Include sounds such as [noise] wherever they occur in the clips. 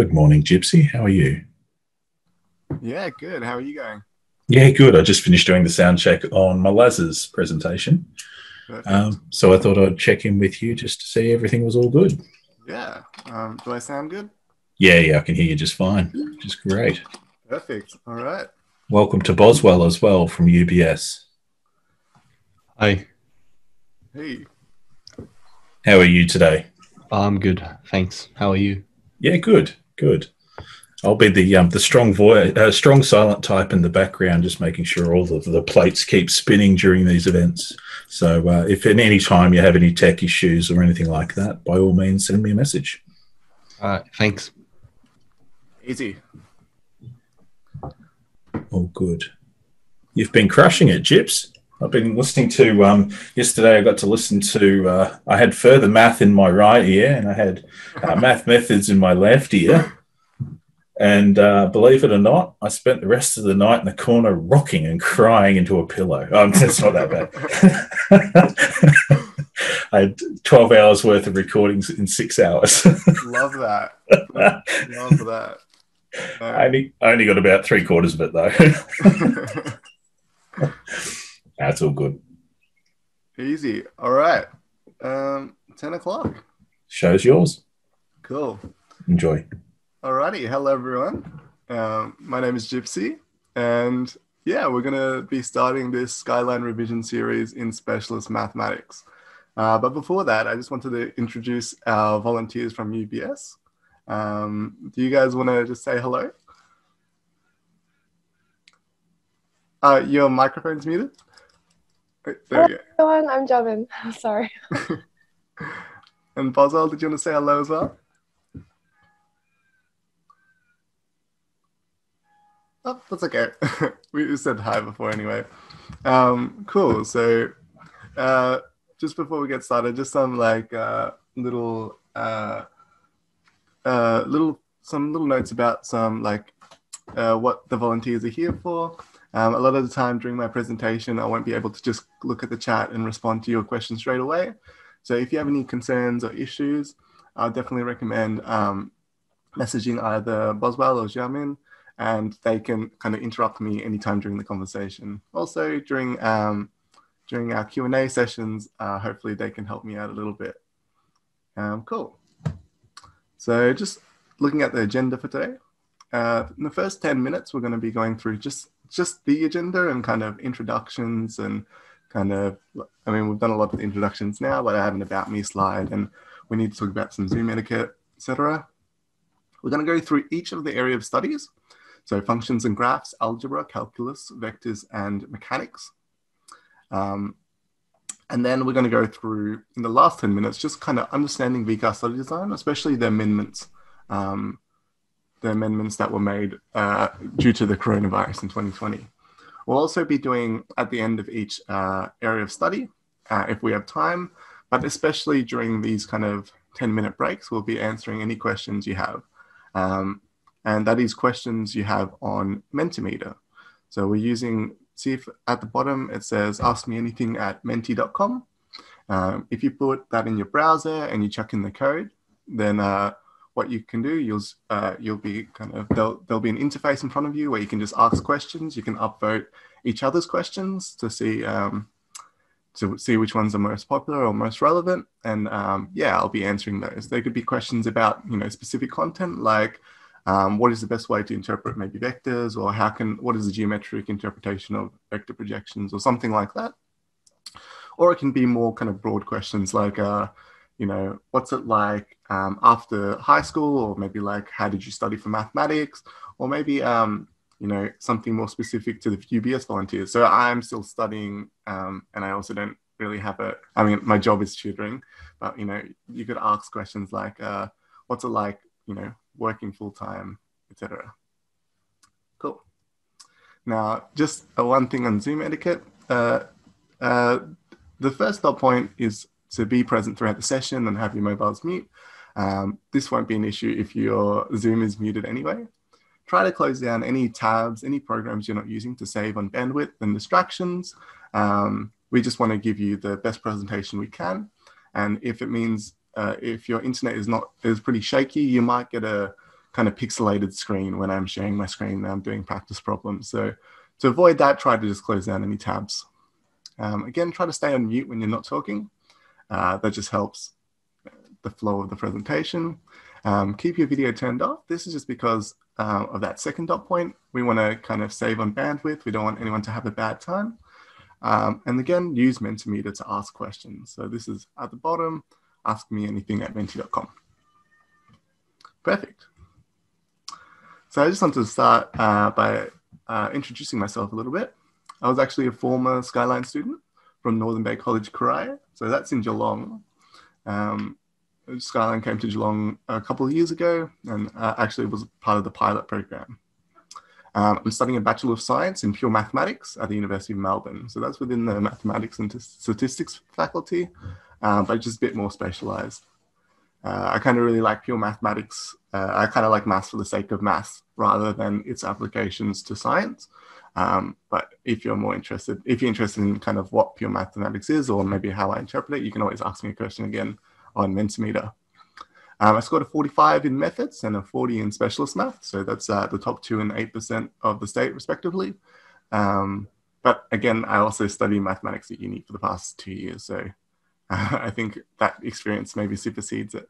Good morning, Gypsy. How are you? Yeah, good. How are you going? Yeah, good. I just finished doing the sound check on my Laz's presentation. Um, so I thought I'd check in with you just to see everything was all good. Yeah. Um, do I sound good? Yeah, yeah, I can hear you just fine. Just great. Perfect. All right. Welcome to Boswell as well from UBS. Hi, Hey. How are you today? I'm good. Thanks. How are you? Yeah, good, good. I'll be the um, the strong voice, uh, strong silent type in the background, just making sure all of the plates keep spinning during these events. So, uh, if at any time you have any tech issues or anything like that, by all means, send me a message. All right. Thanks. Easy. All good. You've been crushing it, Jips. I've been listening to um, yesterday. I got to listen to. Uh, I had further math in my right ear, and I had uh, [laughs] math methods in my left ear. And uh, believe it or not, I spent the rest of the night in the corner rocking and crying into a pillow. [laughs] Um, it's not that bad. [laughs] I had 12 hours worth of recordings in six hours. Love that. Love that. I only, I only got about three quarters of it, though. That's all good. Easy. All right. Um, 10 o'clock. Show's yours. Cool. Enjoy. Alrighty. Hello, everyone. Um, my name is Gypsy. And yeah, we're going to be starting this Skyline revision series in specialist mathematics. Uh, but before that, I just wanted to introduce our volunteers from UBS. Um, do you guys want to just say hello? Uh, your microphone's muted. There we go. everyone. I'm Jovin. [laughs] Sorry. [laughs] And Boswell, did you want to say hello as well? Oh, that's okay. [laughs] we said hi before anyway. Um, cool. So, uh, just before we get started, just some like uh, little, uh, uh, little, some little notes about some like uh, what the volunteers are here for. Um, a lot of the time during my presentation, I won't be able to just look at the chat and respond to your questions straight away. So if you have any concerns or issues, I'll definitely recommend um, messaging either Boswell or Xiaomin, and they can kind of interrupt me anytime during the conversation. Also during um, during our Q and A sessions, uh, hopefully they can help me out a little bit. Um, cool. So just looking at the agenda for today. Uh, in the first 10 minutes, we're going to be going through just just the agenda and kind of introductions and kind of i mean we've done a lot of introductions now but i have an about me slide and we need to talk about some zoom etiquette etc we're going to go through each of the area of studies. So functions and graphs algebra calculus vectors and mechanics. Um, and then we're going to go through in the last 10 minutes just kind of understanding VCAA study design especially the amendments um, the amendments that were made uh, due to the coronavirus in 2020 We'll also be doing at the end of each uh, area of study, uh, if we have time, but especially during these kind of 10 minute breaks, we'll be answering any questions you have. Um, and that is questions you have on Mentimeter. So we're using, see if at the bottom it says ask me anything at menti.com. Um, if you put that in your browser and you chuck in the code, then uh, what you can do, you'll uh, you'll be kind of there'll there'll be an interface in front of you where you can just ask questions. You can upvote each other's questions to see um, to see which ones are most popular or most relevant. And um, yeah, I'll be answering those. There could be questions about you know specific content like um, what is the best way to interpret maybe vectors or how can what is the geometric interpretation of vector projections or something like that. Or it can be more kind of broad questions like uh, you know, what's it like um, after high school, or maybe like how did you study for mathematics, or maybe um, you know something more specific to the UBS volunteers. So I'm still studying, um, and I also don't really have a. I mean, my job is tutoring, but you know, you could ask questions like, uh, what's it like, you know, working full time, etc. Cool. Now, just one thing on Zoom etiquette. Uh, uh, the first dot point is to be present throughout the session and have your mobiles mute. Um, this won't be an issue if your Zoom is muted anyway. Try to close down any tabs, any programs you're not using to save on bandwidth and distractions. Um, we just want to give you the best presentation we can. And if it means uh, if your internet is not is pretty shaky, you might get a kind of pixelated screen when I'm sharing my screen and I'm doing practice problems. So to avoid that, try to just close down any tabs. Um, again, try to stay on mute when you're not talking. Uh, that just helps the flow of the presentation. Um, keep your video turned off. This is just because uh, of that second dot point. We want to kind of save on bandwidth. We don't want anyone to have a bad time. Um, and again, use Mentimeter to ask questions. So this is at the bottom, ask me anything at menti.com. Perfect. So I just wanted to start uh, by uh, introducing myself a little bit. I was actually a former Skyline student from Northern Bay College, Corio. So that's in Geelong. Um, Skyline came to Geelong a couple of years ago and uh, actually was part of the pilot program. Um, I'm studying a Bachelor of Science in Pure Mathematics at the University of Melbourne. So that's within the Mathematics and Statistics faculty, um, but just a bit more specialized. Uh, I kind of really like pure mathematics. Uh, I kind of like maths for the sake of maths rather than its applications to science. Um, but if you're more interested, if you're interested in kind of what pure mathematics is or maybe how I interpret it, you can always ask me a question again on Mentimeter. Um, I scored a 45 in methods and a 40 in specialist math. So that's uh, the top two and 8% of the state, respectively. Um, but again, I also studied mathematics at uni for the past two years. So uh, [laughs] I think that experience maybe supersedes it.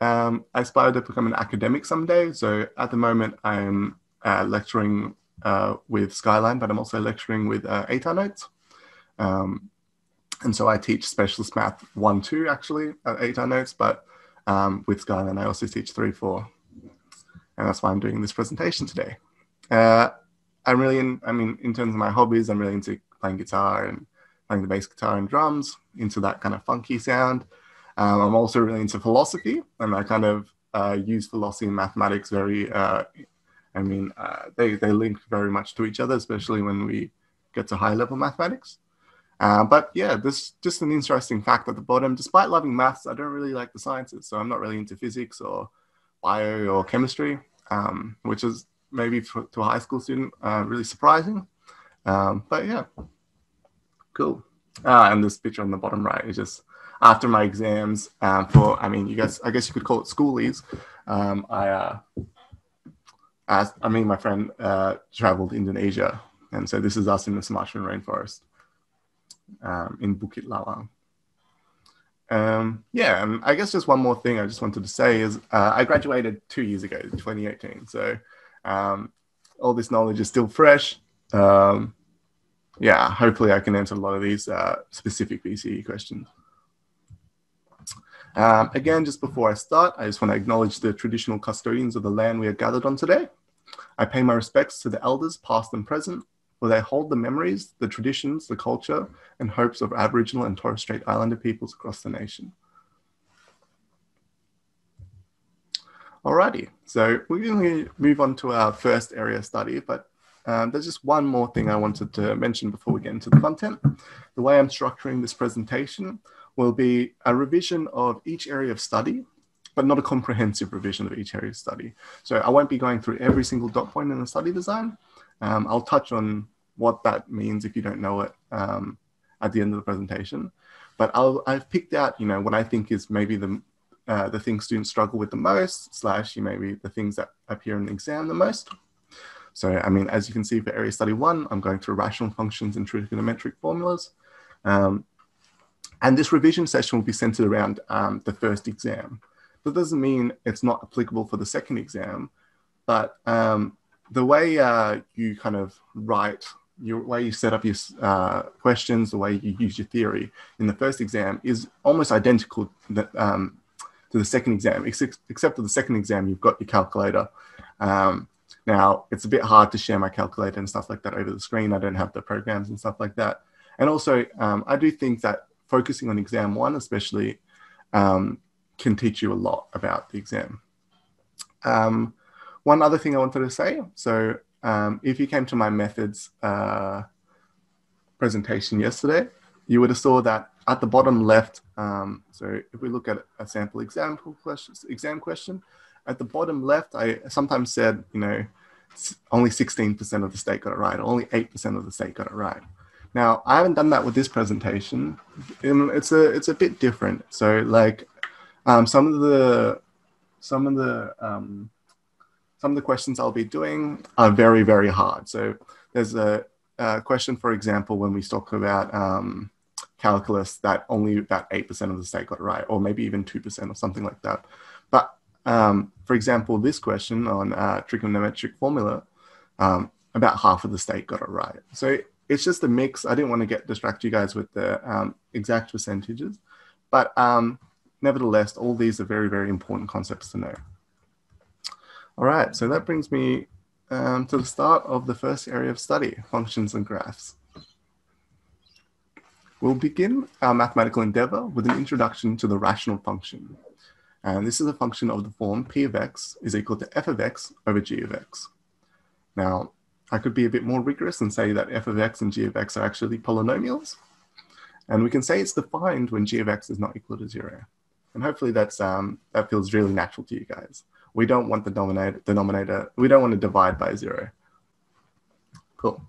Um, I aspire to become an academic someday. So at the moment, I'm uh, lecturing uh, with Skyline, but I'm also lecturing with uh, ATAR Notes. Um, and so I teach specialist math one, two actually at ATAR Notes, but um, with Skyline, I also teach three, four. And that's why I'm doing this presentation today. Uh, I'm really in, I mean, in terms of my hobbies, I'm really into playing guitar and playing the bass guitar and drums, into that kind of funky sound. Um, I'm also really into philosophy, and I kind of uh, use philosophy and mathematics very, uh, I mean, uh, they, they link very much to each other, especially when we get to high level mathematics. Uh, but yeah, this just an interesting fact at the bottom. Despite loving maths, I don't really like the sciences, so I'm not really into physics or bio or chemistry, um, which is maybe for, to a high school student uh, really surprising. Um, but yeah, cool. Uh, and this picture on the bottom right is just after my exams um, for, I mean, you guys, I guess you could call it schoolies. Um, I, asked, I mean, my friend uh, traveled Indonesia. And so this is us in the Sumatran rainforest um, in Bukit Lawang. Um, yeah, and I guess just one more thing I just wanted to say is uh, I graduated two years ago, 2018. So um, all this knowledge is still fresh. Um, yeah, hopefully I can answer a lot of these uh, specific VCE questions. Um, again, just before I start, I just want to acknowledge the traditional custodians of the land we are gathered on today. I pay my respects to the elders, past and present, where they hold the memories, the traditions, the culture, and hopes of Aboriginal and Torres Strait Islander peoples across the nation. Alrighty, so we're going to move on to our first area study, but um, there's just one more thing I wanted to mention before we get into the content. The way I'm structuring this presentation will be a revision of each area of study, but not a comprehensive revision of each area of study. So I won't be going through every single dot point in the study design, um, I'll touch on what that means if you don't know it um, at the end of the presentation. But i have picked out, you know, what I think is maybe the uh, the things students struggle with the most, slash you maybe the things that appear in the exam the most. So, I mean, as you can see for area study one, I'm going through rational functions and trigonometric formulas. Um, and this revision session will be centered around um, the first exam. That doesn't mean it's not applicable for the second exam, but um, the way uh, you kind of write your way you set up your uh, questions, the way you use your theory in the first exam is almost identical to the, um, to the second exam, except, except for the second exam, you've got your calculator. Um, now, it's a bit hard to share my calculator and stuff like that over the screen. I don't have the programs and stuff like that. And also, um, I do think that focusing on exam one, especially, um, can teach you a lot about the exam. Um, one other thing I wanted to say. So um, if you came to my methods uh, presentation yesterday, you would have saw that at the bottom left. Um, so if we look at a sample example question, exam question, at the bottom left, I sometimes said, you know, only 16% of the state got it right, only 8% of the state got it right. Now, I haven't done that with this presentation. It's a it's a bit different. So like um, some of the some of the um, some of the questions I'll be doing are very, very hard. So there's a, a question, for example, when we talk about um, calculus that only about 8% of the state got right, or maybe even 2% or something like that. But um, for example, this question on uh, trigonometric formula, um, about half of the state got it right. So it's just a mix. I didn't want to get distract you guys with the um, exact percentages, but um, nevertheless, all these are very, very important concepts to know. All right, so that brings me um, to the start of the first area of study, functions and graphs. We'll begin our mathematical endeavor with an introduction to the rational function. And this is a function of the form p of x is equal to f of x over g of x. Now, I could be a bit more rigorous and say that f of x and g of x are actually polynomials. And we can say it's defined when g of x is not equal to zero. And hopefully that's, um, that feels really natural to you guys. We don't want the denominator, denominator, we don't want to divide by zero. Cool.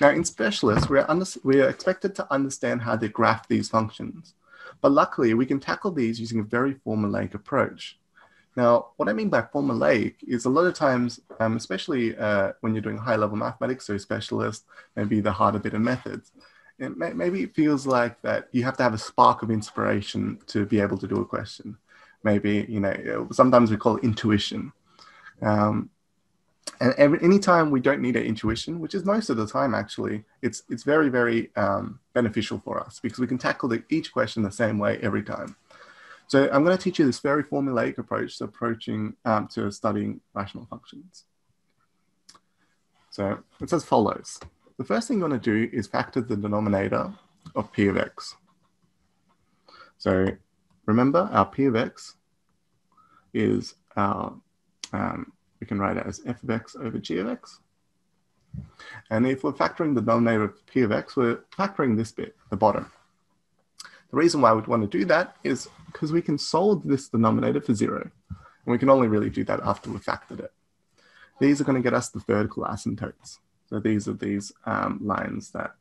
Now in specialists, we're, we're expected to understand how to graph these functions. But luckily, we can tackle these using a very formulaic approach. Now, what I mean by formulaic is a lot of times, um, especially uh, when you're doing high level mathematics, so specialist, maybe the harder bit of methods, it may, maybe it feels like that you have to have a spark of inspiration to be able to do a question. Maybe, you know, sometimes we call it intuition. Um, and every anytime we don't need an intuition, which is most of the time actually, it's it's very very um, beneficial for us because we can tackle the, each question the same way every time. So I'm going to teach you this very formulaic approach to approaching um, to studying rational functions. So it's as follows. The first thing you want to do is factor the denominator of p of x. So remember our p of x is our, um, we can write it as f of x over g of x. And if we're factoring the denominator of p of x, we're factoring this bit, the bottom. The reason why we'd want to do that is because we can solve this denominator for zero. And we can only really do that after we've factored it. These are going to get us the vertical asymptotes. So these are these um, lines that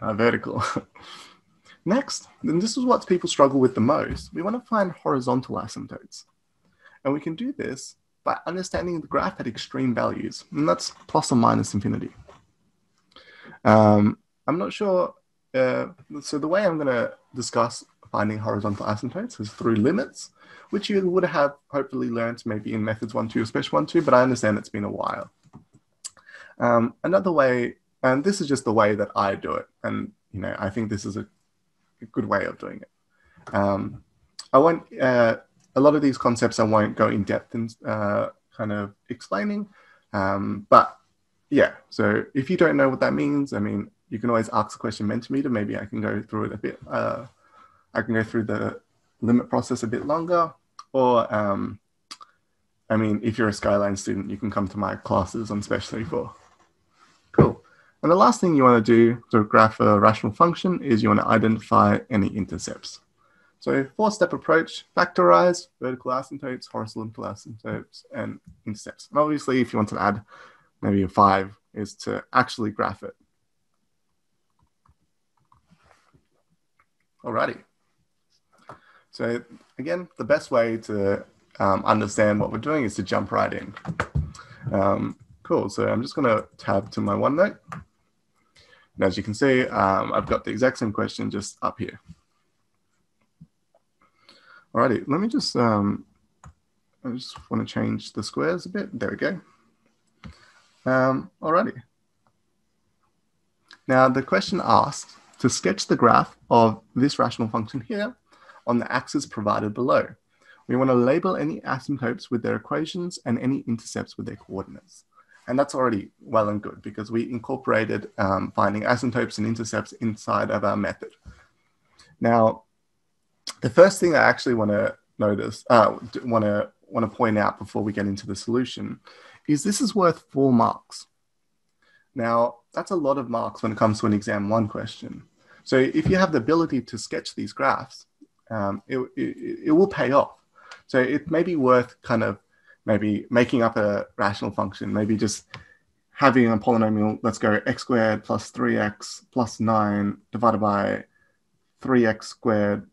are vertical. [laughs] Next, and this is what people struggle with the most, we want to find horizontal asymptotes. And we can do this by understanding the graph at extreme values, and that's plus or minus infinity. Um, I'm not sure uh, so the way I'm going to discuss finding horizontal asymptotes is through limits, which you would have hopefully learned maybe in methods one, two, especially one, two, but I understand it's been a while. Um, another way, and this is just the way that I do it. And, you know, I think this is a, a good way of doing it. Um, I won't, uh, a lot of these concepts I won't go in depth in uh, kind of explaining. Um, but yeah, so if you don't know what that means, I mean, you can always ask a question Mentimeter. Maybe I can go through it a bit. Uh, I can go through the limit process a bit longer. Or, um, I mean, if you're a Skyline student, you can come to my classes on Specialty 4. Cool. And the last thing you want to do to graph a rational function is you want to identify any intercepts. So four-step approach, factorize vertical asymptotes, horizontal asymptotes, and intercepts. And obviously, if you want to add maybe a five, is to actually graph it. Alrighty. So again, the best way to um, understand what we're doing is to jump right in. Um, cool, so I'm just gonna tab to my OneNote. And as you can see, um, I've got the exact same question just up here. Alrighty, let me just, um, I just wanna change the squares a bit. There we go. Um, alrighty. Now the question asks, to sketch the graph of this rational function here on the axis provided below. We want to label any asymptotes with their equations and any intercepts with their coordinates. And that's already well and good because we incorporated um, finding asymptotes and intercepts inside of our method. Now, the first thing I actually want to notice, uh, want to want to point out before we get into the solution, is this is worth four marks. Now, that's a lot of marks when it comes to an exam one question. So if you have the ability to sketch these graphs, um, it, it, it, will pay off. So it may be worth kind of maybe making up a rational function, maybe just having a polynomial, let's go x squared plus 3x plus 9 divided by 3x squared,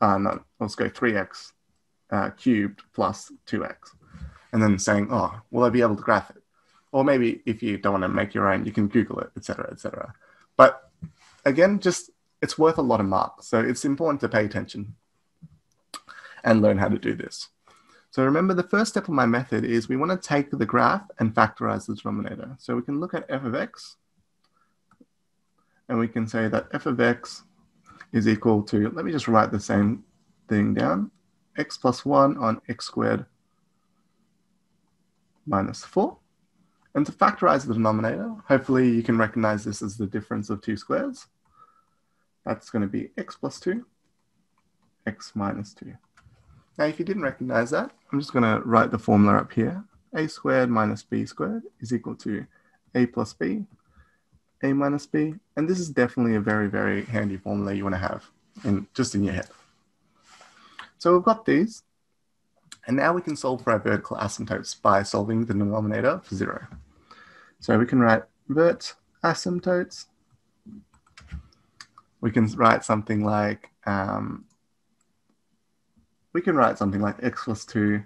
uh, no, let's go 3x uh, cubed plus 2x. and then saying, oh, will I be able to graph it? Or maybe if you don't want to make your own, you can Google it, etc., etc. But again, just it's worth a lot of marks. So it's important to pay attention and learn how to do this. So remember the first step of my method is we want to take the graph and factorize the denominator. So we can look at f of x and we can say that f of x is equal to, let me just write the same thing down, x plus 1 on x squared minus 4. And to factorize the denominator, hopefully you can recognize this as the difference of two squares. That's going to be x plus 2, x minus 2. Now, if you didn't recognize that, I'm just going to write the formula up here. a squared minus b squared is equal to a plus b, a minus b. And this is definitely a very, very handy formula you want to have in, just in your head. So we've got these. And now we can solve for our vertical asymptotes by solving the denominator for zero. So we can write vert asymptotes. We can write something like um, we can write something like x plus 2,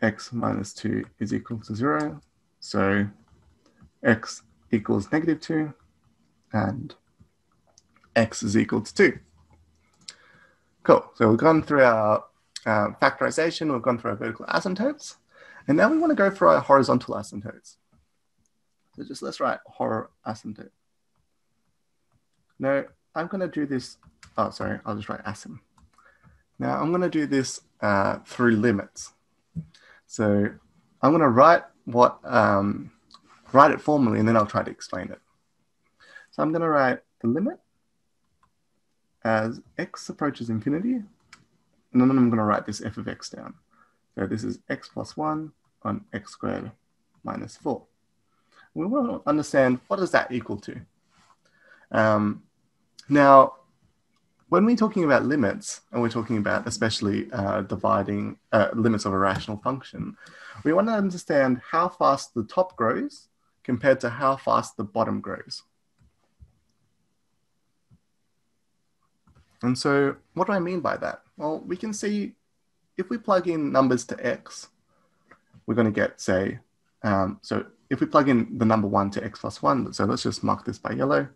x minus 2 is equal to 0. So x equals negative 2 and x is equal to 2. Cool. So we've gone through our uh, factorization, we've gone through our vertical asymptotes, and now we want to go for our horizontal asymptotes. So just let's write horror asymptote. Now I'm going to do this. Oh, sorry, I'll just write asym. Now I'm going to do this uh, through limits. So I'm going to write what um, write it formally, and then I'll try to explain it. So I'm going to write the limit as x approaches infinity, and then I'm going to write this f of x down. So this is x plus 1 on x squared minus 4. We want to understand what does that equal to. Um, now, when we're talking about limits, and we're talking about especially uh, dividing uh, limits of a rational function, we want to understand how fast the top grows compared to how fast the bottom grows. And so what do I mean by that? Well, we can see if we plug in numbers to x, we're going to get, say, um, so if we plug in the number 1 to x plus 1, so let's just mark this by yellow.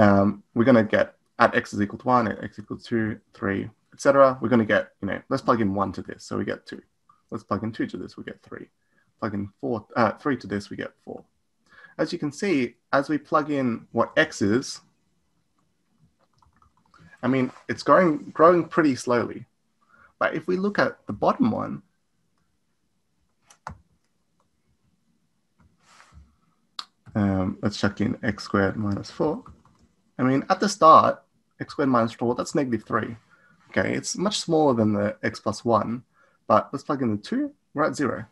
Um, we're going to get at x is equal to 1, at x equals 2, 3, etc. We're going to get, you know, let's plug in 1 to this, so we get 2. Let's plug in 2 to this, we get 3. Plug in four, uh, 3 to this, we get 4. As you can see, as we plug in what x is, I mean, it's growing, growing pretty slowly. But if we look at the bottom one, um, let's chuck in x squared minus 4. I mean, at the start, x squared minus 4, that's negative 3. Okay, it's much smaller than the x plus 1, but let's plug in the 2, we're at 0. And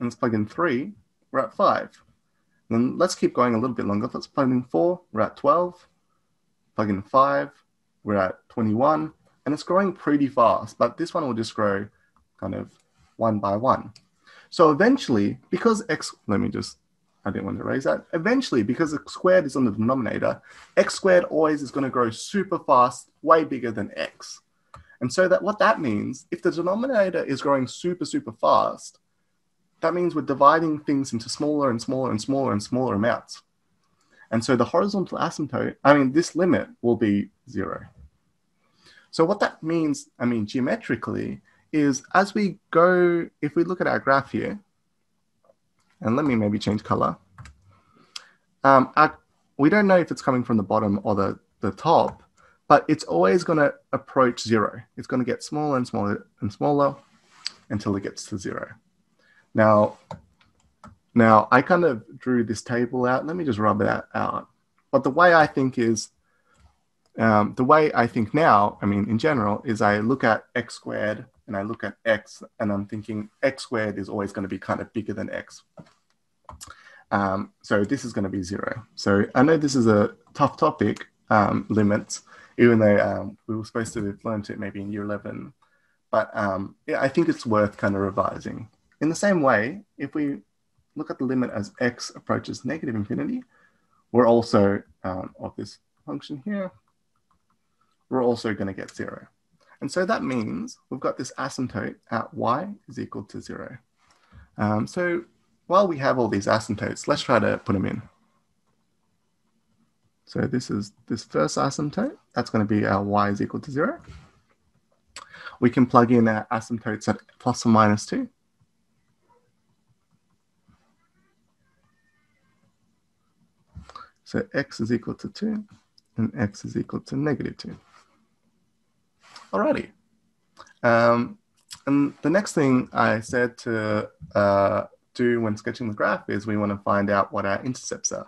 let's plug in 3, we're at 5. And then let's keep going a little bit longer. Let's plug in 4, we're at 12. Plug in 5, we're at 21. And it's growing pretty fast, but this one will just grow kind of one by one. So eventually, because x, let me just I didn't want to raise that. Eventually, because x squared is on the denominator, x squared always is going to grow super fast, way bigger than x. And so that what that means, if the denominator is growing super, super fast, that means we're dividing things into smaller and smaller and smaller and smaller amounts. And so the horizontal asymptote, I mean, this limit will be zero. So what that means, I mean, geometrically, is as we go, if we look at our graph here, and let me maybe change color. Um, we don't know if it's coming from the bottom or the, the top, but it's always going to approach zero. It's going to get smaller and smaller and smaller until it gets to zero. Now, now I kind of drew this table out. Let me just rub that out. But the way I think is, um, the way I think now, I mean, in general, is I look at x squared and I look at x and I'm thinking x squared is always going to be kind of bigger than x. Um, so this is going to be zero. So I know this is a tough topic, um, limits, even though um, we were supposed to have learned it maybe in year 11. But um, yeah, I think it's worth kind of revising. In the same way, if we look at the limit as x approaches negative infinity, we're also, um, of this function here, we're also going to get zero. And so that means we've got this asymptote at y is equal to zero. Um, so while we have all these asymptotes, let's try to put them in. So this is this first asymptote. That's going to be our y is equal to zero. We can plug in our asymptotes at plus or minus two. So x is equal to 2 and x is equal to negative 2. Alrighty. Um, and the next thing I said to uh, do when sketching the graph is we want to find out what our intercepts are.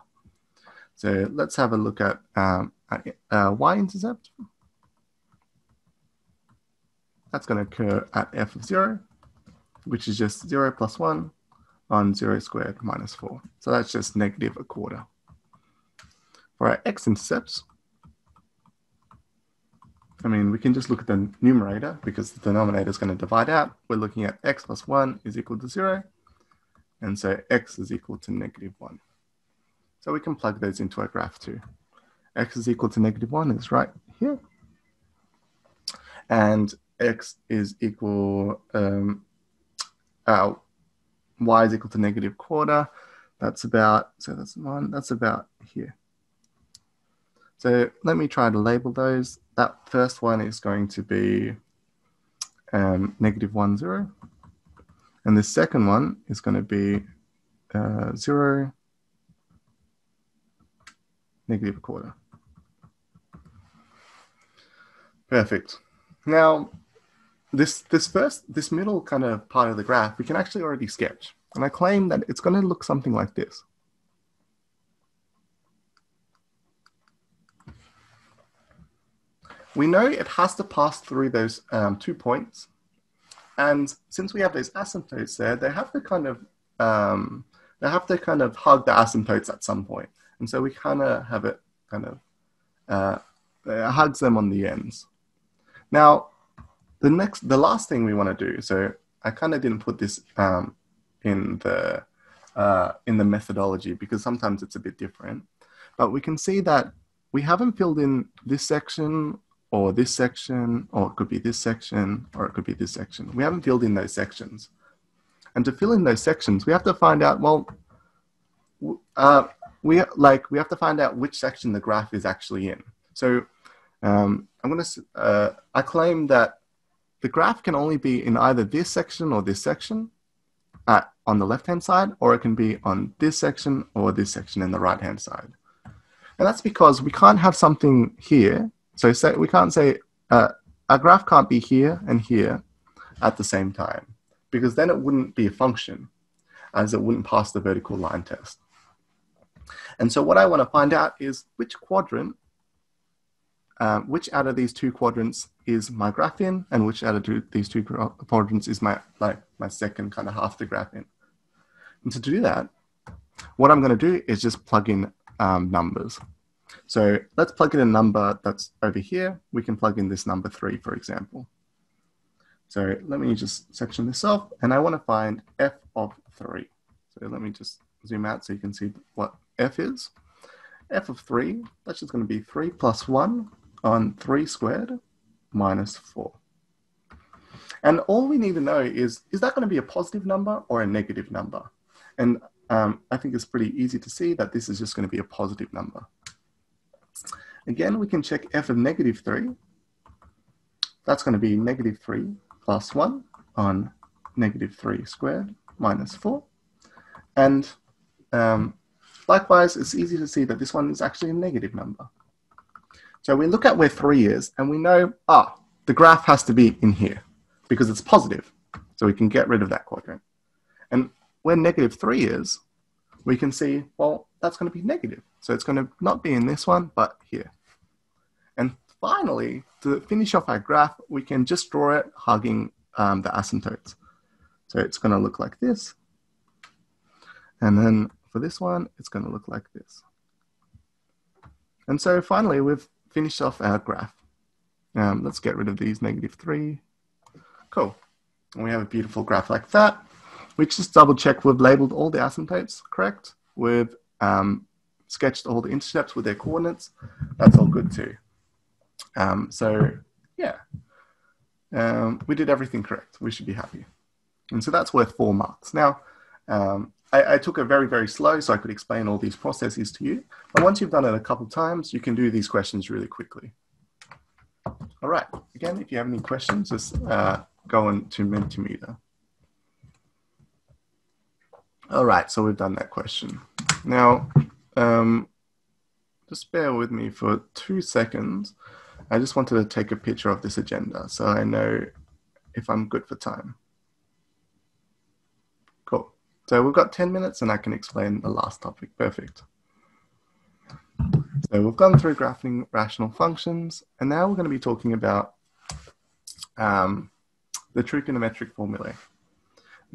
So let's have a look at um, uh, y-intercept. That's going to occur at f of 0, which is just 0 plus 1 on 0 squared minus 4. So that's just negative a quarter. For our x-intercepts, I mean, we can just look at the numerator because the denominator is going to divide out. We're looking at x plus 1 is equal to 0. And so x is equal to negative 1. So we can plug those into our graph too. x is equal to negative 1 is right here. And x is equal, um, uh, y is equal to negative quarter. That's about, so that's 1, that's about here. So let me try to label those. That first one is going to be um, negative 1, 0. And the second one is going to be uh, 0, negative a quarter. Perfect. Now, this, this first, this middle kind of part of the graph, we can actually already sketch. And I claim that it's going to look something like this. We know it has to pass through those um, two points. And since we have those asymptotes there, they have to kind of um, they have to kind of hug the asymptotes at some point. And so we kind of have it kind of uh, it hugs them on the ends. Now, the next, the last thing we want to do. So I kind of didn't put this um, in the uh, in the methodology because sometimes it's a bit different. But we can see that we haven't filled in this section or this section, or it could be this section, or it could be this section. We haven't filled in those sections. And to fill in those sections, we have to find out, well, uh, we like we have to find out which section the graph is actually in. So um, I'm going to, uh, I claim that the graph can only be in either this section or this section uh, on the left-hand side, or it can be on this section or this section in the right-hand side. And that's because we can't have something here so say, we can't say uh, a graph can't be here and here at the same time because then it wouldn't be a function as it wouldn't pass the vertical line test. And so what I want to find out is which quadrant, um, which out of these two quadrants is my graph in and which out of these two quadrants is my, like, my second kind of half the graph in. And so to do that, what I'm going to do is just plug in um, numbers. So let's plug in a number that's over here. We can plug in this number three, for example. So let me just section this off and I want to find f of three. So let me just zoom out so you can see what f is. f of three, that's just going to be three plus one on three squared minus four. And all we need to know is, is that going to be a positive number or a negative number? And um, I think it's pretty easy to see that this is just going to be a positive number. Again, we can check f of negative 3. That's going to be negative 3 plus 1 on negative 3 squared minus 4. And um, likewise, it's easy to see that this one is actually a negative number. So we look at where 3 is, and we know, ah, the graph has to be in here because it's positive. So we can get rid of that quadrant. And where negative 3 is, we can see, well, that's going to be negative. So it's going to not be in this one, but here. And finally, to finish off our graph, we can just draw it hugging um, the asymptotes. So it's going to look like this. And then for this one, it's going to look like this. And so finally, we've finished off our graph. Um, let's get rid of these negative 3. Cool. And we have a beautiful graph like that. We just double check we've labeled all the asymptotes correct. We've um, sketched all the intercepts with their coordinates. That's all good too. Um, so yeah, um, we did everything correct. We should be happy. And so that's worth four marks. Now, um, I, I, took it very, very slow so I could explain all these processes to you. But once you've done it a couple times, you can do these questions really quickly. All right. Again, if you have any questions, just uh, go on to Mentimeter. All right, so we've done that question. Now, um, just bear with me for two seconds. I just wanted to take a picture of this agenda so I know if I'm good for time. Cool. So we've got 10 minutes and I can explain the last topic. Perfect. So we've gone through graphing rational functions and now we're going to be talking about um, the trigonometric formulae.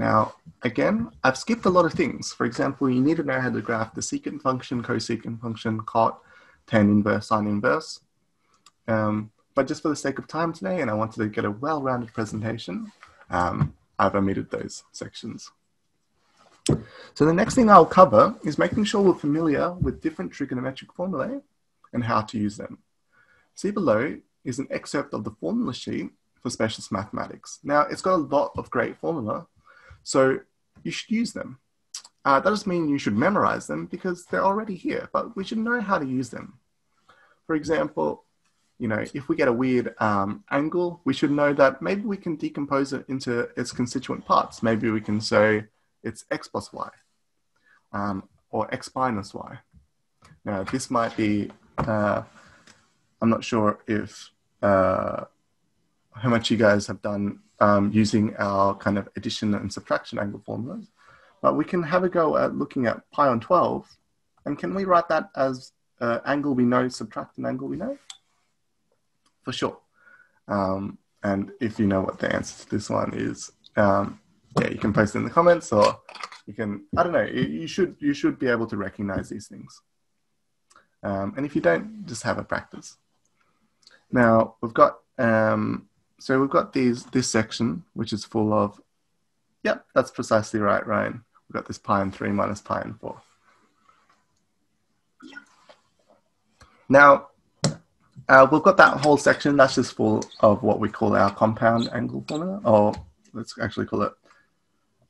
Now, again, I've skipped a lot of things. For example, you need to know how to graph the secant function, cosecant function, cot, tan inverse, sine inverse. Um, but just for the sake of time today, and I wanted to get a well-rounded presentation, um, I've omitted those sections. So the next thing I'll cover is making sure we're familiar with different trigonometric formulae and how to use them. See below is an excerpt of the formula sheet for specialist mathematics. Now, it's got a lot of great formula, so you should use them. Uh, that doesn't mean you should memorize them because they're already here, but we should know how to use them. For example, you know, if we get a weird um, angle, we should know that maybe we can decompose it into its constituent parts. Maybe we can say it's x plus y um, or x minus y. Now, this might be, uh, I'm not sure if uh, how much you guys have done um, using our kind of addition and subtraction angle formulas. But we can have a go at looking at pi on 12. And can we write that as uh, angle we know subtract an angle we know? For sure. Um, and if you know what the answer to this one is, um, yeah, you can post it in the comments or you can, I don't know, you should, you should be able to recognize these things. Um, and if you don't, just have a practice. Now, we've got um, so we've got these this section which is full of yep that's precisely right ryan. We've got this pi and 3 minus pi and 4 now uh, we've got that whole section that's just full of what we call our compound angle formula or let's actually call it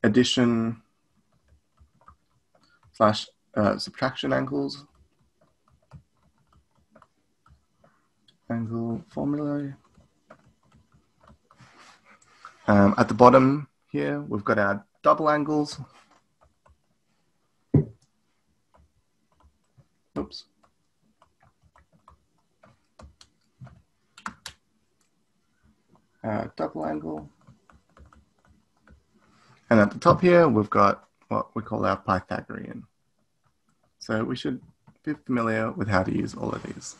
addition slash uh, subtraction angles. Angle formula um, at the bottom here, we've got our double angles. Oops. Uh, double angle. And at the top here, we've got what we call our Pythagorean. So we should be familiar with how to use all of these.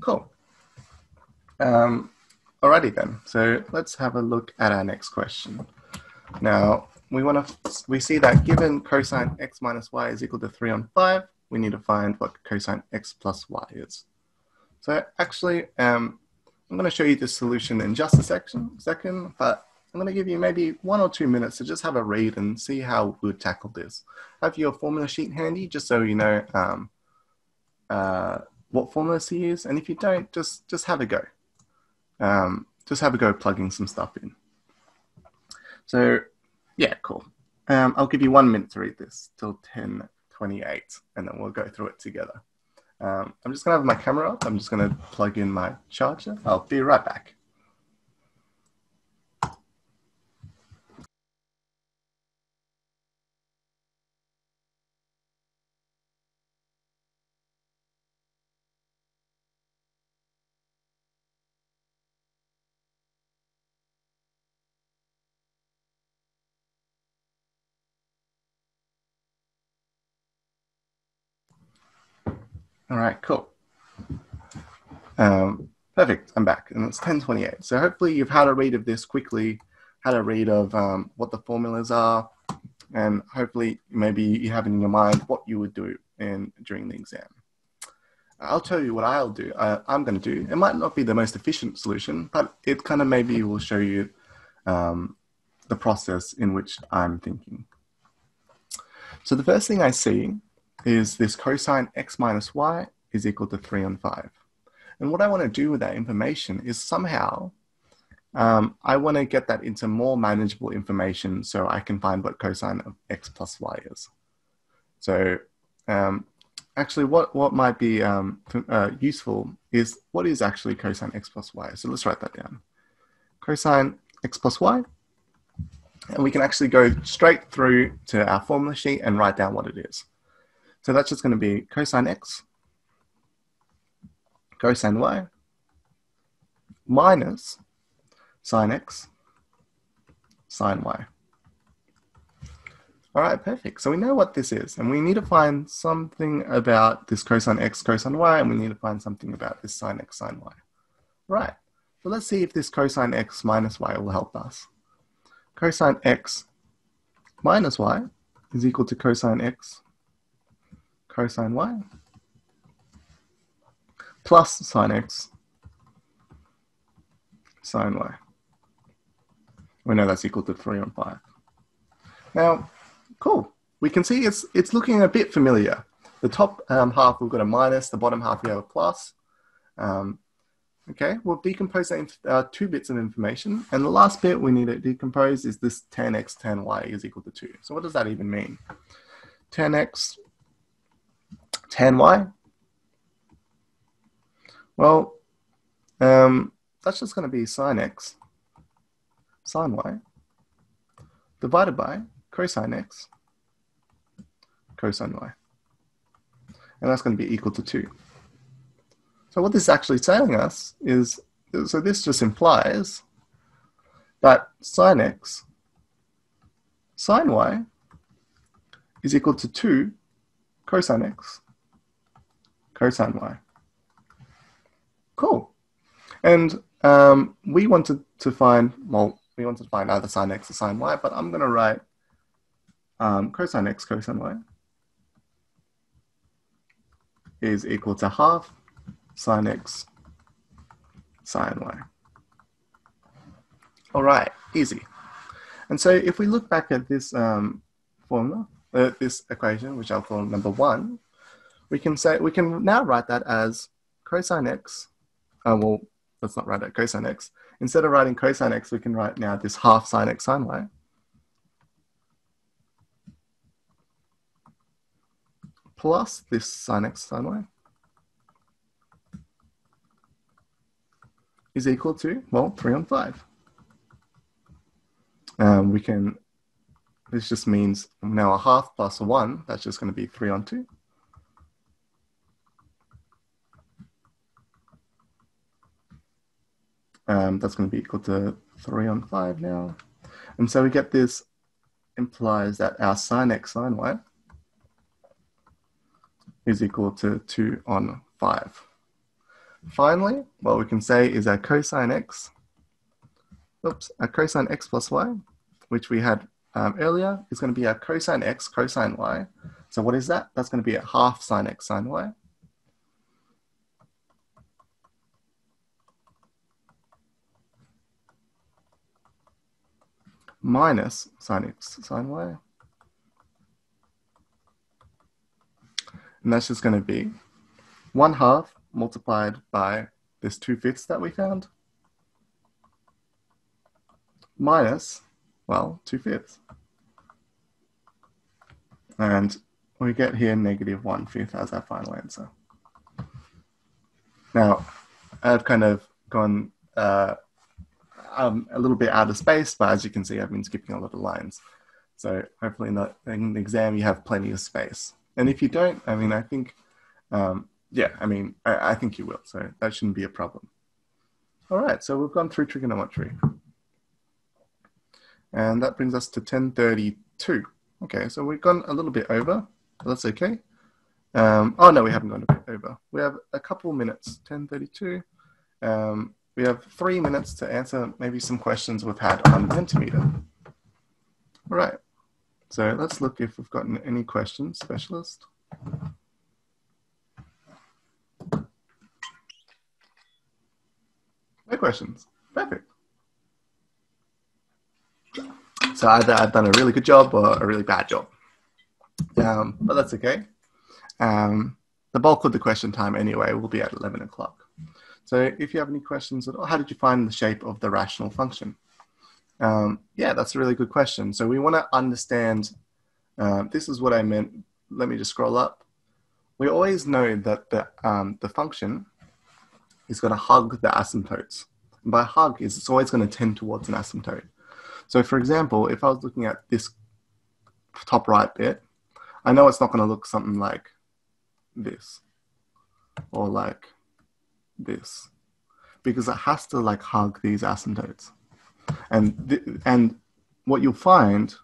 Cool. Um, Alrighty then, so let's have a look at our next question. Now, we want to, we see that given cosine x minus y is equal to 3 on 5, we need to find what cosine x plus y is. So actually, um, I'm going to show you the solution in just a section, second, but I'm going to give you maybe one or two minutes to just have a read and see how we would tackle this. Have your formula sheet handy just so you know um, uh, what formulas to use, and if you don't, just, just have a go um, just have a go plugging some stuff in. So yeah, cool. Um, I'll give you one minute to read this till 10.28 and then we'll go through it together. Um, I'm just gonna have my camera up. I'm just gonna plug in my charger. I'll be right back. All right, cool. Um, perfect, I'm back, and it's 1028. So hopefully you've had a read of this quickly, had a read of um, what the formulas are, and hopefully maybe you have in your mind what you would do in, during the exam. I'll tell you what I'll do. I, I'm going to do. It might not be the most efficient solution, but it kind of maybe will show you um, the process in which I'm thinking. So the first thing I see is this cosine x minus y is equal to 3 on 5. And what I want to do with that information is somehow um, I want to get that into more manageable information so I can find what cosine of x plus y is. So um, actually what, what might be um, uh, useful is what is actually cosine x plus y. So let's write that down. Cosine x plus y. And we can actually go straight through to our formula sheet and write down what it is. So that's just going to be cosine x, cosine y, minus sine x, sine y. All right, perfect. So we know what this is, and we need to find something about this cosine x, cosine y, and we need to find something about this sine x, sine y. Right, so let's see if this cosine x minus y will help us. Cosine x minus y is equal to cosine x cosine y plus sine x sine y. We know that's equal to 3 on 5. Now, Cool. We can see it's, it's looking a bit familiar. The top um, half, we've got a minus. The bottom half, we have a plus. Um, okay, we'll decompose that uh, two bits of information. And the last bit we need to decompose is this tan x, 10y is equal to 2. So what does that even mean? Tan x tan y? Well, um, that's just going to be sine x sine y divided by cosine x cosine y. And that's going to be equal to 2. So what this is actually telling us is, so this just implies that sine x sine y is equal to 2 cosine x cosine y. Cool. And um, we wanted to find, well, we wanted to find either sine x or sine y, but I'm going to write um, cosine x cosine y is equal to half sine x sine y. All right, easy. And so if we look back at this um, formula, uh, this equation, which I'll call number one, we can say we can now write that as cosine x. Uh, well, let's not write it cosine x. Instead of writing cosine x, we can write now this half sine x sine y. plus this sine x sine y is equal to, well, 3 on 5. Um, we can, this just means now a half plus a 1, that's just going to be 3 on 2. Um, that's going to be equal to 3 on 5 now. And so we get this implies that our sine x sine y is equal to 2 on 5. Finally, what we can say is our cosine x, oops, our cosine x plus y, which we had um, earlier, is going to be our cosine x cosine y. So what is that? That's going to be a half sine x sine y. minus sine x sine y. And that's just going to be 1 half multiplied by this 2 fifths that we found minus, well, 2 fifths. And we get here negative 1 fifth as our final answer. Now, I've kind of gone uh, um, a little bit out of space, but as you can see, I've been skipping a lot of lines. So hopefully in the, in the exam, you have plenty of space. And if you don't, I mean, I think, um, yeah, I mean, I, I think you will. So that shouldn't be a problem. All right, so we've gone through trigonometry. And that brings us to 1032. Okay, so we've gone a little bit over. but That's okay. Um, oh, no, we haven't gone a bit over. We have a couple minutes, 1032. Um, we have three minutes to answer maybe some questions we've had on Mentimeter. All right. So let's look if we've gotten any questions, specialist. No questions. Perfect. So either I've done a really good job or a really bad job. Um, but that's okay. Um, the bulk of the question time anyway will be at 11 o'clock. So if you have any questions at all, how did you find the shape of the rational function? Um, yeah, that's a really good question. So we want to understand, uh, this is what I meant. Let me just scroll up. We always know that the, um, the function is going to hug the asymptotes. And by hug is it's always going to tend towards an asymptote. So for example, if I was looking at this top right bit, I know it's not going to look something like this or like this because it has to like hug these asymptotes. And, th- and what you'll find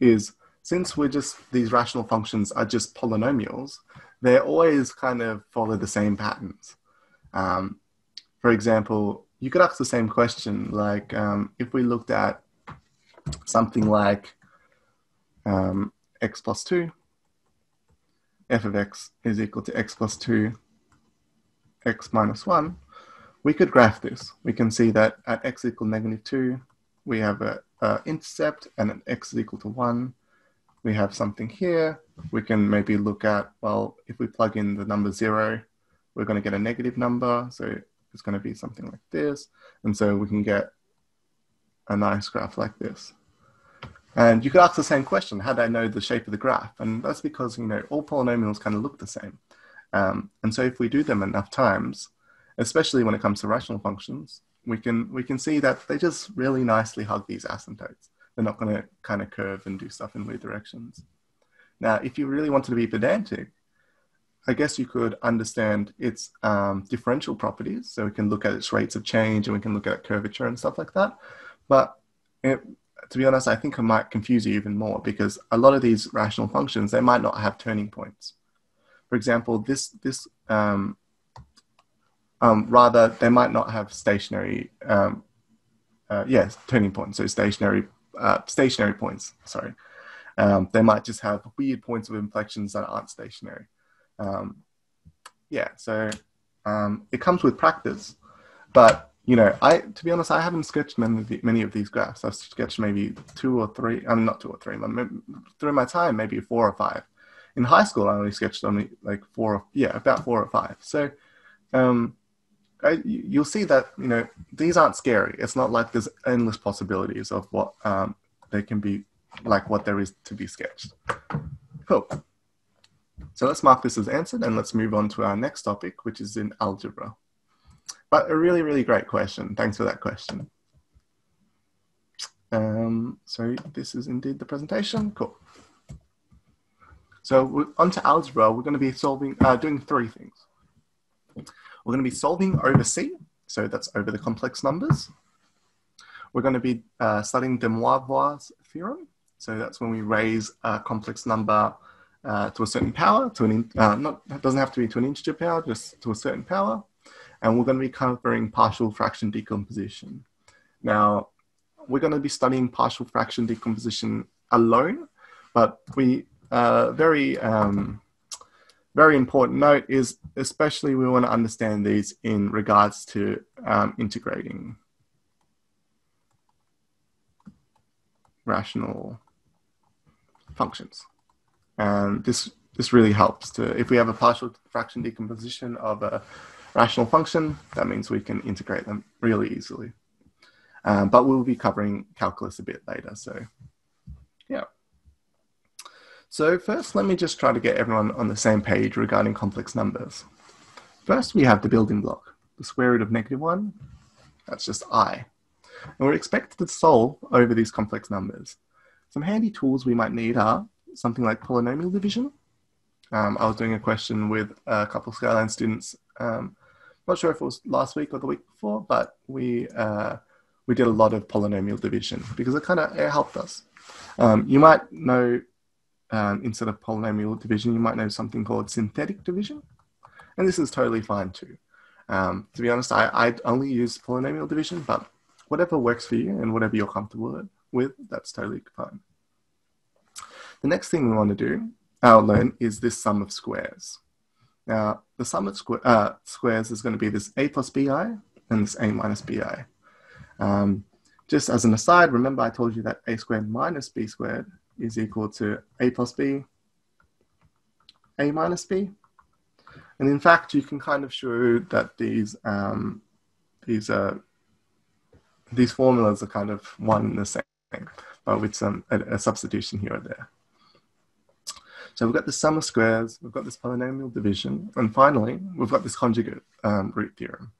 is since we're just, these rational functions are just polynomials, they always kind of follow the same patterns. Um, for example, you could ask the same question, like um, if we looked at something like um, x plus 2, f of x is equal to x plus 2, x minus 1, we could graph this. We can see that at x equal negative 2, we have an intercept, and at x is equal to 1, we have something here. We can maybe look at, well, if we plug in the number 0, we're going to get a negative number. So it's going to be something like this. And so we can get a nice graph like this. And you could ask the same question, how do I know the shape of the graph? And that's because, you know, all polynomials kind of look the same. Um, and so if we do them enough times, especially when it comes to rational functions, we can, we can see that they just really nicely hug these asymptotes. They're not going to kind of curve and do stuff in weird directions. Now, if you really wanted to be pedantic, I guess you could understand its um, differential properties. So we can look at its rates of change and we can look at curvature and stuff like that. But it, to be honest, I think it might confuse you even more because a lot of these rational functions, they might not have turning points. For example, this, this um, um, rather, they might not have stationary, um, uh, yes, turning points. So stationary, uh, stationary points, sorry. Um, they might just have weird points of inflections that aren't stationary. Um, yeah, so um, it comes with practice, but you know, I to be honest, I haven't sketched many of, the, many of these graphs. I've sketched maybe two or three. I'm mean, not two or three. But through my time, maybe four or five. In high school, I only sketched only like four. or, Yeah, about four or five. So, um, I, you'll see that you know these aren't scary. It's not like there's endless possibilities of what um, they can be like what there is to be sketched. Cool. So let's mark this as answered and let's move on to our next topic, which is in algebra. But a really, really great question. Thanks for that question. Um, so this is indeed the presentation. Cool. So on to algebra, we're going to be solving, uh, doing three things. We're going to be solving over C, so that's over the complex numbers. We're going to be uh, studying de Moivre's theorem, so that's when we raise a complex number uh, to a certain power, to an uh, not it doesn't have to be to an integer power, just to a certain power. And we're going to be covering partial fraction decomposition. Now, we're going to be studying partial fraction decomposition alone, but we uh, very um, very important note is especially we want to understand these in regards to um, integrating rational functions. And this, this really helps to, if we have a partial fraction decomposition of a rational function, that means we can integrate them really easily. Um, but we'll be covering calculus a bit later, so. So first, let me just try to get everyone on the same page regarding complex numbers. First, we have the building block, the square root of negative one, that's just i. And we're expected to solve over these complex numbers. Some handy tools we might need are something like polynomial division. Um, I was doing a question with a couple of Skyline students. Um, not sure if it was last week or the week before, but we uh, we did a lot of polynomial division because it kind of helped us. Um, you might know um, instead of polynomial division, you might know something called synthetic division, and this is totally fine too. Um, to be honest, I, I only use polynomial division, but whatever works for you and whatever you're comfortable with, that's totally fine. The next thing we want to do, uh, learn, is this sum of squares. Now, the sum of squ uh, squares is going to be this a plus bi and this a minus bi. Um, just as an aside, remember I told you that a squared minus b squared is equal to a plus b, a minus b. And in fact, you can kind of show that these um, these uh, these formulas are kind of one and the same, but with some a, a substitution here or there. So we've got the sum of squares, we've got this polynomial division, and finally, we've got this conjugate um, root theorem.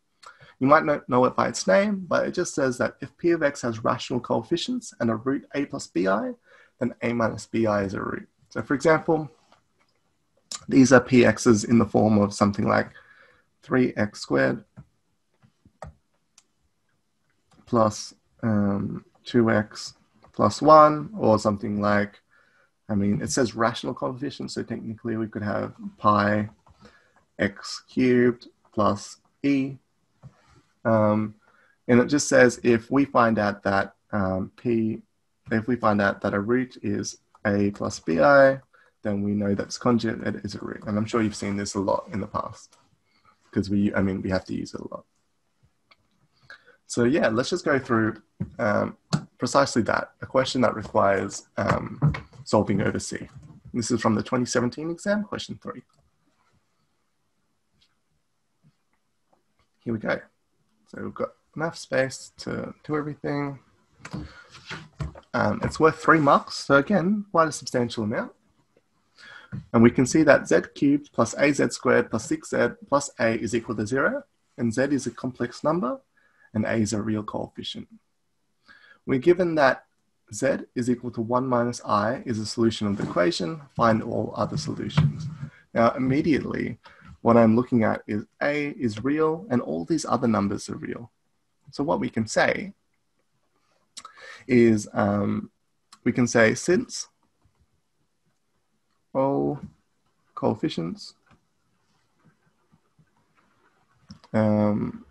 You might not know it by its name, but it just says that if p of x has rational coefficients and a root a plus bi, then a minus bi is a root. So for example, these are px's in the form of something like 3x squared plus um, 2x plus 1, or something like I mean, it says rational coefficient, so technically we could have pi x cubed plus e. Um, and it just says if we find out that um, p, if we find out that a root is a plus bi, then we know that's conjugate is a root. And I'm sure you've seen this a lot in the past because we, I mean, we have to use it a lot. So yeah, let's just go through um, precisely that, a question that requires um, solving over C. This is from the 2017 exam, question three. Here we go. So we've got enough space to do everything. Um, it's worth three marks, so again, quite a substantial amount. And we can see that z cubed plus az squared plus 6z plus a is equal to zero, and z is a complex number, and a is a real coefficient. We're given that z is equal to 1 minus i is a solution of the equation. Find all other solutions. Now, immediately, what I'm looking at is a is real and all these other numbers are real. So what we can say is um, we can say since all coefficients um,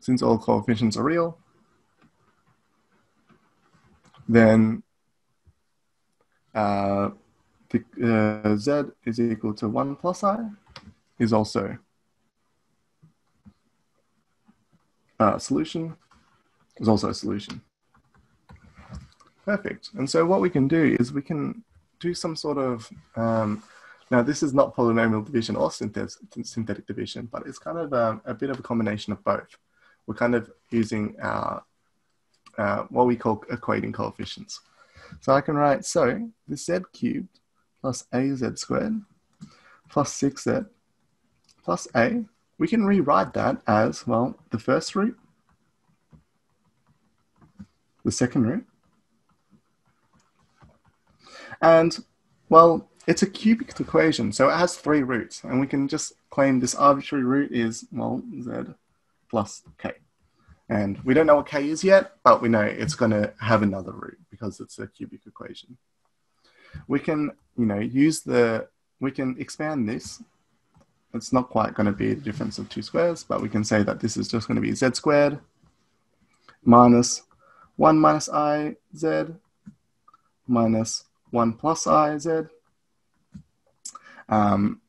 since all coefficients are real, then uh, the, uh, z is equal to 1 plus i is also a solution, is also a solution. Perfect. And so what we can do is we can do some sort of, um, now this is not polynomial division or synthetic division, but it's kind of um, a bit of a combination of both. We're kind of using our uh, what we call equating coefficients. So I can write, so the z cubed plus az squared plus 6z plus a, we can rewrite that as, well, the first root, the second and, well, it's a cubic equation, so it has three roots, and we can just claim this arbitrary root is, well, z plus k. And we don't know what k is yet, but we know it's going to have another root because it's a cubic equation. We can, you know, use the, we can expand this. It's not quite going to be the difference of two squares, but we can say that this is just going to be z squared minus 1 minus i z minus 1 plus i z um,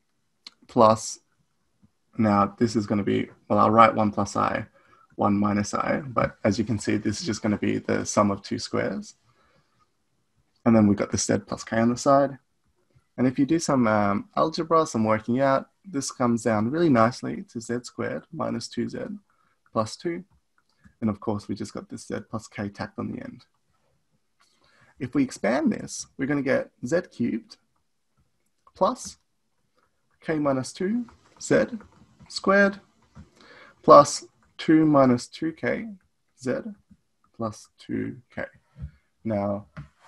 plus, now this is going to be, well, I'll write 1 plus i 1 minus i, but as you can see, this is just going to be the sum of two squares. And then we've got the z plus k on the side. And if you do some um, algebra, some working out, this comes down really nicely to z squared minus 2z plus 2. And of course, we just got this z plus k tacked on the end. If we expand this, we're going to get z cubed plus k minus 2 z squared plus 2 minus 2k z plus 2k. Now,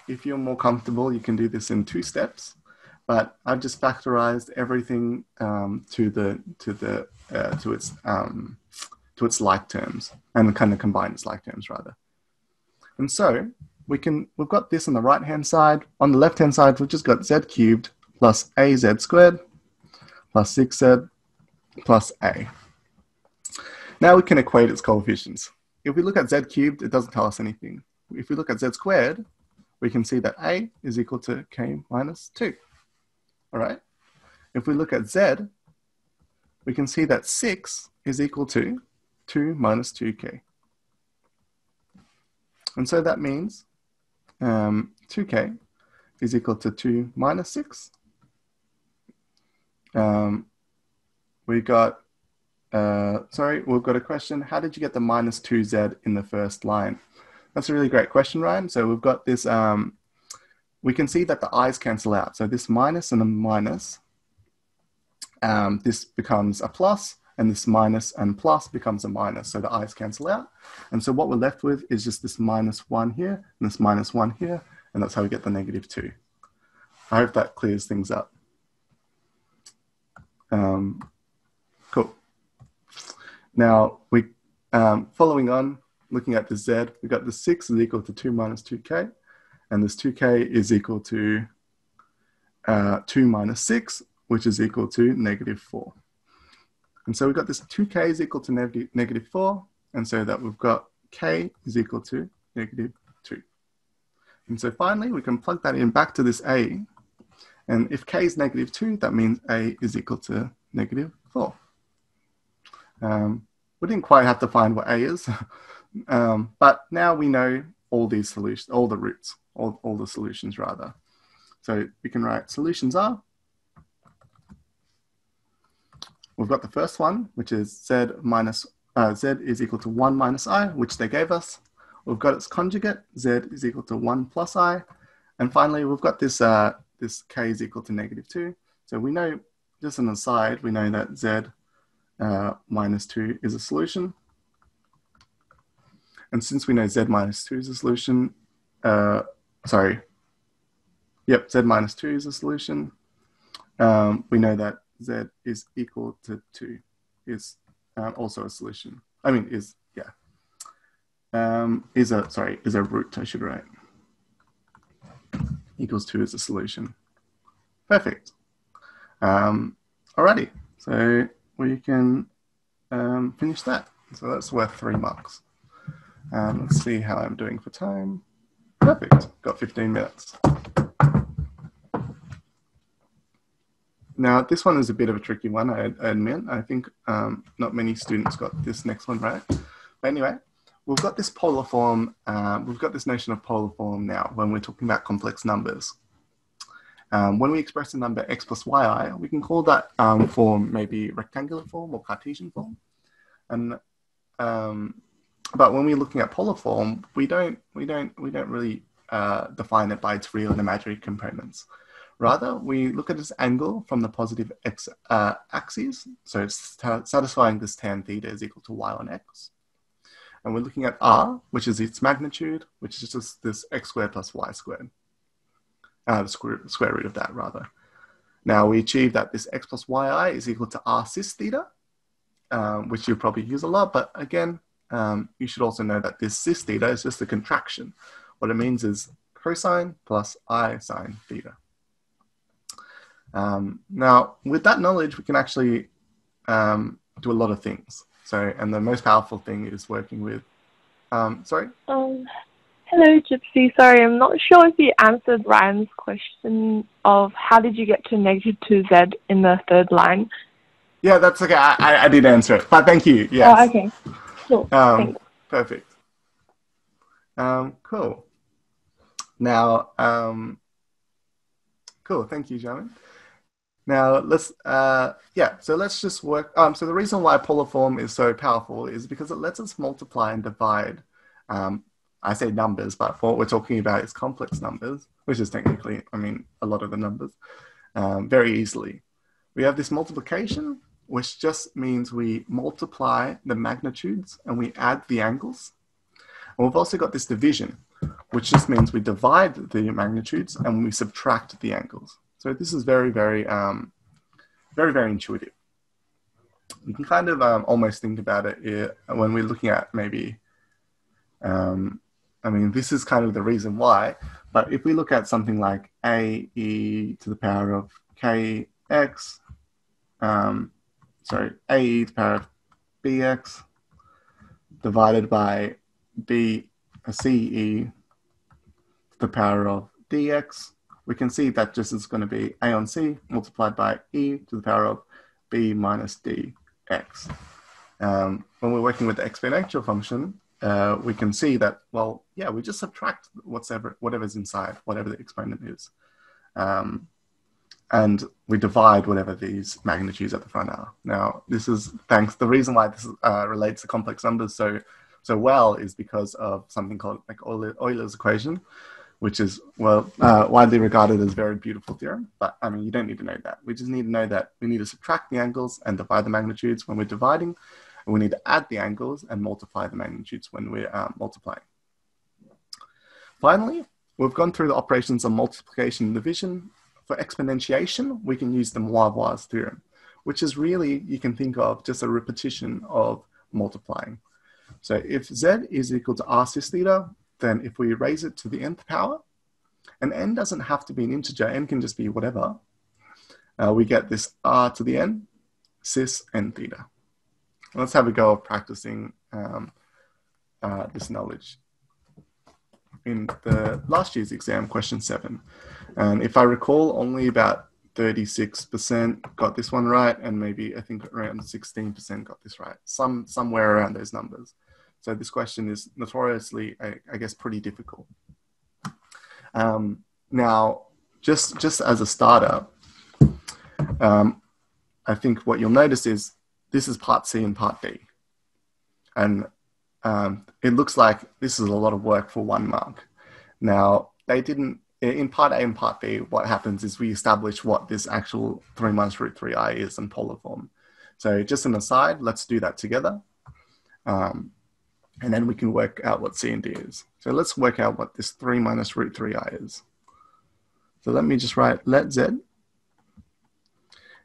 if you're more comfortable, you can do this in two steps, but I've just factorized everything um, to the to the uh, to its um, to its like terms and kind of combine its like terms rather. And so we can we've got this on the right hand side. On the left hand side, we've just got z cubed plus az squared plus 6z plus a. Now we can equate its coefficients. If we look at z cubed, it doesn't tell us anything. If we look at z squared, we can see that a is equal to k minus 2. All right? If we look at z, we can see that 6 is equal to 2 minus 2k. And so that means um, 2k is equal to 2 minus 6. Um, we got, uh, sorry, we've got a question. How did you get the minus 2z in the first line? That's a really great question, Ryan. So we've got this, um, we can see that the i's cancel out. So this minus and a minus, um, this becomes a plus, and this minus and plus becomes a minus. So the i's cancel out. And so what we're left with is just this minus 1 here, and this minus 1 here, and that's how we get the negative 2. I hope that clears things up. Um, cool. Now, we um, following on, looking at the z, we got the 6 is equal to 2 minus 2k, and this 2k is equal to uh, 2 minus 6, which is equal to negative 4. And so we've got this 2k is equal to neg negative 4, and so that we've got k is equal to negative 2. And so finally, we can plug that in back to this a, and if k is negative 2, that means a is equal to negative 4. Um, we didn't quite have to find what a is, [laughs] um, but now we know all these solutions, all the roots, all, all the solutions rather. So we can write solutions are, we've got the first one, which is z minus, uh, z is equal to 1 minus i, which they gave us. We've got its conjugate, z is equal to 1 plus i. And finally, we've got this uh, this k is equal to negative 2. So we know, just an aside, we know that z uh, minus 2 is a solution. And since we know z minus 2 is a solution, uh, sorry, yep, z minus 2 is a solution, um, we know that z is equal to 2 is uh, also a solution. I mean, is, yeah, um, is a, sorry, is a root, I should write equals 2 is a solution. Perfect. Um, alrighty, so we can um, finish that. So that's worth three marks. Um, let's see how I'm doing for time. Perfect, got 15 minutes. Now, this one is a bit of a tricky one, I, admit. I think um, not many students got this next one right. But anyway, we've got this polar form, uh, we've got this notion of polar form now when we're talking about complex numbers. Um, when we express a number x plus yi, we can call that um, form maybe rectangular form or Cartesian form. And um, but when we're looking at polar form, we don't we don't we don't really uh, define it by its real and imaginary components. Rather, we look at its angle from the positive x uh, axis. So it's satisfying this tan theta is equal to y on x. And we're looking at r, which is its magnitude, which is just this x squared plus y squared. Uh, the square, square root of that, rather. Now we achieve that this x plus yi is equal to r cis theta, um, which you'll probably use a lot. But again, um, you should also know that this cis theta is just a contraction. What it means is cosine plus i sine theta. Um, now, with that knowledge, we can actually um, do a lot of things. So, and the most powerful thing is working with, um, sorry? Um, hello, Gypsy. Sorry, I'm not sure if you answered Ryan's question of how did you get to negative 2z in the third line. Yeah, that's okay. I, I did answer it, but thank you. Yes. Oh, okay. Cool. Um, perfect. Um, cool. Now, um, cool. Thank you, Jamin. Now let's, uh, yeah, so let's just work. Um, so the reason why polar form is so powerful is because it lets us multiply and divide. Um, I say numbers, but what we're talking about is complex numbers, which is technically, I mean, a lot of the numbers, um, very easily. We have this multiplication, which just means we multiply the magnitudes and we add the angles. And we've also got this division, which just means we divide the magnitudes and we subtract the angles. So this is very, very, um, very, very intuitive. You can kind of um, almost think about it when we're looking at maybe, um, I mean, this is kind of the reason why, but if we look at something like a e to the power of kx, um, sorry, a e to the power of bx divided by b, c e to the power of dx, we can see that just is going to be a on c multiplied by e to the power of b minus dx. Um, when we're working with the exponential function, uh, we can see that, well, yeah, we just subtract whatever, whatever's inside, whatever the exponent is. Um, and we divide whatever these magnitudes at the front are. Now, this is thanks. The reason why this uh, relates to complex numbers so so well is because of something called like Euler's equation, which is well uh, widely regarded as very beautiful theorem. But I mean, you don't need to know that. We just need to know that we need to subtract the angles and divide the magnitudes when we're dividing, and we need to add the angles and multiply the magnitudes when we're uh, multiplying. Finally, we've gone through the operations of multiplication and division. For exponentiation, we can use de Moivre's theorem, which is really, you can think of just a repetition of multiplying. So if z is equal to r cis theta, then if we raise it to the nth power, and n doesn't have to be an integer, n can just be whatever, uh, we get this r to the n cis n theta. Let's have a go of practicing um, uh, this knowledge. In the last year's exam, question seven, and if I recall, only about 36% got this one right, and maybe I think around 16% got this right, some somewhere around those numbers. So this question is notoriously, I, I guess, pretty difficult. Um, now, just just as a starter, um, I think what you'll notice is this is part C and part D, and um, it looks like this is a lot of work for one mark. Now, they didn't in part A and part B. What happens is we establish what this actual three minus root three i is in polar form. So, just an aside, let's do that together. Um, and then we can work out what C and D is. So let's work out what this 3 minus root 3i is. So let me just write let z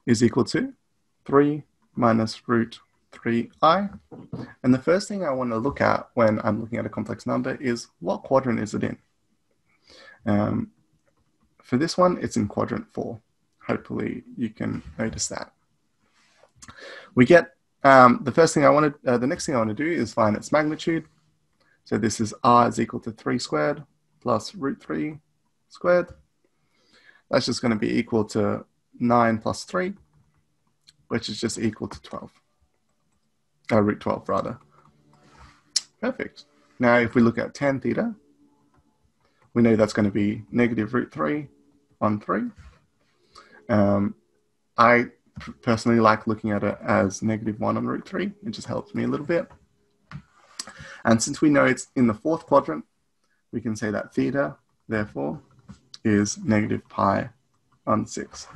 is equal to 3 minus root 3i. And the first thing I want to look at when I'm looking at a complex number is what quadrant is it in? Um, for this one, it's in quadrant 4. Hopefully you can notice that. We get um, the first thing I want to, uh, the next thing I want to do is find its magnitude. So this is r is equal to 3 squared plus root 3 squared. That's just going to be equal to 9 plus 3, which is just equal to 12. Uh, root 12, rather. Perfect. Now, if we look at tan theta, we know that's going to be negative root 3 on 3. Um, I personally like looking at it as negative 1 on root 3. It just helps me a little bit. And since we know it's in the fourth quadrant, we can say that theta, therefore, is negative pi on 6.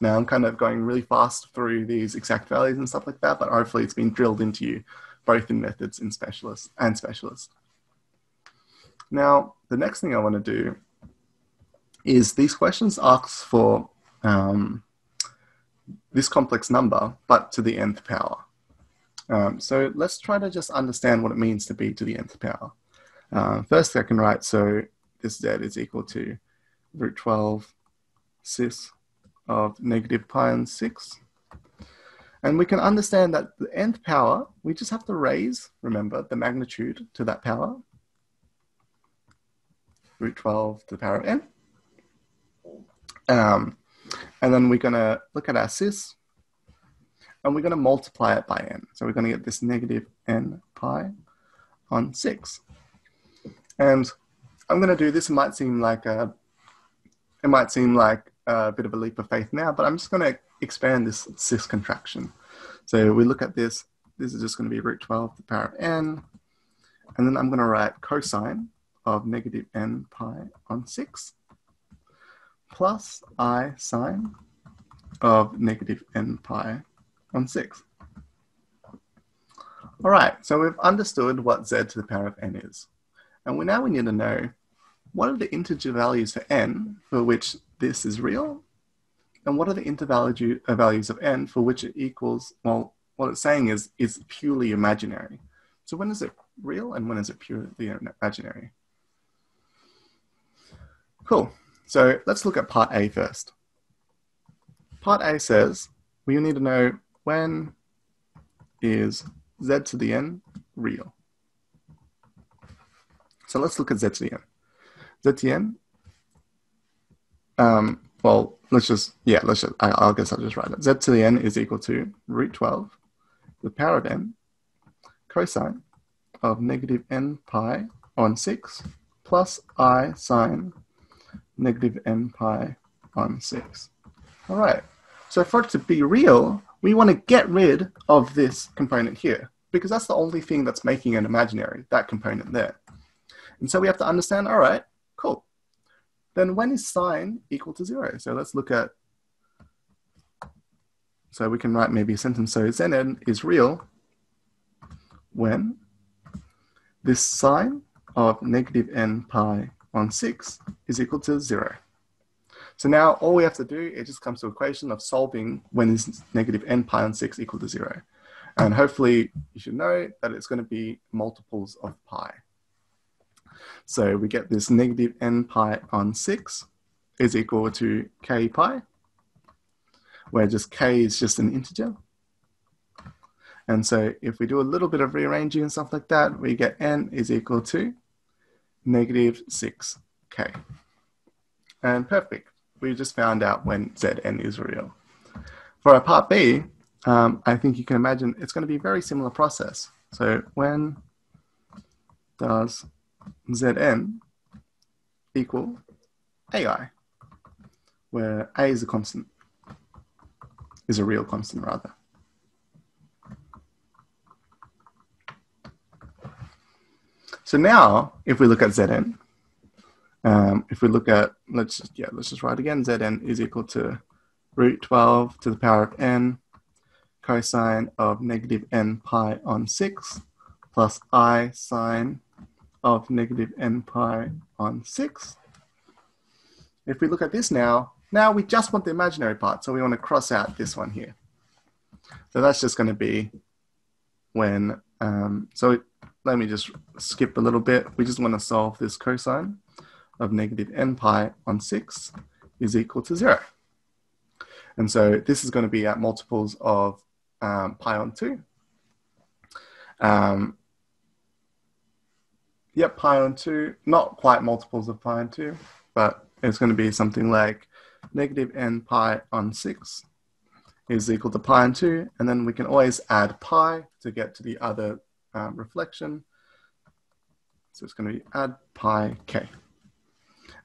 Now I'm kind of going really fast through these exact values and stuff like that, but hopefully it's been drilled into you, both in methods and specialist and specialist. Now, the next thing I want to do is these questions ask for um, this complex number, but to the nth power. Um, so let's try to just understand what it means to be to the nth power. Uh, first, I can write, so this z is equal to root 12 cis of negative pi and 6. And we can understand that the nth power, we just have to raise, remember, the magnitude to that power. Root 12 to the power of n. Um, and then we're going to look at our cis, and we're going to multiply it by n. So we're going to get this negative n pi on 6. And I'm going to do this. It might seem like a, it might seem like a bit of a leap of faith now, but I'm just going to expand this cis contraction. So we look at this. This is just going to be root 12 to the power of n. And then I'm going to write cosine of negative n pi on 6 plus i sine of negative n pi on 6. All right, so we've understood what z to the power of n is. And we now we need to know what are the integer values for n for which this is real, and what are the intervalue uh, values of n for which it equals, well, what it's saying is, is purely imaginary. So when is it real and when is it purely imaginary? Cool. So let's look at part A first. Part A says we need to know when is z to the n real. So let's look at z to the n. z to the n, um, well, let's just, yeah, let's just, I, I guess I'll just write it. z to the n is equal to root 12, the power of n, cosine of negative n pi on 6 plus i sine negative n pi on 6. All right. So for it to be real, we want to get rid of this component here because that's the only thing that's making it imaginary, that component there. And so we have to understand, all right, cool. Then when is sine equal to zero? So let's look at, so we can write maybe a sentence. So Zn is real when this sine of negative n pi on 6 is equal to 0. So now all we have to do, it just comes to equation of solving when is negative n pi on 6 equal to 0. And hopefully you should know that it's going to be multiples of pi. So we get this negative n pi on 6 is equal to k pi, where just k is just an integer. And so if we do a little bit of rearranging and stuff like that, we get n is equal to negative 6k. And perfect. We just found out when Zn is real. For our part B, um, I think you can imagine it's going to be a very similar process. So when does Zn equal AI, where A is a constant, is a real constant rather. So now, if we look at Zn, um, if we look at, let's just, yeah, let's just write again, Zn is equal to root 12 to the power of n cosine of negative n pi on 6 plus i sine of negative n pi on 6. If we look at this now, now we just want the imaginary part, so we want to cross out this one here. So that's just going to be when, um, so let me just skip a little bit. We just want to solve this cosine of negative n pi on 6 is equal to 0. And so this is going to be at multiples of um, pi on 2. Um, yep, pi on 2, not quite multiples of pi on 2, but it's going to be something like negative n pi on 6 is equal to pi on 2, and then we can always add pi to get to the other um, reflection. So it's going to be add pi k.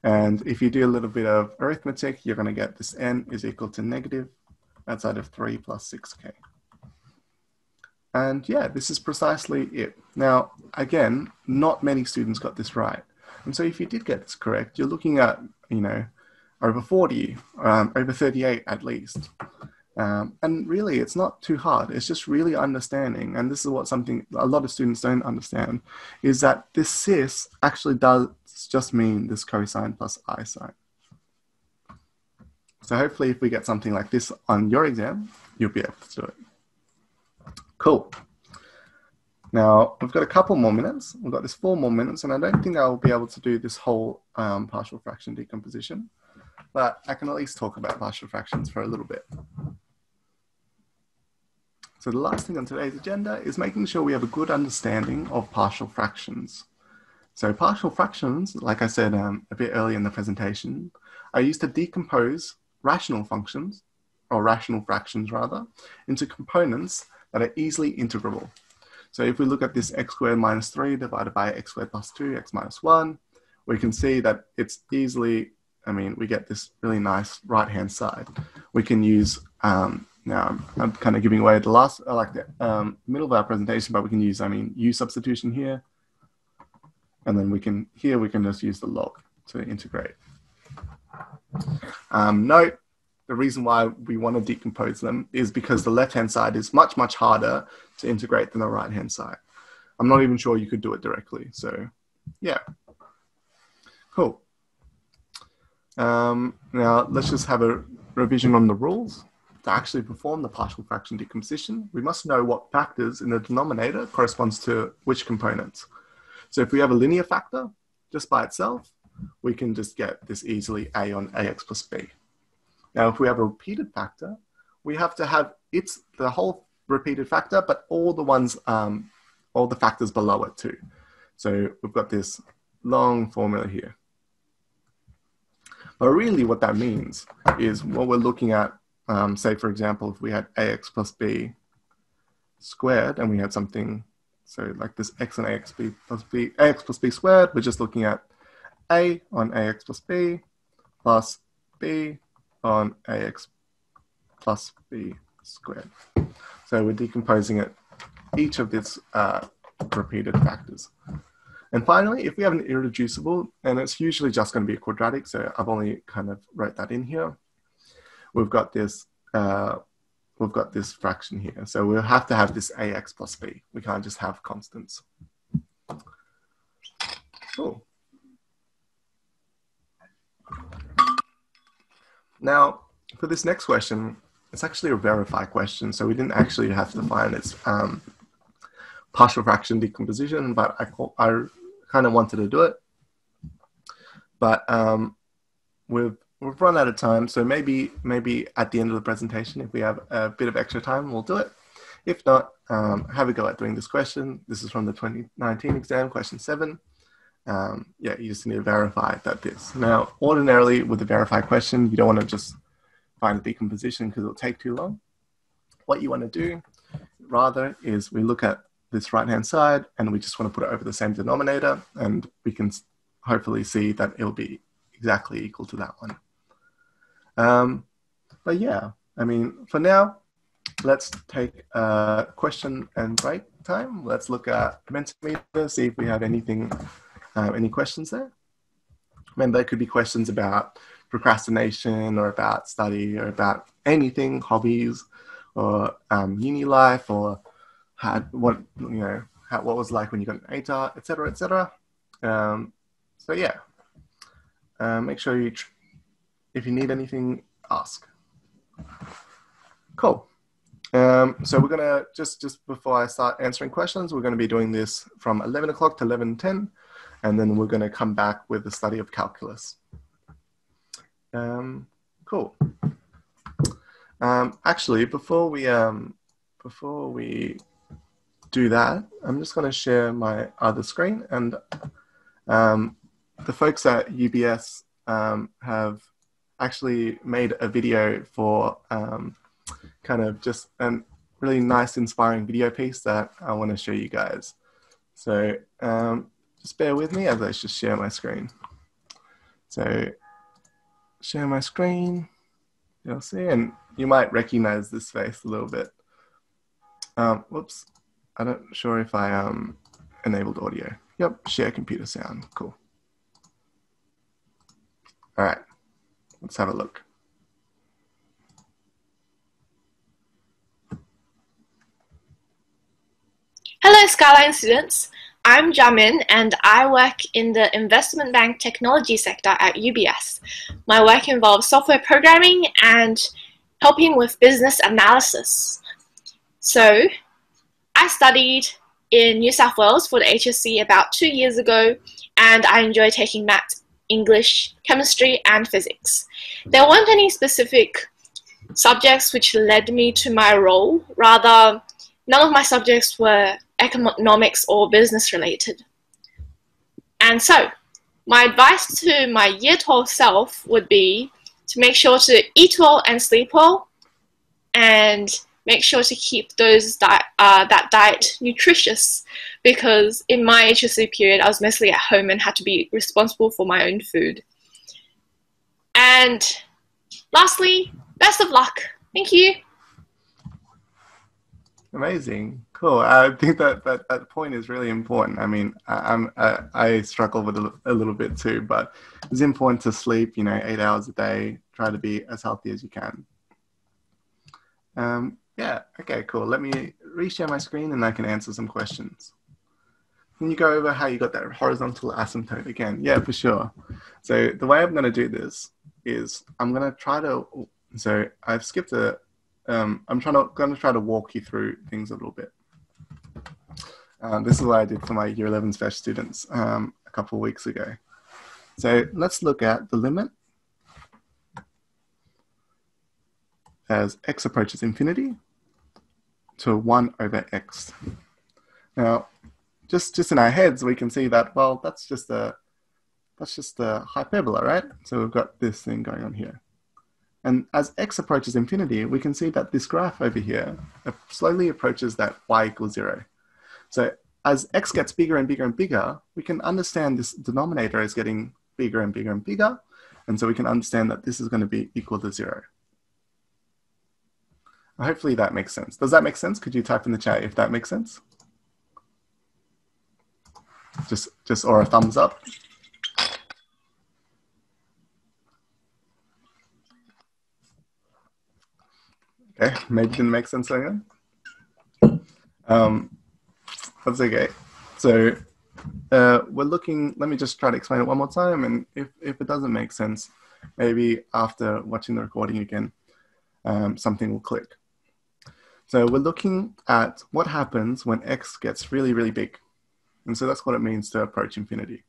And if you do a little bit of arithmetic, you're going to get this n is equal to negative outside of 3 plus 6k. And yeah, this is precisely it. Now, again, not many students got this right. And so if you did get this correct, you're looking at, you know, over 40, um, over 38 at least. Um, and really, it's not too hard. It's just really understanding, and this is what something a lot of students don't understand, is that this cis actually does just mean this cosine plus i sine. So hopefully, if we get something like this on your exam, you'll be able to do it. Cool. Now, we've got a couple more minutes. We've got this four more minutes, and I don't think I'll be able to do this whole um, partial fraction decomposition, but I can at least talk about partial fractions for a little bit. So the last thing on today's agenda is making sure we have a good understanding of partial fractions. So partial fractions, like I said um, a bit earlier in the presentation, are used to decompose rational functions, or rational fractions rather, into components that are easily integrable. So if we look at this x squared minus 3 divided by x squared plus 2, x minus 1, we can see that it's easily, I mean, we get this really nice right-hand side. We can use um, now I'm, kind of giving away the last, like the um, middle of our presentation, but we can use, I mean, u substitution here. And then we can, here we can just use the log to integrate. Um, note, the reason why we want to decompose them is because the left-hand side is much, much harder to integrate than the right-hand side. I'm not even sure you could do it directly. So yeah, cool. Um, now let's just have a revision on the rules to actually perform the partial fraction decomposition, we must know what factors in the denominator corresponds to which components. So if we have a linear factor just by itself, we can just get this easily a on ax plus b. Now, if we have a repeated factor, we have to have it's the whole repeated factor, but all the ones, um, all the factors below it too. So we've got this long formula here. But really what that means is what we're looking at um, say, for example, if we had ax plus b squared and we had something, so like this x and ax b plus b, ax plus b squared, we're just looking at a on ax plus b plus b on ax plus b squared. So we're decomposing it, each of these uh, repeated factors. And finally, if we have an irreducible, and it's usually just going to be a quadratic, so I've only kind of wrote that in here. We've got this, uh, we've got this fraction here. So we'll have to have this ax plus b. We can't just have constants. Cool. Now, for this next question, it's actually a verify question, so we didn't actually have to find its um, partial fraction decomposition, but I, I kind of wanted to do it. But um, we've we've run out of time, so maybe maybe at the end of the presentation, if we have a bit of extra time, we'll do it. If not, um, have a go at doing this question. This is from the 2019 exam, question seven. Um, yeah, you just need to verify that this. Now, ordinarily with a verify question, you don't want to just find a decomposition because it'll take too long. What you want to do rather is we look at this right hand side and we just want to put it over the same denominator and we can hopefully see that it'll be exactly equal to that one. Um, but yeah, I mean, for now, let's take a question and break time. Let's look at Mentimeter, see if we have anything, uh, any questions there. Remember, there could be questions about procrastination or about study or about anything, hobbies or um, uni life or had what you know how, what was like when you got an ATAR, etc., etc. Um, so yeah, uh, make sure you if you need anything, ask. Cool. Um, so we're gonna just just before I start answering questions, we're gonna be doing this from 11 o'clock to 11:10, and then we're gonna come back with the study of calculus. Um, cool. Um, actually, before we um, before we do that, I'm just going to share my other screen, and um, the folks at UBS um, have actually made a video for um, kind of just a really nice, inspiring video piece that I want to show you guys. So um, just bear with me as I just share my screen. So share my screen. You'll see, and you might recognize this face a little bit. Um, whoops, I'm not sure if I um, enabled audio. Yep, share computer sound, cool. All right, let's have a look. Hello, Skyline students. I'm Jamin and I work in the investment bank technology sector at UBS. My work involves software programming and helping with business analysis. So, I studied in New South Wales for the HSC about two years ago and I enjoy taking maths, English, chemistry, and physics. There weren't any specific subjects which led me to my role, rather, none of my subjects were economics or business related. And so, my advice to my year 12 self would be to make sure to eat well and sleep well, and make sure to keep those di- uh, that diet nutritious because in my HSC period, I was mostly at home and had to be responsible for my own food. And lastly, best of luck. Thank you. Amazing. Cool. I think that, that that point is really important. I mean, I, am I, I, struggle with it a little bit too, but it's important to sleep. You know, eight hours a day. Try to be as healthy as you can. Um, yeah. Okay. Cool. Let me reshare my screen and I can answer some questions. Can you go over how you got that horizontal asymptote again? Yeah, for sure. So the way I'm going to do this is I'm going to try to. So I've skipped a. Um, I'm trying to going to try to walk you through things a little bit. Um, this is what I did for my year 11 special students um, a couple of weeks ago. So let's look at the limit as x approaches infinity to 1 over x. Now, just, just in our heads, we can see that, well, that's just a, that's just a hyperbola, right? So we've got this thing going on here. And as x approaches infinity, we can see that this graph over here slowly approaches that y equals zero. So as x gets bigger and bigger and bigger, we can understand this denominator is getting bigger and bigger and bigger. And so we can understand that this is going to be equal to zero. Hopefully that makes sense. Does that make sense? Could you type in the chat if that makes sense? Just, just or a thumbs up. Okay, maybe it didn't make sense again. Um, that's okay. So uh, we're looking, let me just try to explain it one more time. And if, if it doesn't make sense, maybe after watching the recording again, um, something will click. So we're looking at what happens when x gets really, really big. And so that's what it means to approach infinity,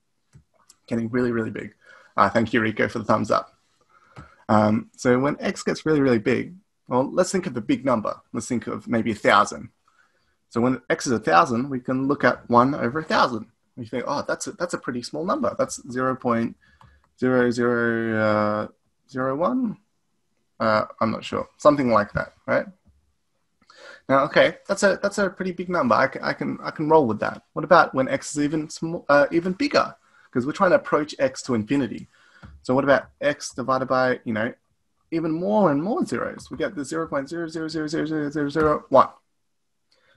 getting really, really big. Uh, thank you, Rico, for the thumbs up. Um, so when x gets really, really big, well, let's think of a big number. Let's think of maybe a thousand. So when x is a thousand, we can look at one over a thousand. We think, oh, that's a, that's a pretty small number. That's zero point zero zero uh. Uh, I'm not sure, something like that, right? Okay, that's a that's a pretty big number. I can I can I can roll with that. What about when x is even small, uh, even bigger? Because we're trying to approach x to infinity. So what about x divided by you know even more and more zeros? We get the zero point zero zero zero zero zero zero zero one.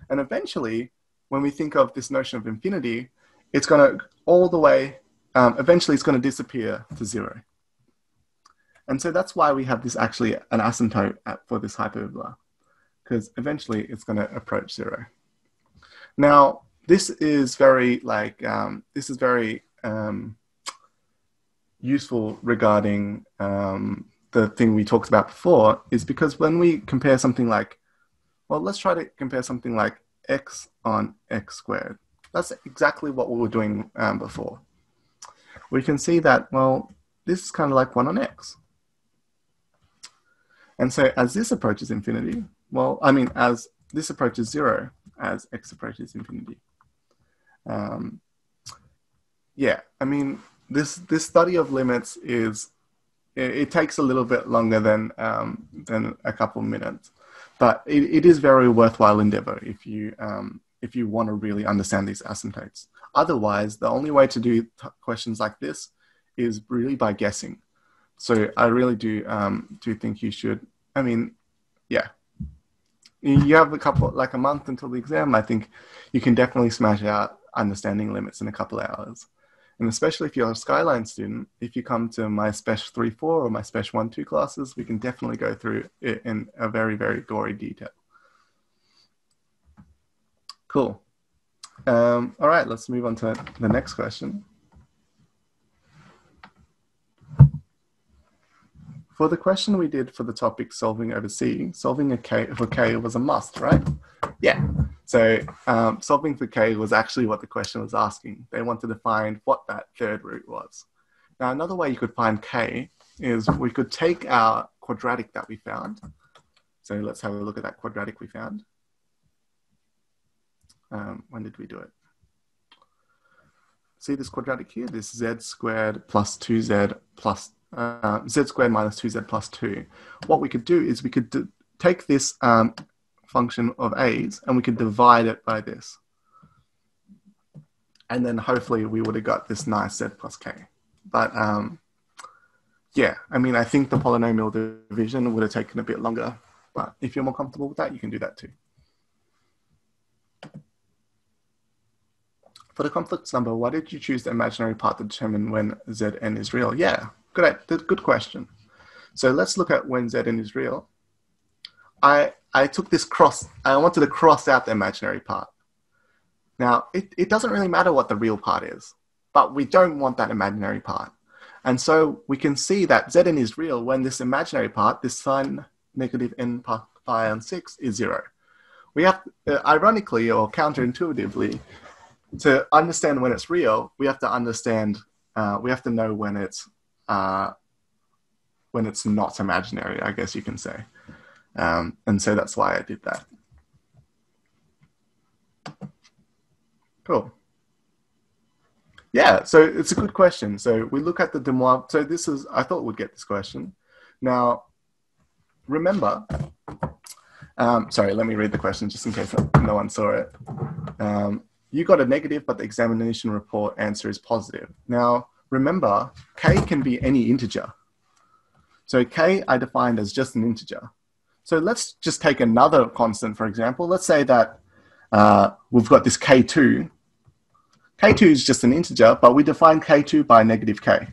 And eventually, when we think of this notion of infinity, it's going to all the way, um, eventually, it's going to disappear to zero. And so that's why we have this actually an asymptote at, for this hyperbola, because eventually it's going to approach zero. Now, this is very like, um, this is very um, useful regarding um, the thing we talked about before, is because when we compare something like well, let's try to compare something like x on x squared. That's exactly what we were doing um, before. We can see that, well, this is kind of like 1 on x. And so as this approaches infinity, well, I mean, as this approaches 0, as x approaches infinity. Um, yeah, I mean, this, this study of limits is, it, it takes a little bit longer than, um, than a couple minutes but it, it is very worthwhile endeavor if you um, if you want to really understand these asymptotes. Otherwise, the only way to do questions like this is really by guessing. So I really do um, do think you should. I mean, yeah, you have a couple like a month until the exam. I think you can definitely smash out understanding limits in a couple hours. And especially if you're a Skyline student, if you come to my Spec 3 4 or my Spec 1 2 classes, we can definitely go through it in a very, very gory detail. Cool. Um, all right, let's move on to the next question. For the question we did for the topic solving over C, solving a K for K was a must, right? Yeah. So um, solving for K was actually what the question was asking. They wanted to find what that third root was. Now, another way you could find K is we could take our quadratic that we found. So let's have a look at that quadratic we found. Um, when did we do it? See this quadratic here, this z squared plus 2z plus uh, z squared minus 2z plus 2. What we could do is we could take this um, function of a's and we could divide it by this. And then hopefully we would have got this nice z plus k. But um, yeah, I mean, I think the polynomial division would have taken a bit longer. But if you're more comfortable with that, you can do that too. For the complex number, why did you choose the imaginary part to determine when Zn is real? Yeah, good, good question. So let's look at when Zn is real. I, I took this cross, I wanted to cross out the imaginary part. Now, it, it doesn't really matter what the real part is, but we don't want that imaginary part. And so we can see that Zn is real when this imaginary part, this sine negative n pi on 6, is zero. We have, uh, ironically or counterintuitively, to understand when it's real, we have to understand, uh, we have to know when it's uh, when it's not imaginary, I guess you can say. Um, and so that's why I did that. Cool. Yeah, so it's a good question. So we look at the de Moivre. So this is, I thought we'd get this question. Now, remember, um, sorry, let me read the question just in case no one saw it. Um, you got a negative, but the examination report answer is positive. Now, remember, k can be any integer. So k I defined as just an integer. So let's just take another constant, for example. Let's say that uh, we've got this k2. k2 is just an integer, but we define k2 by negative k.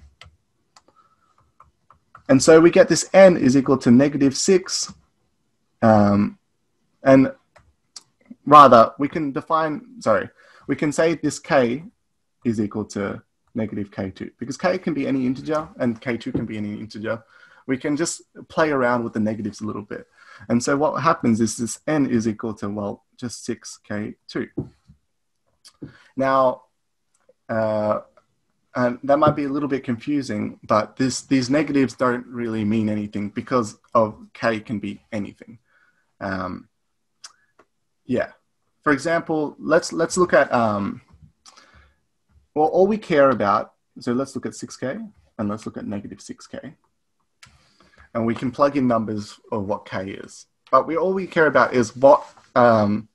And so we get this n is equal to negative 6. Um, and rather, we can define, sorry, we can say this k is equal to negative k2 because k can be any integer and k2 can be any integer. We can just play around with the negatives a little bit. And so what happens is this n is equal to, well, just 6k2. Now, uh, and that might be a little bit confusing, but this, these negatives don't really mean anything because of k can be anything. Um, yeah. For example, let's let's look at um, well, all we care about. So let's look at 6k and let's look at negative 6k, and we can plug in numbers of what k is. But we all we care about is what um,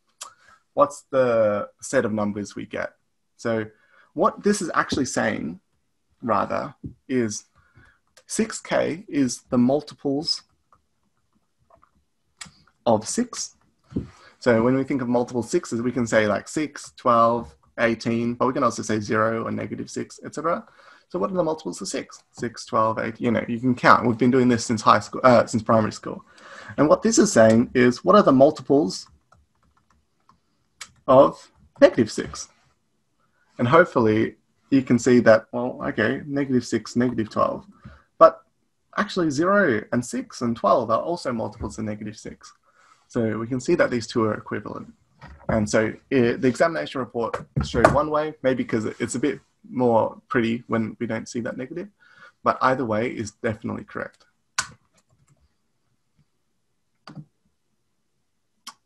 what's the set of numbers we get. So what this is actually saying, rather, is 6k is the multiples of 6. So when we think of multiple sixes, we can say like 6, 12, 18, but we can also say 0 or negative 6, etc. So what are the multiples of 6? 6, 12, 8, you know, you can count. We've been doing this since high school, uh, since primary school. And what this is saying is what are the multiples of negative 6? And hopefully you can see that, well, okay, negative 6, negative 12. But actually 0 and 6 and 12 are also multiples of negative 6. So we can see that these two are equivalent. And so it, the examination report showed one way, maybe because it's a bit more pretty when we don't see that negative, but either way is definitely correct.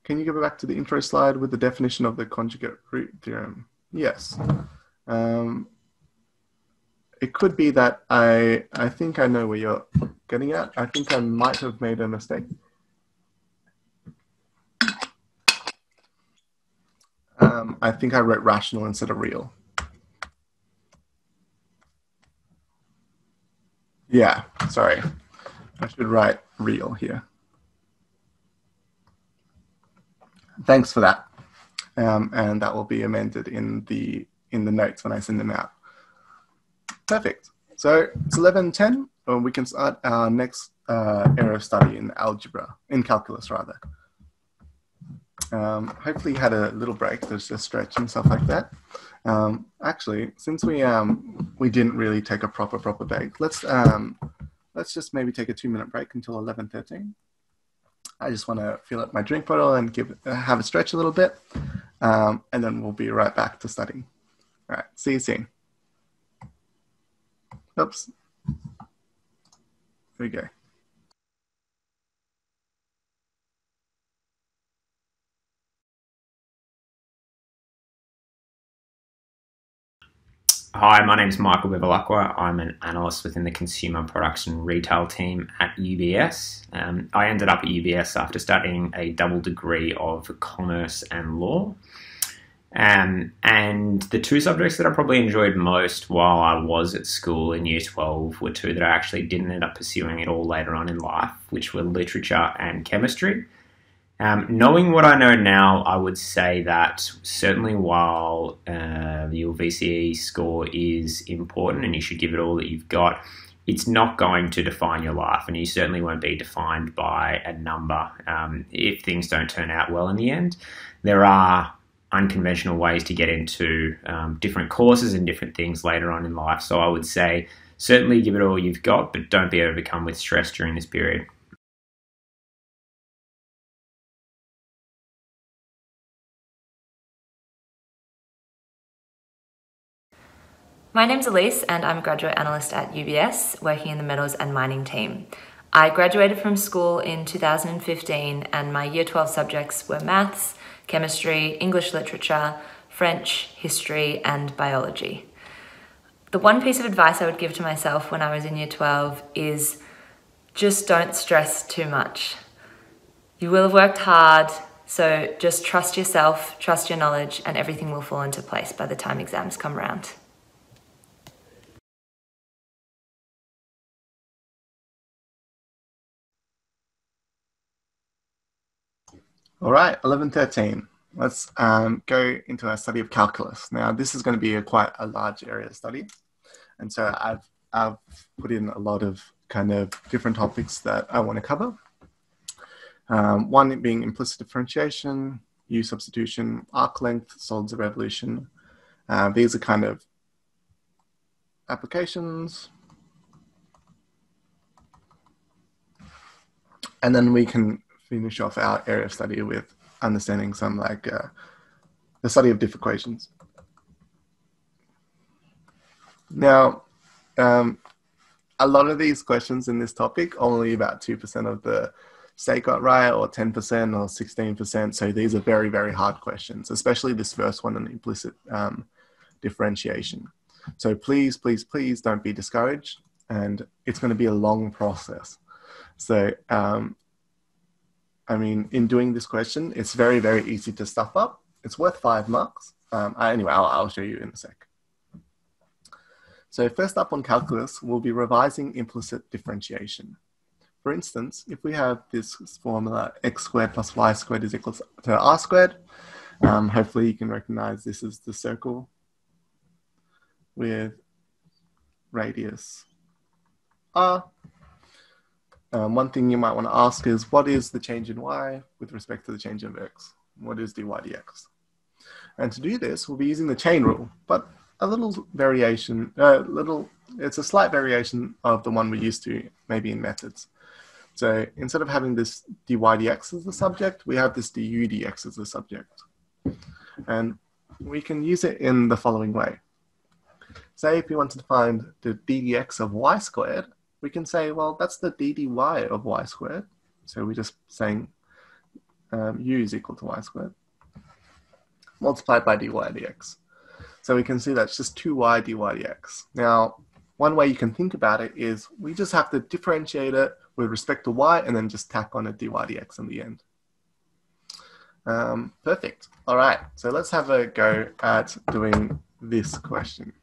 Can you go back to the intro slide with the definition of the conjugate root theorem? Yes. Um, it could be that I, I think I know where you're getting at. I think I might have made a mistake. Um, I think I wrote rational instead of real. Yeah, sorry. I should write real here. Thanks for that. Um, and that will be amended in the in the notes when I send them out. Perfect. So it's 11.10, and we can start our next uh, area of study in algebra, in calculus rather. Um, hopefully you had a little break, there's a stretch and stuff like that. Um, actually, since we um, we didn't really take a proper proper break, let's um, let's just maybe take a two minute break until 11.13. I just want to fill up my drink bottle and give have a stretch a little bit, um, and then we'll be right back to studying. All right, see you soon. Oops. Here we go. Hi, my name is Michael Bevilacqua. I'm an analyst within the consumer products and retail team at UBS. Um, I ended up at UBS after studying a double degree of commerce and law. Um, and the two subjects that I probably enjoyed most while I was at school in year 12 were two that I actually didn't end up pursuing at all later on in life, which were literature and chemistry. Um, knowing what I know now, I would say that certainly while uh, your VCE score is important and you should give it all that you've got, it's not going to define your life, and you certainly won't be defined by a number um, if things don't turn out well in the end. There are unconventional ways to get into um, different courses and different things later on in life, so I would say certainly give it all you've got, but don't be overcome with stress during this period. My name's Elise, and I'm a graduate analyst at UBS, working in the metals and mining team. I graduated from school in 2015, and my year 12 subjects were maths, chemistry, English literature, French, history, and biology. The one piece of advice I would give to myself when I was in year 12 is just don't stress too much. You will have worked hard, so just trust yourself, trust your knowledge, and everything will fall into place by the time exams come around. All right, 1113. Let's um, go into our study of calculus. Now, this is going to be a quite a large area of study. And so I've, I've put in a lot of kind of different topics that I want to cover. Um, one being implicit differentiation, U substitution, arc length, solids of revolution. Uh, these are kind of applications. And then we can finish off our area of study with understanding some like uh, the study of different equations. Now, um, a lot of these questions in this topic, only about 2% of the state got right, or 10% or 16%. So these are very, very hard questions, especially this first one on implicit um, differentiation. So please, please, please don't be discouraged. And it's going to be a long process. So um, I mean, in doing this question, it's very, very easy to stuff up. It's worth five marks. Um, anyway, I'll, I'll show you in a sec. So first up on calculus, we'll be revising implicit differentiation. For instance, if we have this formula x squared plus y squared is equal to r squared, um, hopefully you can recognize this is the circle with radius r um, one thing you might want to ask is what is the change in y with respect to the change in x? What is dy dx? And to do this, we'll be using the chain rule, but a little variation, a uh, little, it's a slight variation of the one we're used to maybe in methods. So instead of having this dy dx as the subject, we have this du dx as the subject. And we can use it in the following way. Say if you wanted to find the ddx of y squared, we can say, well, that's the ddy of y squared. So we're just saying um, u is equal to y squared multiplied by dy dx. So we can see that's just 2y dy dx. Now, one way you can think about it is we just have to differentiate it with respect to y and then just tack on a dy dx in the end. Um, perfect. All right, so let's have a go at doing this question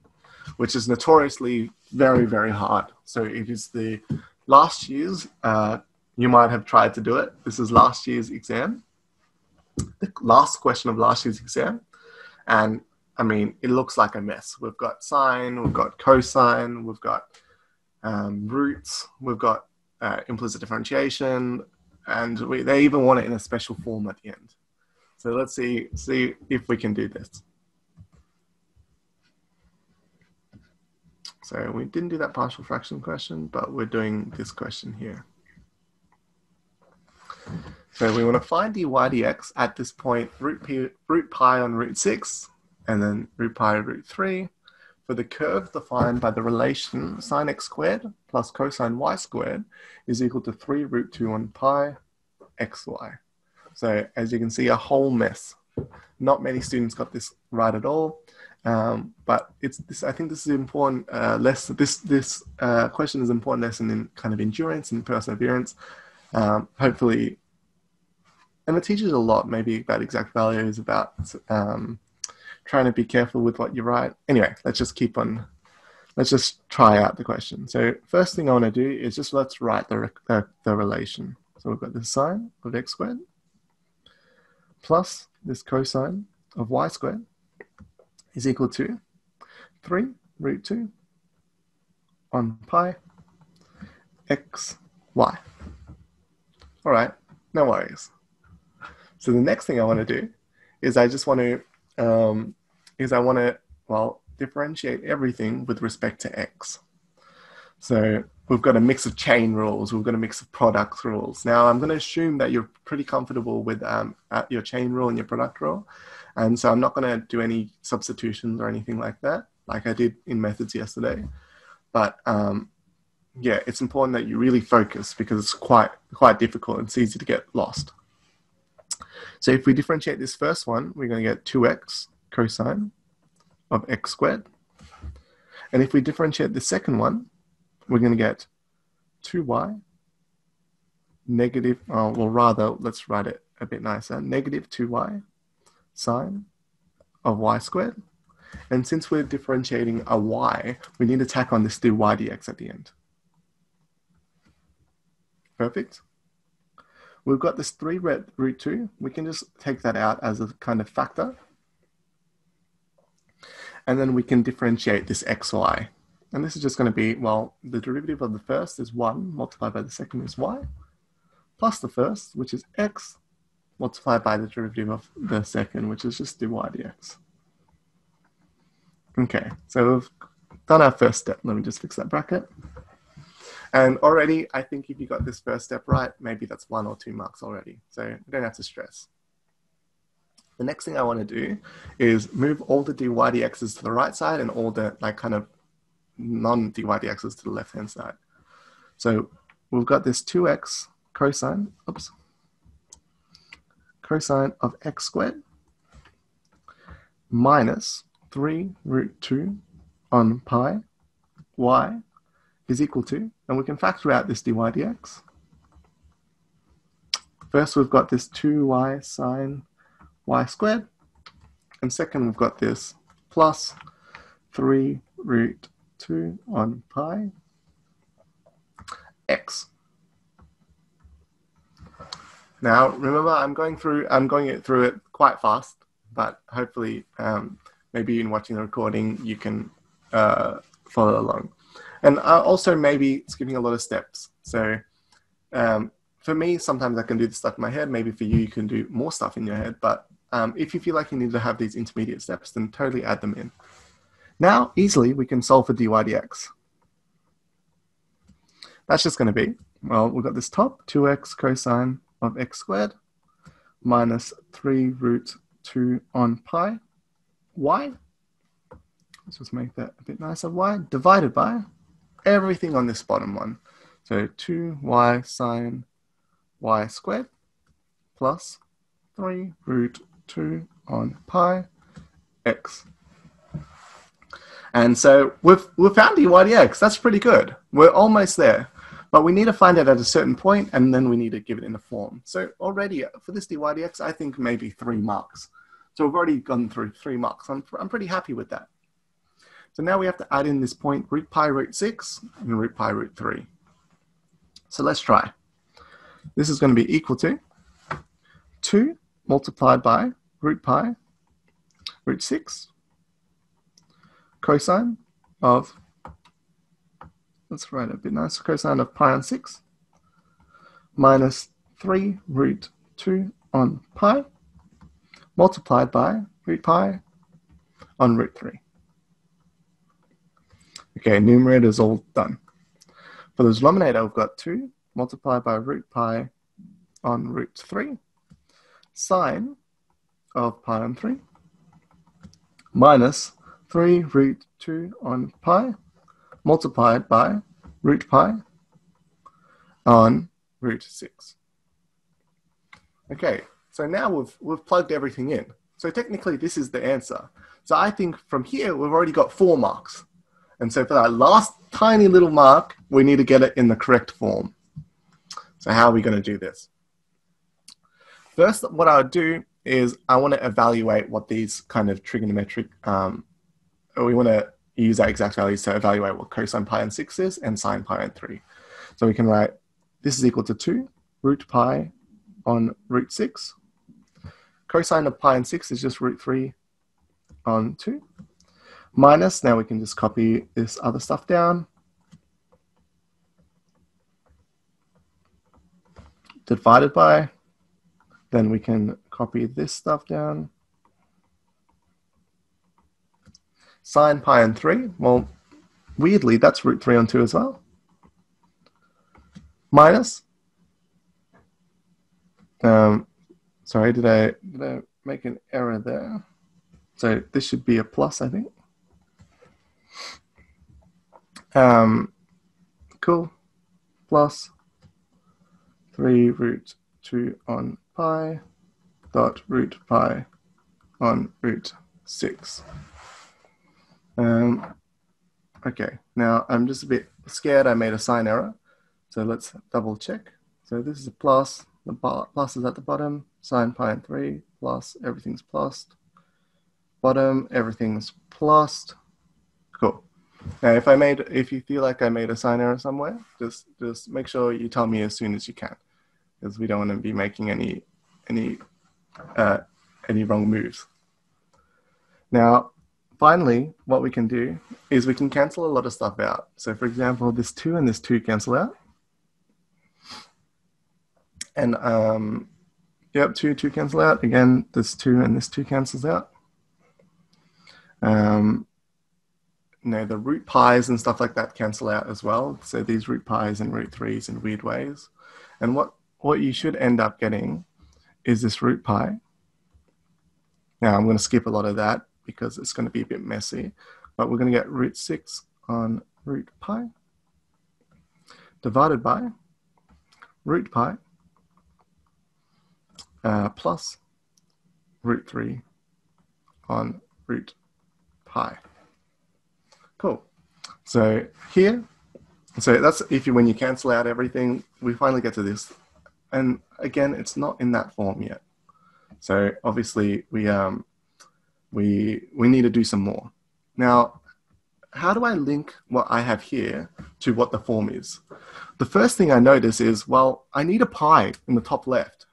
which is notoriously very, very hard. So it is the last year's, uh, you might have tried to do it. This is last year's exam, the last question of last year's exam. And I mean, it looks like a mess. We've got sine, we've got cosine, we've got um, roots, we've got uh, implicit differentiation, and we, they even want it in a special form at the end. So let's see, see if we can do this. So we didn't do that partial fraction question, but we're doing this question here. So we want to find dy dx at this point, root, root pi on root 6, and then root pi root 3, for the curve defined by the relation sine x squared plus cosine y squared is equal to 3 root 2 on pi xy. So as you can see, a whole mess. Not many students got this right at all. Um, but it's this. I think this is important uh, lesson. This this uh, question is important lesson in kind of endurance and perseverance. Um, hopefully, and it teaches a lot. Maybe about exact values, about um, trying to be careful with what you write. Anyway, let's just keep on. Let's just try out the question. So first thing I want to do is just let's write the uh, the relation. So we've got the sine of x squared plus this cosine of y squared is equal to 3 root 2 on pi x y. All right, no worries. So the next thing I want to do is I just want to um, is I want to well differentiate everything with respect to x. So we've got a mix of chain rules, we've got a mix of product rules. Now I'm going to assume that you're pretty comfortable with um, your chain rule and your product rule. And so I'm not going to do any substitutions or anything like that, like I did in methods yesterday. But um, yeah, it's important that you really focus because it's quite quite difficult. It's easy to get lost. So if we differentiate this first one, we're going to get 2x cosine of x squared. And if we differentiate the second one, we're going to get 2y negative, oh, well, rather, let's write it a bit nicer, negative 2y sine of y squared. And since we're differentiating a y, we need to tack on this dy dx at the end. Perfect. we've got this 3 root, root 2. We can just take that out as a kind of factor. And then we can differentiate this xy. And this is just going to be, well, the derivative of the first is 1 multiplied by the second is y, plus the first, which is x, multiplied by the derivative of the second, which is just dy dx. Okay, so we've done our first step. Let me just fix that bracket. And already, I think if you got this first step right, maybe that's one or two marks already. So you don't have to stress. The next thing I want to do is move all the dy dx's to the right side and all the like kind of non-dy dx's to the left-hand side. So we've got this 2x cosine, oops, cosine of x squared minus 3 root 2 on pi y is equal to, and we can factor out this dy dx. First, we've got this 2y sine y squared, and second, we've got this plus 3 root 2 on pi x. Now, remember, I'm going through, I'm going it through it quite fast, but hopefully, um, maybe in watching the recording, you can uh, follow along. And uh, also maybe skipping a lot of steps. So um, for me, sometimes I can do the stuff in my head. Maybe for you, you can do more stuff in your head. But um, if you feel like you need to have these intermediate steps, then totally add them in. Now, easily, we can solve for dy dx. That's just going to be, well, we've got this top, 2x cosine of x squared minus 3 root 2 on pi y. Let's just make that a bit nicer. y divided by everything on this bottom one. So 2y sine y squared plus 3 root 2 on pi x. And so we've, we've found dy dx. That's pretty good. We're almost there. But we need to find it at a certain point, and then we need to give it in a form. So already uh, for this dy dx, I think maybe three marks. So we've already gone through three marks. I'm, I'm pretty happy with that. So now we have to add in this point root pi root 6 and root pi root 3. So let's try. This is going to be equal to 2 multiplied by root pi root 6 cosine of let's write it a bit nicer, cosine of pi on 6 minus 3 root 2 on pi multiplied by root pi on root 3. Okay, numerator is all done. For the denominator, we've got 2 multiplied by root pi on root 3 sine of pi on 3 minus 3 root 2 on pi multiplied by root pi on root 6. Okay, so now we've, we've plugged everything in. So technically this is the answer. So I think from here we've already got four marks. And so for that last tiny little mark, we need to get it in the correct form. So how are we going to do this? First, what I would do is I want to evaluate what these kind of trigonometric, um, we want to use our exact values to evaluate what cosine pi on 6 is and sine pi on 3. So we can write this is equal to 2 root pi on root 6. Cosine of pi on 6 is just root 3 on 2. Minus, now we can just copy this other stuff down. Divided by, then we can copy this stuff down. Sine pi on 3, well, weirdly, that's root 3 on 2 as well. Minus, um, sorry, did I, did I make an error there? So this should be a plus, I think. Um, cool. Plus 3 root 2 on pi dot root pi on root 6. Um, okay, now I'm just a bit scared I made a sign error. So let's double check. So this is a plus, the plus is at the bottom, sine pi and 3, plus, everything's plussed. Bottom, everything's plussed. Cool. Now if I made, if you feel like I made a sign error somewhere, just, just make sure you tell me as soon as you can. because we don't want to be making any any uh, any wrong moves. Now, finally, what we can do is we can cancel a lot of stuff out. So for example, this two and this two cancel out. And um, yep, two, two cancel out. Again, this two and this two cancels out. Um, you the root pies and stuff like that cancel out as well. So these root pies and root threes in weird ways. And what, what you should end up getting is this root pi. Now I'm going to skip a lot of that because it's going to be a bit messy, but we're going to get root 6 on root pi divided by root pi uh, plus root 3 on root pi. Cool. So here, so that's if you when you cancel out everything, we finally get to this. And again, it's not in that form yet. So obviously we um we we need to do some more. Now, how do I link what I have here to what the form is? The first thing I notice is, well, I need a pi in the top left.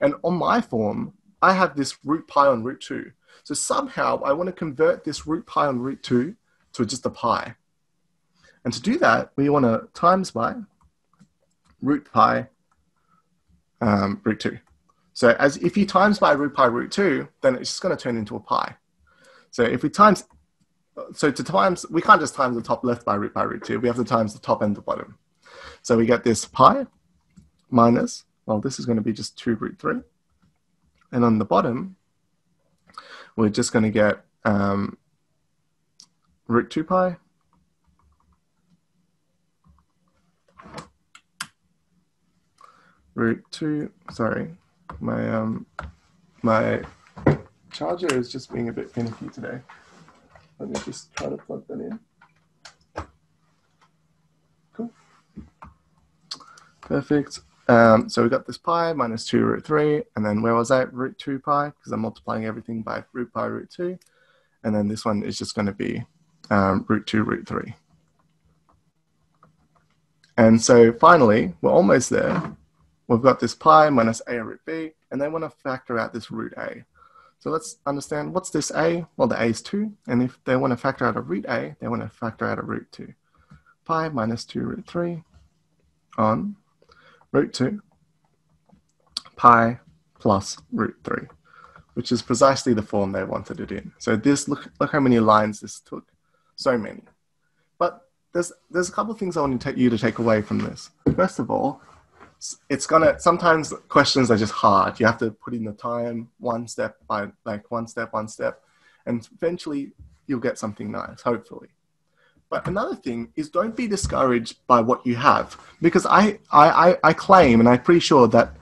And on my form, I have this root pi on root 2. So somehow I want to convert this root pi on root 2 to just a pi. And to do that, we want to times by root pi um, root 2. So as if you times by root pi root 2, then it's just going to turn into a pi. So if we times, so to times, we can't just times the top left by root pi root 2. We have to times the top and the bottom. So we get this pi minus, well, this is going to be just 2 root 3. And on the bottom, we're just going to get um, root 2 pi root 2 sorry my um my charger is just being a bit finicky today. Let me just try to plug that in. Cool. Perfect. Um, so we got this pi minus 2 root 3 and then where was that root 2 pi because i'm multiplying everything by root pi root 2 and then this one is just going to be um, root 2 root 3. And so finally, we're almost there. We've got this pi minus a root b, and they want to factor out this root a. So let's understand what's this a? Well, the a is 2, and if they want to factor out a root a, they want to factor out a root 2. Pi minus 2 root 3 on root 2 pi plus root 3, which is precisely the form they wanted it in. So this, look, look how many lines this took so many. But there's there's a couple of things I want to take you to take away from this. First of all, it's gonna sometimes questions are just hard. You have to put in the time one step by like one step, one step, and eventually you'll get something nice, hopefully. But another thing is don't be discouraged by what you have. Because I, I, I, I claim and I'm pretty sure that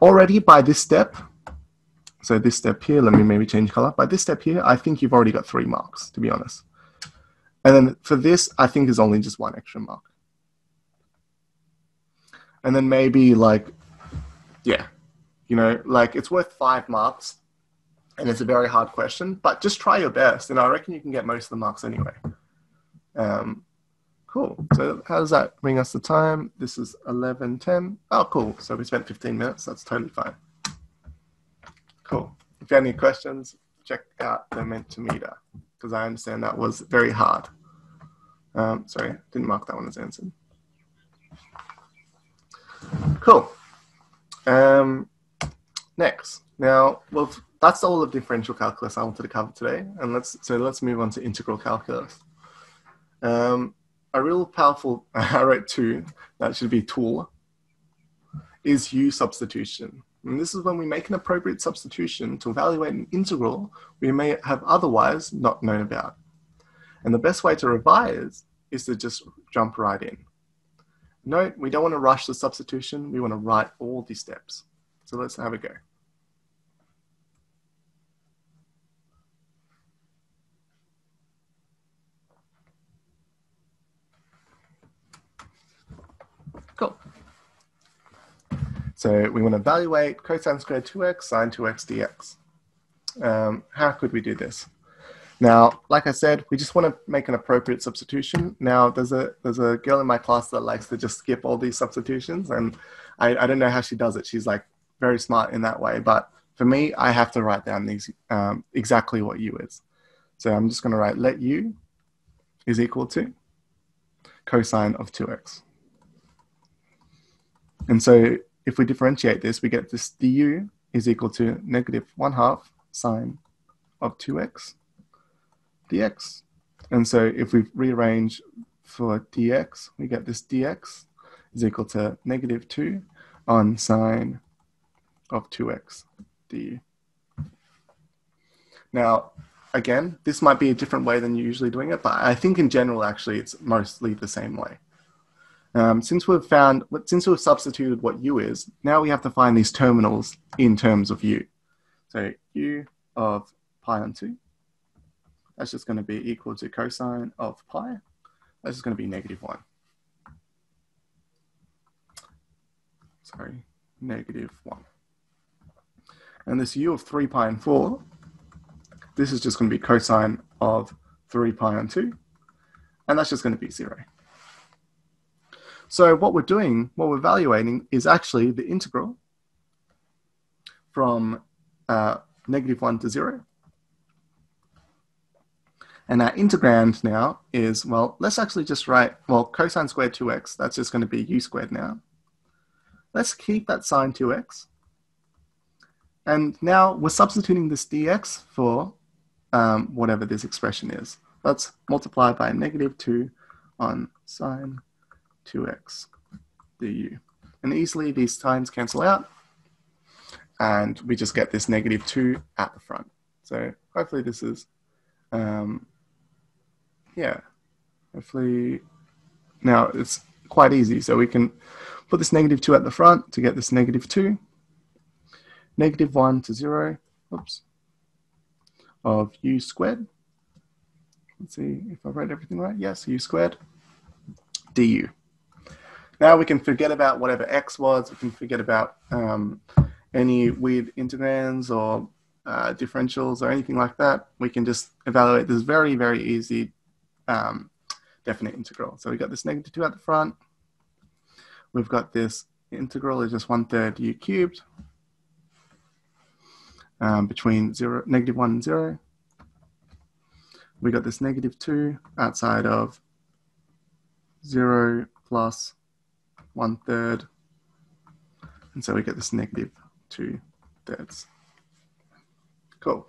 already by this step, so this step here, let me maybe change color. By this step here, I think you've already got three marks, to be honest. And then for this, I think is only just one extra mark. And then maybe like, yeah, you know, like it's worth five marks and it's a very hard question, but just try your best. And I reckon you can get most of the marks anyway. Um, cool. So how does that bring us the time? This is 11.10. Oh, cool. So we spent 15 minutes. That's totally fine. Cool. If you have any questions, check out the Mentimeter because I understand that was very hard. Um, sorry, didn't mark that one as answered. Cool. Um, next, now, well, that's all of differential calculus I wanted to cover today, and let's so let's move on to integral calculus. Um, a real powerful, [laughs] I wrote two, that should be tool, is U substitution. And this is when we make an appropriate substitution to evaluate an integral we may have otherwise not known about. And the best way to revise is to just jump right in. Note, we don't want to rush the substitution. We want to write all these steps. So let's have a go. Cool. So we want to evaluate cosine squared 2x, sine 2x dx. Um, how could we do this? Now, like I said, we just want to make an appropriate substitution. Now, there's a there's a girl in my class that likes to just skip all these substitutions, and I, I don't know how she does it. She's like very smart in that way. But for me, I have to write down these um, exactly what u is. So I'm just going to write let u is equal to cosine of 2x. And so if we differentiate this, we get this du is equal to negative 1 half sine of 2x dx. And so if we rearrange for dx, we get this dx is equal to negative 2 on sine of 2x du. Now, again, this might be a different way than you're usually doing it, but I think in general, actually, it's mostly the same way. Um, since we've found, since we've substituted what u is, now we have to find these terminals in terms of u. So u of pi on 2, that's just going to be equal to cosine of pi. That's just going to be negative 1. Sorry, negative 1. And this u of 3 pi and 4, this is just going to be cosine of 3 pi on 2. And that's just going to be 0. So what we're doing, what we're evaluating is actually the integral from uh, negative 1 to 0. And our integrand now is, well, let's actually just write, well, cosine squared 2x, that's just going to be u squared now. Let's keep that sine 2x. And now we're substituting this dx for um, whatever this expression is. Let's multiply by negative 2 on sine 2x du. And easily these signs cancel out. And we just get this negative 2 at the front. So hopefully this is, um, yeah, hopefully now it's quite easy. So we can put this negative 2 at the front to get this negative 2. Negative 1 to 0, oops, of u squared. Let's see if I read everything right. Yes, u squared du. Now we can forget about whatever x was. We can forget about um, any weird integrands or uh, differentials or anything like that. We can just evaluate this very, very easy um, definite integral. So we got this negative 2 at the front. We've got this integral is just 1 third u cubed um, between zero, negative 1 and 0. We got this negative 2 outside of 0 plus 1 third. And so we get this negative 2 thirds. Cool.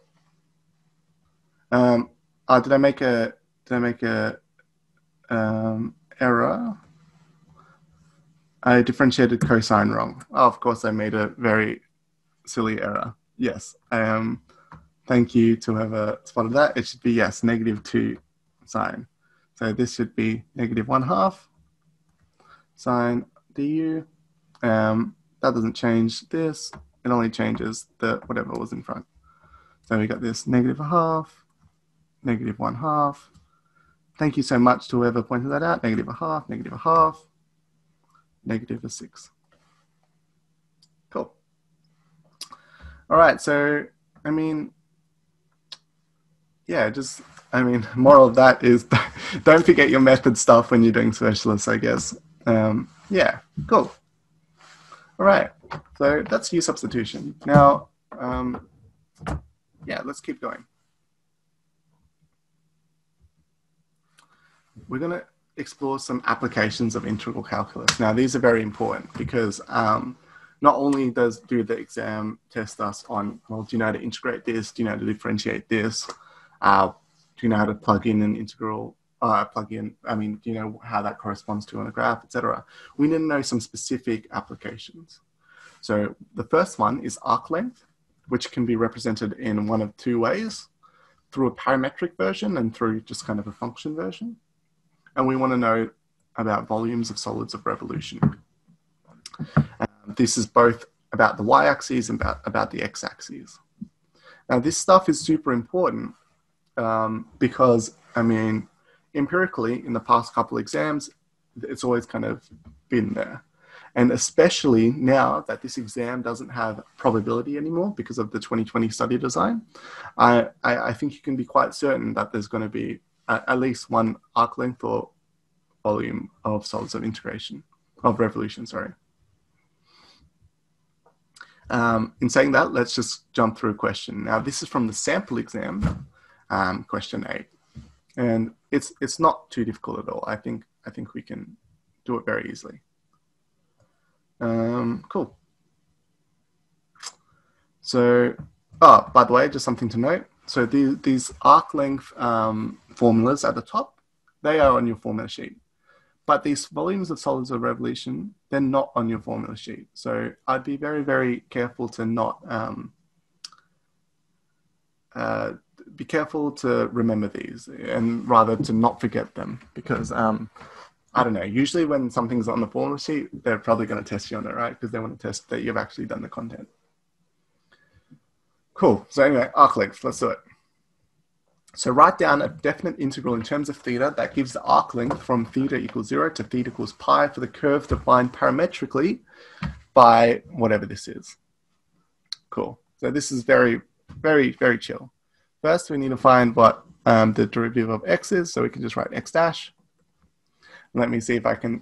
Um, uh, did I make a did I make a um, error? I differentiated cosine wrong. Oh, of course, I made a very silly error yes. Um, thank you to whoever spotted that. It should be, yes, negative 2 sine. So this should be negative 1 half sine du. Um, that doesn't change this. It only changes the whatever was in front. So we got this negative a half, negative 1 half. Thank you so much to whoever pointed that out. Negative a half, negative a half, negative a 6. Cool. All right. So, I mean, yeah, just, I mean, [laughs] moral of that is [laughs] don't forget your method stuff when you're doing specialists, I guess. Um, yeah, cool. All right. So that's u substitution. Now, um, yeah, let's keep going. We're going to explore some applications of integral calculus. Now, these are very important because um, not only does do the exam test us on, well, do you know how to integrate this? Do you know how to differentiate this? Uh, do you know how to plug in an integral, uh, plug in, I mean, do you know how that corresponds to on a graph, etc. We need to know some specific applications. So the first one is arc length, which can be represented in one of two ways, through a parametric version and through just kind of a function version. And we want to know about volumes of solids of revolution. Um, this is both about the y-axis and about, about the x-axis. Now, this stuff is super important um, because, I mean, empirically, in the past couple exams, it's always kind of been there. And especially now that this exam doesn't have probability anymore because of the 2020 study design, I, I, I think you can be quite certain that there's going to be at least one arc length or volume of solids of integration, of revolution, sorry. Um, in saying that, let's just jump through a question. Now, this is from the sample exam, um, question eight, and it's it's not too difficult at all. I think I think we can do it very easily. Um, cool. So, oh, by the way, just something to note. So the, these arc length um, formulas at the top, they are on your formula sheet. But these volumes of solids of revolution, they're not on your formula sheet. So I'd be very, very careful to not um, uh, be careful to remember these and rather to not forget them because um, I don't know. Usually, when something's on the formula sheet, they're probably going to test you on it, right? Because they want to test that you've actually done the content. Cool. So anyway, arc length. Let's do it. So write down a definite integral in terms of theta that gives the arc length from theta equals zero to theta equals pi for the curve defined parametrically by whatever this is. Cool. So this is very, very, very chill. First, we need to find what um, the derivative of x is. So we can just write x dash. Let me see if I can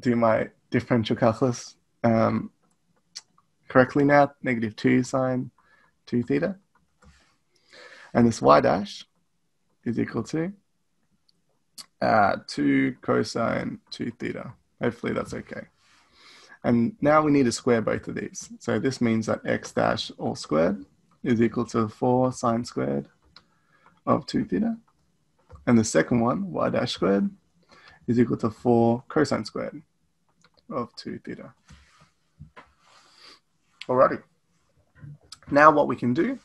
do my differential calculus um, correctly now. Negative 2 sine 2 theta. And this y dash is equal to uh, 2 cosine 2 theta. Hopefully that's okay. And now we need to square both of these. So this means that x dash all squared is equal to 4 sine squared of 2 theta. And the second one, y dash squared, is equal to 4 cosine squared of 2 theta. Alrighty. Now what we can do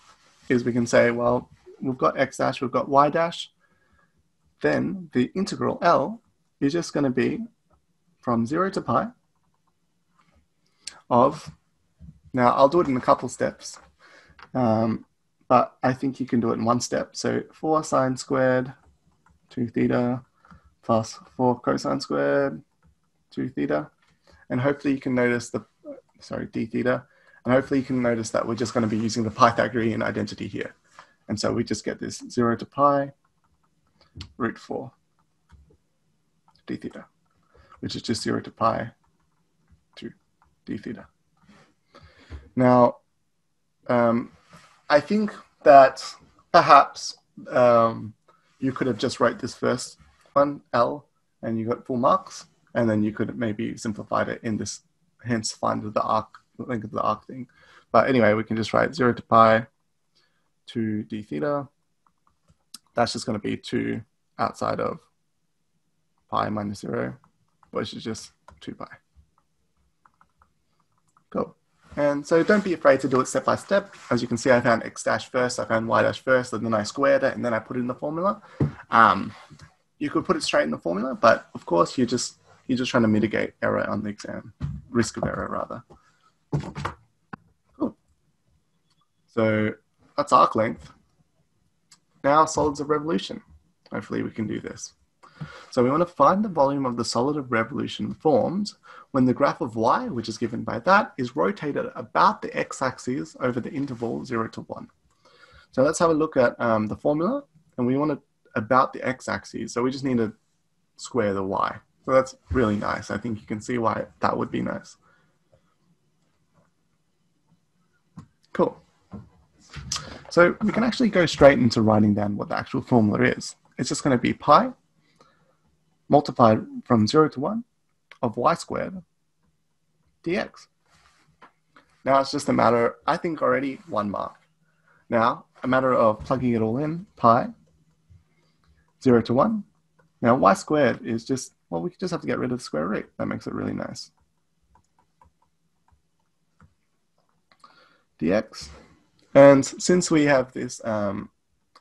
is we can say, well, we've got x dash, we've got y dash. Then the integral L is just going to be from 0 to pi of, now I'll do it in a couple steps, um, but I think you can do it in one step. So 4 sine squared 2 theta plus 4 cosine squared 2 theta. And hopefully you can notice the, sorry, d theta. And hopefully you can notice that we're just going to be using the Pythagorean identity here. And so we just get this 0 to pi root 4 d theta, which is just 0 to pi to d theta. Now, um, I think that perhaps um, you could have just wrote this first one, L, and you got full marks, and then you could maybe simplified it in this, hence find the arc, length of the arc thing. But anyway, we can just write 0 to pi 2 d theta. That's just going to be 2 outside of pi minus 0, which is just 2 pi. Cool. And so don't be afraid to do it step by step. As you can see, I found x dash first, I found y dash first, and then I squared it, and then I put it in the formula. Um, you could put it straight in the formula, but of course, you're just you're just trying to mitigate error on the exam, risk of error rather. Cool. So that's arc length. Now solids of revolution. Hopefully we can do this. So we want to find the volume of the solid of revolution formed when the graph of y, which is given by that, is rotated about the x-axis over the interval 0 to 1. So let's have a look at um, the formula, and we want it about the x-axis, so we just need to square the y. So that's really nice. I think you can see why that would be nice. Cool. So we can actually go straight into writing down what the actual formula is. It's just going to be pi multiplied from 0 to 1 of y squared dx. Now it's just a matter, I think already one mark. Now, a matter of plugging it all in, pi, 0 to 1. Now y squared is just, well, we just have to get rid of the square root. That makes it really nice. Dx and since we have this, um,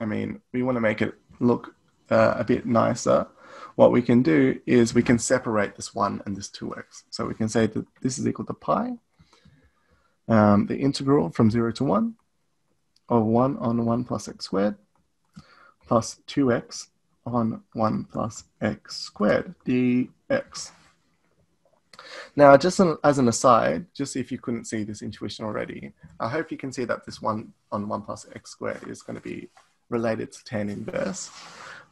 I mean, we want to make it look uh, a bit nicer, what we can do is we can separate this 1 and this 2x. So we can say that this is equal to pi, um, the integral from 0 to 1 of 1 on 1 plus x squared plus 2x on 1 plus x squared dx. Now, just an, as an aside, just if you couldn't see this intuition already, I hope you can see that this 1 on 1 plus x squared is going to be related to tan inverse.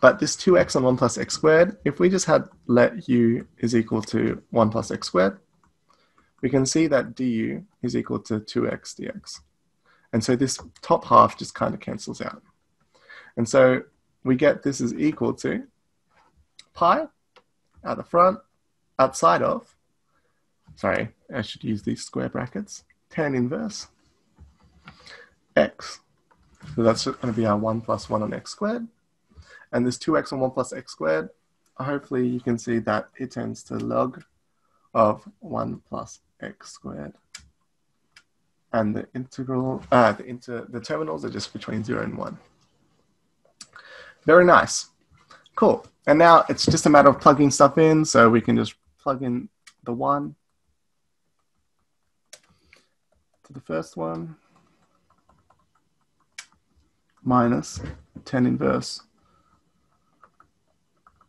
But this 2x on 1 plus x squared, if we just had let u is equal to 1 plus x squared, we can see that du is equal to 2x dx. And so this top half just kind of cancels out. And so we get this is equal to pi at the front, outside of, sorry, I should use these square brackets, tan inverse x. So that's going to be our 1 plus 1 on x squared. And this 2x on 1 plus x squared, hopefully you can see that it tends to log of 1 plus x squared. And the integral, uh, the, inter, the terminals are just between 0 and 1. Very nice. Cool. And now it's just a matter of plugging stuff in. So we can just plug in the 1 to the first one minus tan inverse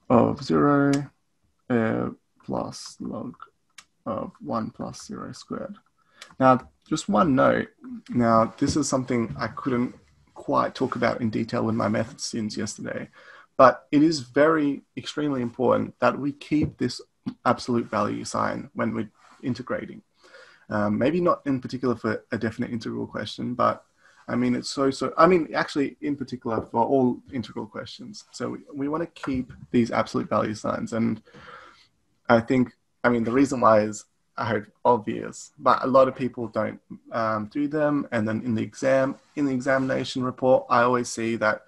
of 0 uh, plus log of 1 plus 0 squared. Now, just one note. Now, this is something I couldn't quite talk about in detail with my method students yesterday, but it is very, extremely important that we keep this absolute value sign when we're integrating. Um, maybe not in particular for a definite integral question, but I mean, it's so, so, I mean, actually, in particular for all integral questions. So we, we want to keep these absolute value signs. And I think, I mean, the reason why is, I hope, obvious, but a lot of people don't um, do them. And then in the exam, in the examination report, I always see that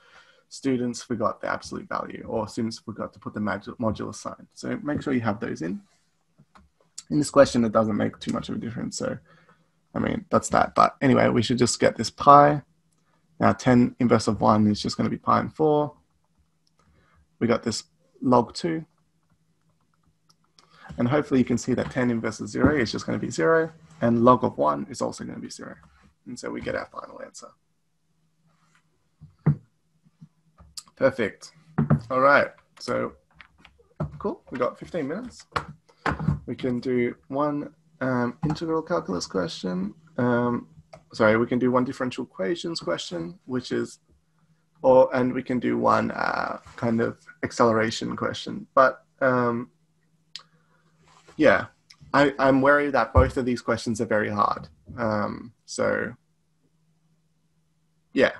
students forgot the absolute value or students forgot to put the modular sign. So make sure you have those in. In this question, it doesn't make too much of a difference. So I mean, that's that. But anyway, we should just get this pi. Now tan inverse of 1 is just going to be pi and 4. We got this log 2. And hopefully you can see that tan inverse of 0 is just going to be 0. And log of 1 is also going to be 0. And so we get our final answer. Perfect. All right. So cool. We got 15 minutes. We can do one um, integral calculus question. Um, sorry, we can do one differential equations question, which is, or and we can do one uh, kind of acceleration question. But um, yeah, I, I'm worried that both of these questions are very hard. Um, so yeah,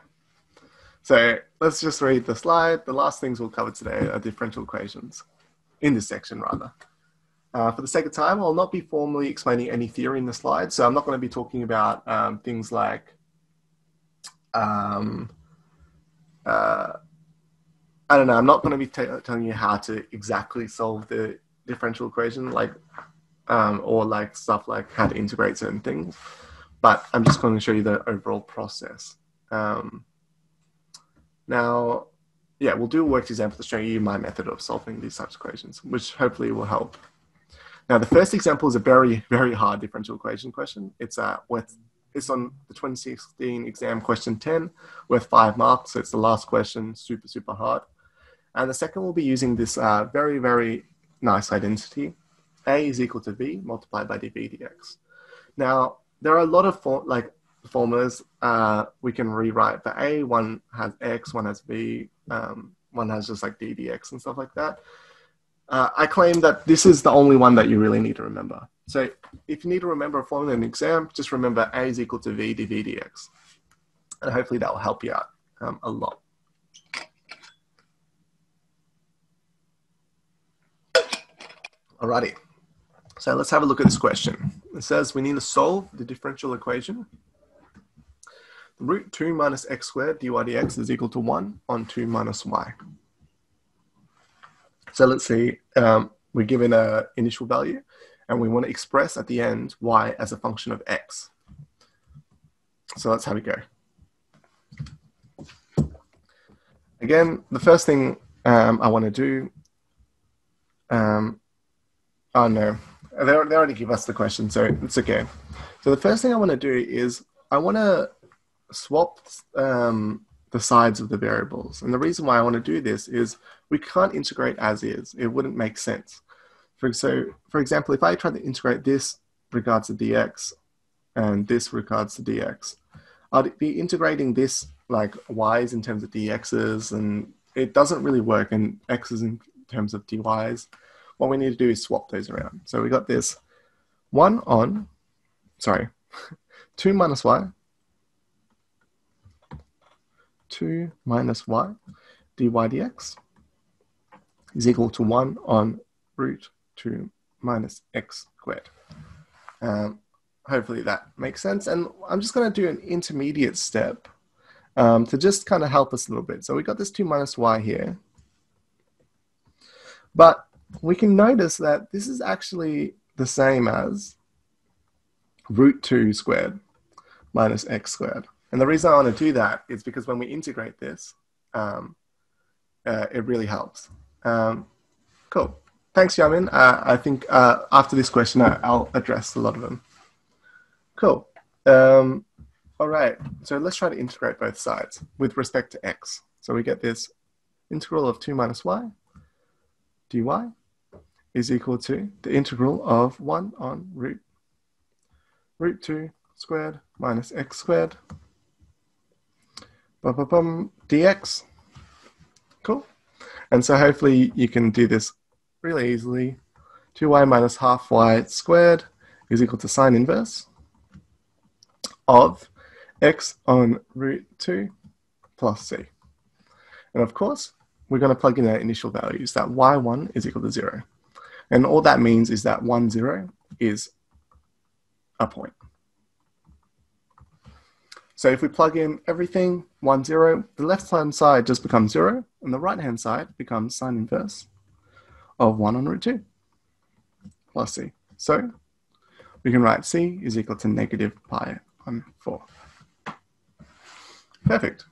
so let's just read the slide. The last things we'll cover today are differential equations in this section rather. Uh, for the sake of time, I'll not be formally explaining any theory in the slide, so I'm not going to be talking about um, things like um, uh, I don't know. I'm not going to be telling you how to exactly solve the differential equation, like um, or like stuff like how to integrate certain things. But I'm just going to show you the overall process. Um, now, yeah, we'll do a worked example to show you my method of solving these types of equations, which hopefully will help now, the first example is a very, very hard differential equation question. It's uh, with it's on the 2016 exam question 10 worth five marks. So it's the last question, super, super hard. And the second will be using this uh, very, very nice identity. A is equal to V multiplied by dV dx. Now, there are a lot of for, like formulas uh, we can rewrite for A. One has X, one has V, um, one has just like d dx and stuff like that. Uh, I claim that this is the only one that you really need to remember. So if you need to remember a formula in an exam, just remember A is equal to V dV dx. And hopefully that will help you out um, a lot. Alrighty, so let's have a look at this question. It says we need to solve the differential equation. Root 2 minus x squared dy dx is equal to 1 on 2 minus y. So let's say um, we're given an initial value and we want to express at the end y as a function of x. So let's have it go. Again, the first thing um, I want to do, um, oh no, they, they already give us the question, so it's okay. So the first thing I want to do is I want to swap um, the sides of the variables. And the reason why I want to do this is we can't integrate as is. It wouldn't make sense. For, so, for example, if I try to integrate this regards to dx and this regards to dx, I'd be integrating this like y's in terms of dx's and it doesn't really work and x's in terms of dy's. What we need to do is swap those around. So we got this 1 on sorry, [laughs] 2 minus y, 2 minus y dy dx is equal to 1 on root 2 minus x squared. Um, hopefully that makes sense. And I'm just going to do an intermediate step um, to just kind of help us a little bit. So we got this 2 minus y here. But we can notice that this is actually the same as root 2 squared minus x squared. And the reason I want to do that is because when we integrate this, um, uh, it really helps. Um, cool. Thanks, Yamin. Uh, I think uh, after this question, I, will address a lot of them. Cool. Um, all right. So let's try to integrate both sides with respect to x. So we get this integral of 2 minus y dy is equal to the integral of 1 on root root 2 squared minus x squared bum, dx. Cool. And so hopefully you can do this really easily. 2y minus half y squared is equal to sine inverse of x on root 2 plus c. And of course, we're going to plug in our initial values, that y1 is equal to 0. And all that means is that 1, 0 is a point. So if we plug in everything, 1, 0, the left-hand side just becomes 0, and the right-hand side becomes sine inverse of 1 on root 2 plus c. So we can write c is equal to negative pi on 4. Perfect.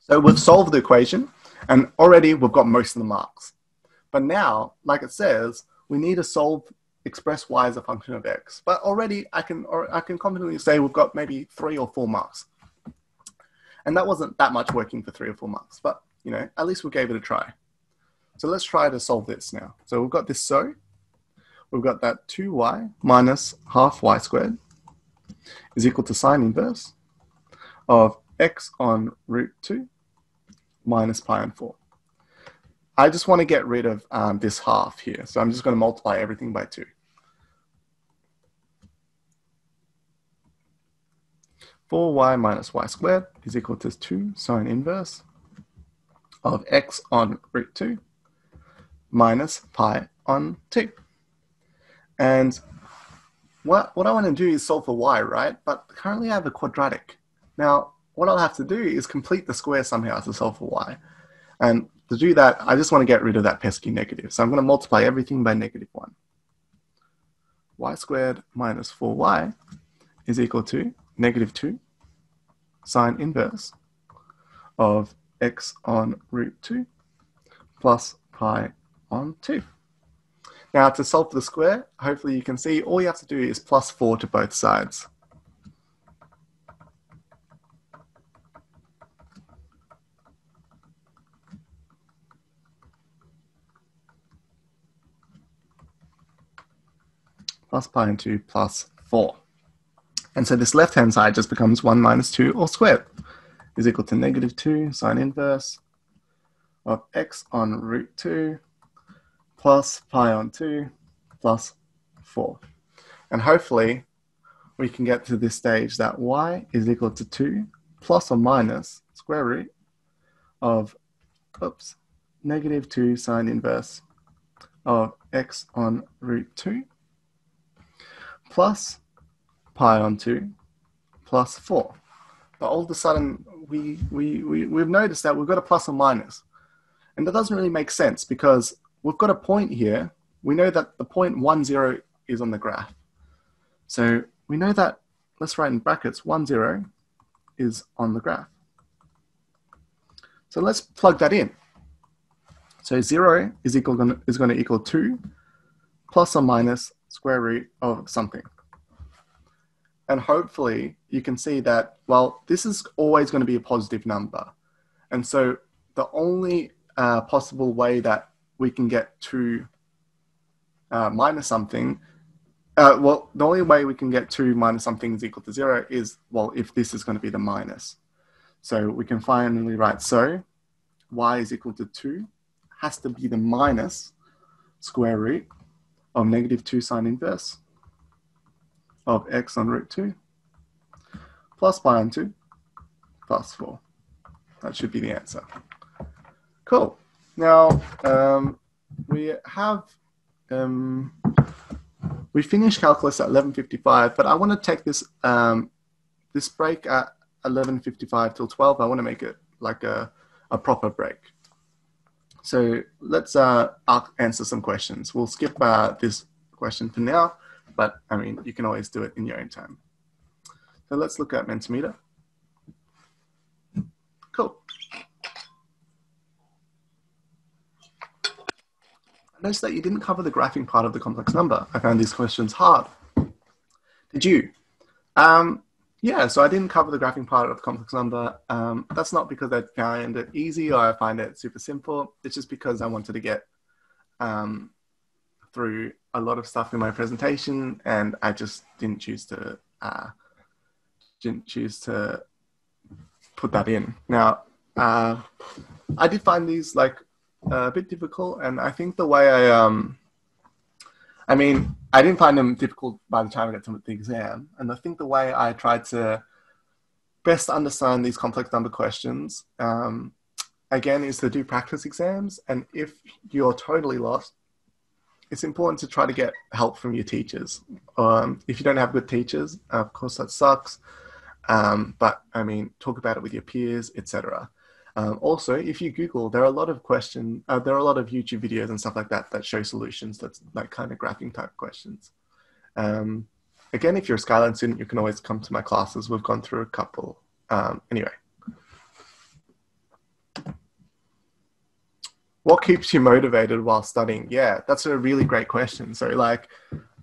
So we've solved the equation, and already we've got most of the marks. But now, like it says, we need to solve express y as a function of x. But already I can, or I can confidently say we've got maybe three or four marks. And that wasn't that much working for three or four marks, but you know, at least we gave it a try. So let's try to solve this now. So we've got this so, we've got that 2y minus half y squared is equal to sine inverse of x on root 2 minus pi on 4. I just want to get rid of um, this half here. So I'm just going to multiply everything by 2. 4y minus y squared is equal to 2 sine inverse of x on root 2 minus pi on 2. And what, what I want to do is solve for y, right? But currently I have a quadratic. Now, what I'll have to do is complete the square somehow to solve for y. And to do that, I just want to get rid of that pesky negative. So I'm going to multiply everything by negative 1. y squared minus 4y is equal to negative 2 sine inverse of x on root 2 plus pi on 2. Now to solve for the square, hopefully you can see all you have to do is plus 4 to both sides. Plus pi into plus 4. And so this left-hand side just becomes 1 minus 2 all squared is equal to negative 2 sine inverse of x on root 2 plus pi on 2 plus 4. And hopefully we can get to this stage that y is equal to 2 plus or minus square root of, oops, negative 2 sine inverse of x on root 2 plus pi on 2 plus 4. But all of a sudden, we, we, we, we've noticed that we've got a plus or minus. And that doesn't really make sense because we've got a point here. We know that the point 1, 0 is on the graph. So we know that, let's write in brackets, 1, 0 is on the graph. So let's plug that in. So 0 is, equal, is going to equal 2 plus or minus square root of something. And hopefully you can see that, well, this is always going to be a positive number. And so the only uh, possible way that we can get to uh, minus something, uh, well, the only way we can get to minus something is equal to zero is, well, if this is going to be the minus. So we can finally write, so y is equal to 2 has to be the minus square root of negative 2 sine inverse of x on root 2 plus pi on 2 plus 4. That should be the answer. Cool. Now, um, we have, um, we finished calculus at 11.55, but I want to take this, um, this break at 11.55 till 12. I want to make it like a, a proper break. So let's uh, answer some questions. We'll skip uh, this question for now, but I mean, you can always do it in your own time. So let's look at Mentimeter. Cool. I noticed that you didn't cover the graphing part of the complex number. I found these questions hard. Did you? Um, yeah, so I didn't cover the graphing part of the complex number. Um, that's not because I find it easy or I find it super simple. It's just because I wanted to get um, through a lot of stuff in my presentation, and I just didn't choose to uh, didn't choose to put that in. Now, uh, I did find these like a bit difficult, and I think the way I um, I mean, I didn't find them difficult by the time I got to the exam. And I think the way I tried to best understand these complex number questions, um, again, is to do practice exams. And if you're totally lost, it's important to try to get help from your teachers. Um, if you don't have good teachers, of course that sucks. Um, but I mean, talk about it with your peers, etc. Um, also, if you Google, there are a lot of question, uh, there are a lot of YouTube videos and stuff like that that show solutions that's like kind of graphing type questions. Um, again, if you're a Skyline student, you can always come to my classes. We've gone through a couple. Um, anyway. What keeps you motivated while studying? Yeah, that's a really great question. So like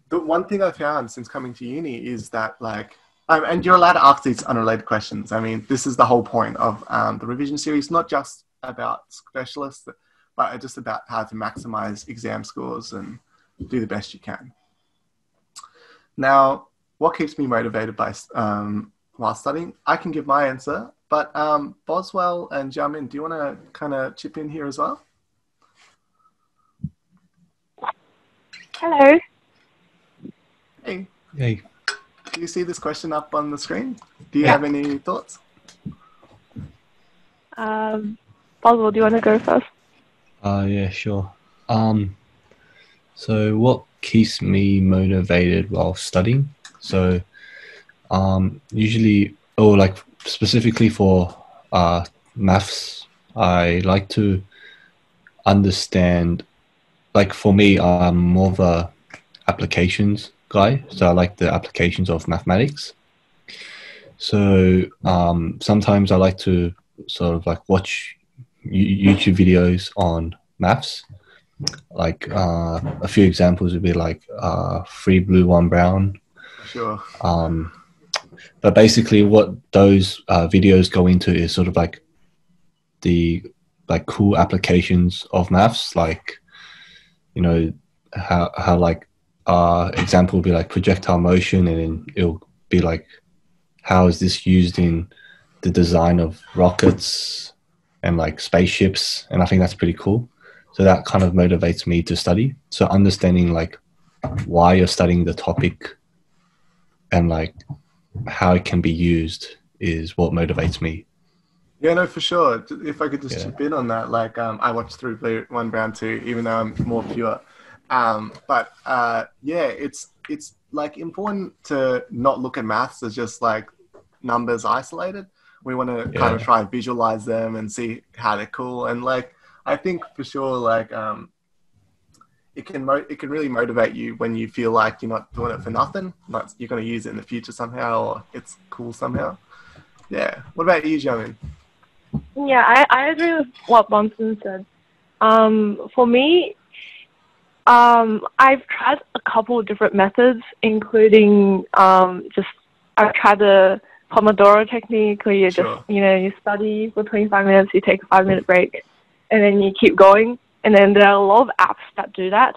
the one thing I found since coming to uni is that like um, and you're allowed to ask these unrelated questions. I mean, this is the whole point of um, the revision series, not just about specialists, but just about how to maximize exam scores and do the best you can. Now, what keeps me motivated by um, while studying? I can give my answer, but um, Boswell and Jamin, do you want to kind of chip in here as well? Hello. Hey. Hey. Do you see this question up on the screen? Do you Yeah. have any thoughts? Um, Boswell, do you want to go first? Uh, yeah, sure. Um, so what keeps me motivated while studying? So, um, usually, or like specifically for uh, maths, I like to understand. Like for me, I'm more of a applications guy, so I like the applications of mathematics. So um, sometimes I like to sort of like watch YouTube videos on maths. Like uh, a few examples would be like uh, 3Blue1Brown. Sure. Um, but basically, what those uh, videos go into is sort of like the like cool applications of maths, like you know how how like uh, example would be like projectile motion, and then it'll be like how is this used in the design of rockets and like spaceships, and I think that's pretty cool. So that kind of motivates me to study. So understanding like why you're studying the topic and like how it can be used is what motivates me. Yeah, no, for sure. If I could just Yeah. chip in on that, like um, I watched 3Blue1Brown Two, even though I'm more pure. Um, but uh, yeah, it's it's like important to not look at maths as just like numbers isolated. We want to kind of try and visualize them and see how they're cool. And like I think for sure, like um, it can mo- it can really motivate you when you feel like you're not doing it for nothing. Like you're going to use it in the future somehow, or it's cool somehow. Yeah. What about you, Jamin? Yeah, I, I agree with what Bunsen said. Um, for me, um, I've tried a couple of different methods, including um, just I've tried the Pomodoro technique, where you Sure. just you know you study for 25 minutes, you take a five minute break, and then you keep going. And then there are a lot of apps that do that.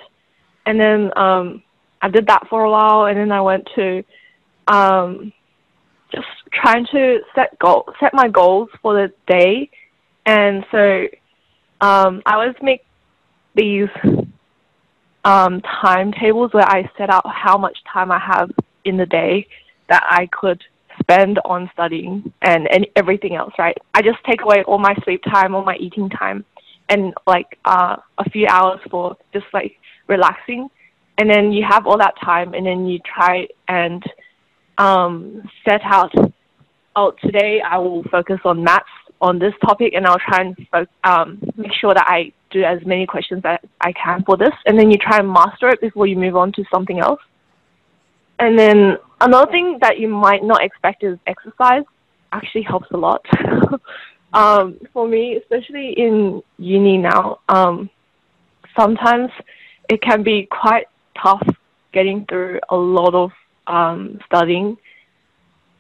And then um, I did that for a while, and then I went to um, just trying to set goal set my goals for the day and so um, I was make these um, timetables where I set out how much time I have in the day that I could spend on studying and, and everything else, right? I just take away all my sleep time, all my eating time, and like uh, a few hours for just like relaxing. And then you have all that time, and then you try and um, set out. Oh, today I will focus on maths on this topic, and I'll try and fo- um, make sure that I do as many questions that I can for this. And then you try and master it before you move on to something else. And then another thing that you might not expect is exercise. Actually helps a lot. [laughs] um, for me, especially in uni now, um, sometimes it can be quite tough getting through a lot of um, studying.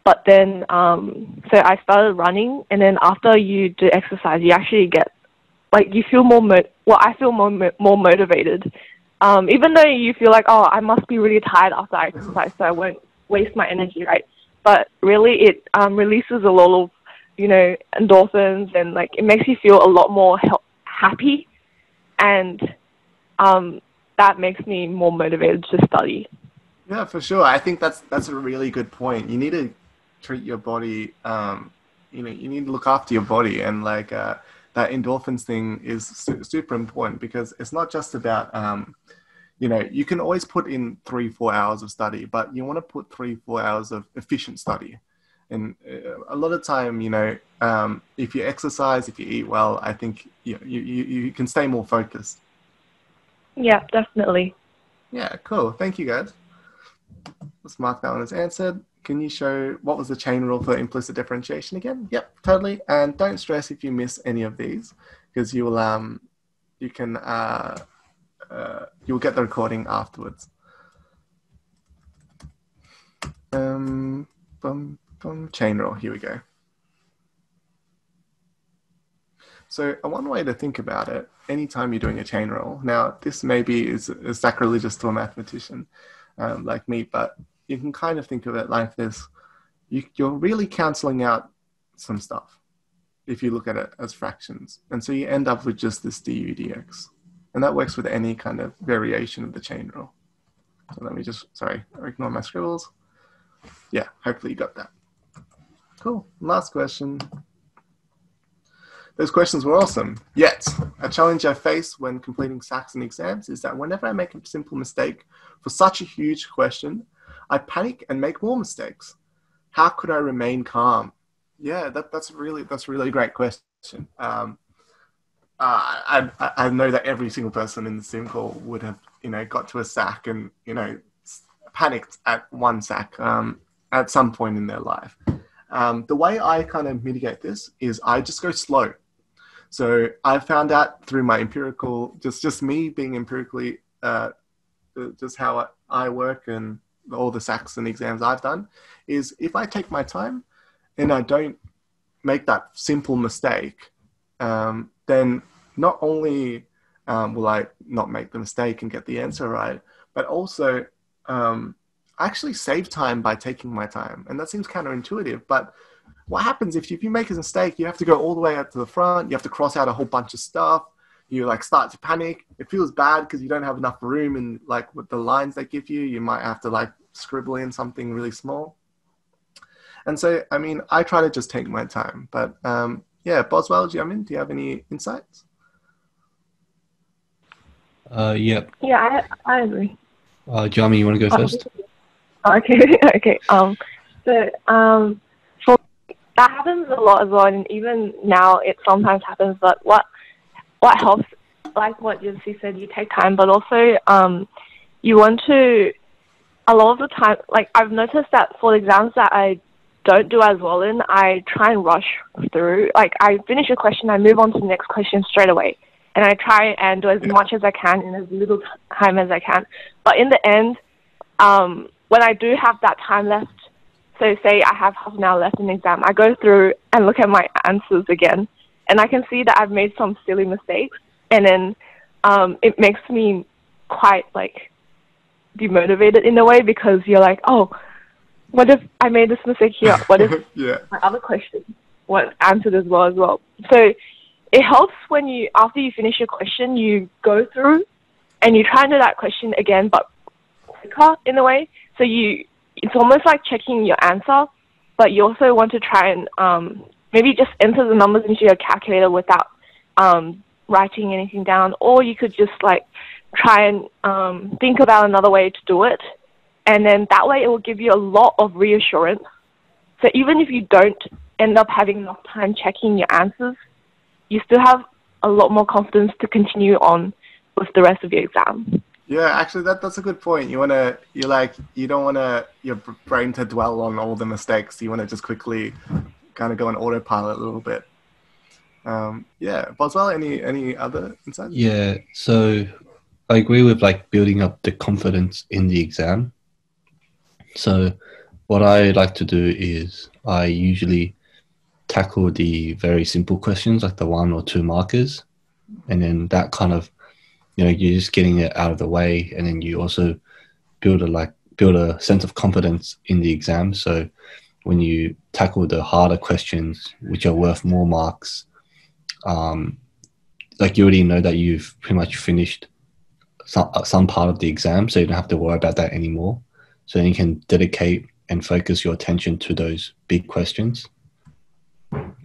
But then, um, so I started running, and then after you do exercise, you actually get like you feel more. Mo- well, I feel more mo- more motivated. Um, even though you feel like, oh, I must be really tired after I exercise, so I won't waste my energy, right? But really, it um, releases a lot of, you know, endorphins, and like it makes you feel a lot more he- happy, and um, that makes me more motivated to study. Yeah, for sure. I think that's that's a really good point. You need to treat your body. Um, you know, you need to look after your body, and like uh, that endorphins thing is su- super important because it's not just about. Um, you know, you can always put in three, four hours of study, but you want to put three, four hours of efficient study. And uh, a lot of time, you know, um, if you exercise, if you eat well, I think you, you, you you can stay more focused. Yeah, definitely. Yeah, cool. Thank you, guys. Let's mark that one as answered. Can you show what was the chain rule for implicit differentiation again? Yep, totally. And don't stress if you miss any of these, because you will um you can uh, uh you'll get the recording afterwards. Um, bum, bum, chain rule. Here we go. So uh, one way to think about it, anytime you're doing a chain rule, now this maybe is, is sacrilegious to a mathematician um, like me, but you can kind of think of it like this. You, you're really cancelling out some stuff if you look at it as fractions. And so you end up with just this du dx. And that works with any kind of variation of the chain rule. So let me just, sorry, ignore my scribbles. Yeah, hopefully you got that. Cool. Last question. Those questions were awesome. Yet, a challenge I face when completing SACs and exams is that whenever I make a simple mistake for such a huge question, I panic and make more mistakes. How could I remain calm? Yeah, that, that's really that's a really great question. Um, uh, I, I know that every single person in the sim call would have you know got to a SAC and you know panicked at one SAC um, at some point in their life. Um, the way I kind of mitigate this is I just go slow. So I found out through my empirical, just just me being empirically, uh, just how I, I work and all the SACs and exams I've done, is if I take my time and I don't make that simple mistake, um, then not only um, will I not make the mistake and get the answer right, but also um, I actually save time by taking my time. And that seems counterintuitive, but what happens if you, if you make a mistake, you have to go all the way out to the front, you have to cross out a whole bunch of stuff, you like start to panic. It feels bad because you don't have enough room and like with the lines they give you, you might have to like scribble in something really small. And so, I mean, I try to just take my time. But um, yeah, Boswell, do you, I mean, do you have any insights? Uh, yep. Yeah, I, I agree. Uh, Jami, you want to go first? [laughs] Okay, [laughs] okay. Um, so um, for that happens a lot as well, and even now it sometimes happens. But what what helps, like what Jinsi said, you take time, but also um, you want to. A lot of the time, like I've noticed that for exams that I don't do as well in, I try and rush through. Like I finish a question, I move on to the next question straight away, and I try and do as much as I can in as little time as I can. But in the end, um, when I do have that time left, so say I have half an hour left in the exam, I go through and look at my answers again, and I can see that I've made some silly mistakes, and then um, it makes me quite like demotivated in a way because you're like, oh, what if I made this mistake here? What if [laughs] yeah. my other question was answered as well as well? So it helps when you after you finish your question, you go through and you try and do that question again, but quicker in a way. So you it's almost like checking your answer, but you also want to try and um, maybe just enter the numbers into your calculator without um, writing anything down, or you could just like try and um, think about another way to do it, and then that way it will give you a lot of reassurance. So even if you don't end up having enough time checking your answers, you still have a lot more confidence to continue on with the rest of your exam. Yeah, actually, that that's a good point. You wanna, you like, you don't wanna your brain to dwell on all the mistakes. You wanna just quickly, kind of go on autopilot a little bit. Um, yeah, Boswell, any any other insights? Yeah, so I agree with like building up the confidence in the exam. So what I like to do is I usually tackle the very simple questions like the one or two markers, and then that kind of you know you're just getting it out of the way, and then you also build a like build a sense of confidence in the exam. So when you tackle the harder questions, which are worth more marks, um, like you already know that you've pretty much finished some, some part of the exam, so you don't have to worry about that anymore. So then you can dedicate and focus your attention to those big questions.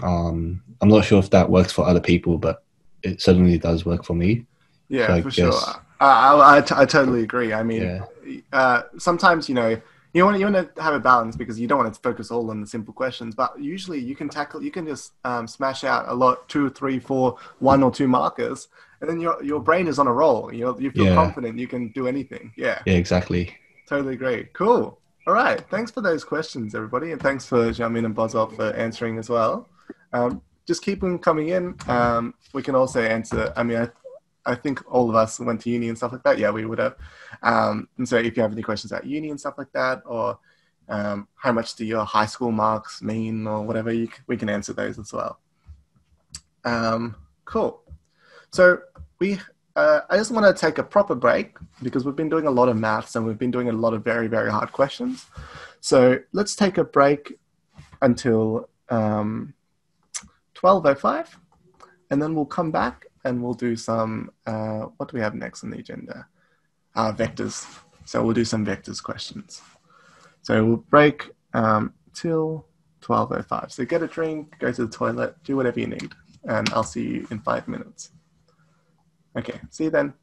Um, I'm not sure if that works for other people, but it certainly does work for me. Yeah, So I for sure. guess- I, I, I, t- I totally agree. I mean, Yeah. uh, sometimes you know you want to, you want to have a balance because you don't want to focus all on the simple questions. But usually you can tackle you can just um, smash out a lot two, three, four, one or two markers, and then your your brain is on a roll. You know, you feel Yeah. confident you can do anything. Yeah, Yeah, exactly. totally agree. Cool. All right. Thanks for those questions, everybody, and thanks for Jamin and Boswell for answering as well. Um, just keep them coming in. Um, we can also answer. I mean, I, I think all of us went to uni and stuff like that. Yeah, we would have. Um, and so, if you have any questions about uni and stuff like that, or um, how much do your high school marks mean, or whatever, you, we can answer those as well. Um, cool. So we, uh, I just want to take a proper break because we've been doing a lot of maths and we've been doing a lot of very, very hard questions. So let's take a break until um, 12.05 and then we'll come back and we'll do some, uh, what do we have next on the agenda? Uh, vectors. So we'll do some vectors questions. So we'll break um, till 12.05. So get a drink, go to the toilet, do whatever you need, and I'll see you in five minutes. Okay, see you then.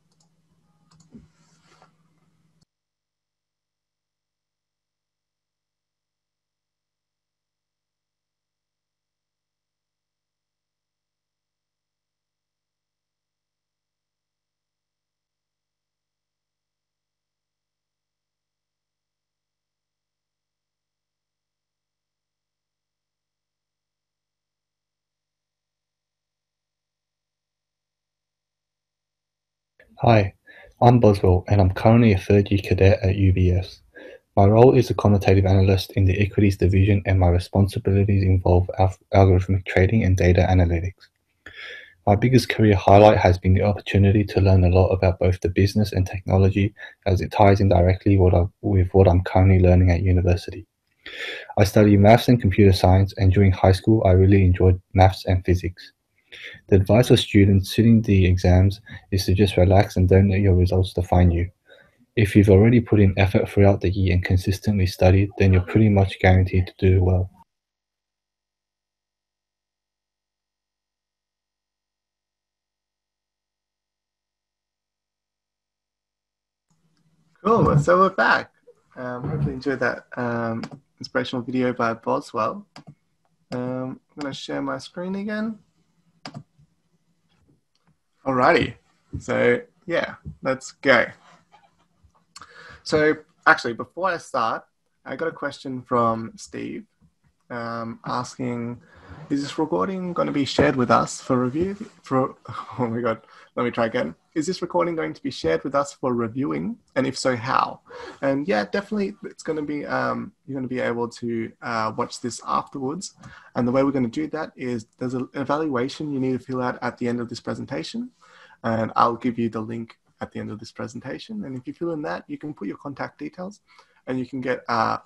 Hi, I'm Boswell, and I'm currently a third year cadet at UBS. My role is a quantitative analyst in the equities division, and my responsibilities involve alg- algorithmic trading and data analytics. My biggest career highlight has been the opportunity to learn a lot about both the business and technology, as it ties in directly what with what I'm currently learning at university. I study maths and computer science, and during high school, I really enjoyed maths and physics. The advice for students sitting the exams is to just relax and don't let your results define you. If you've already put in effort throughout the year and consistently studied, then you're pretty much guaranteed to do well. Cool. So we're back. Um, hopefully you enjoyed that um, inspirational video by Boswell. Um, I'm going to share my screen again. Alrighty. So yeah, let's go. So actually, before I start, I got a question from Steve um, asking, "Is this recording going to be shared with us for review? For [laughs] oh my god, let me try again. Is this recording going to be shared with us for reviewing? And if so, how? And yeah, definitely, it's going to be. Um, you're going to be able to uh, watch this afterwards. And the way we're going to do that is there's an evaluation you need to fill out at the end of this presentation, and I'll give you the link at the end of this presentation. And if you fill in that, you can put your contact details, and you can get. Uh,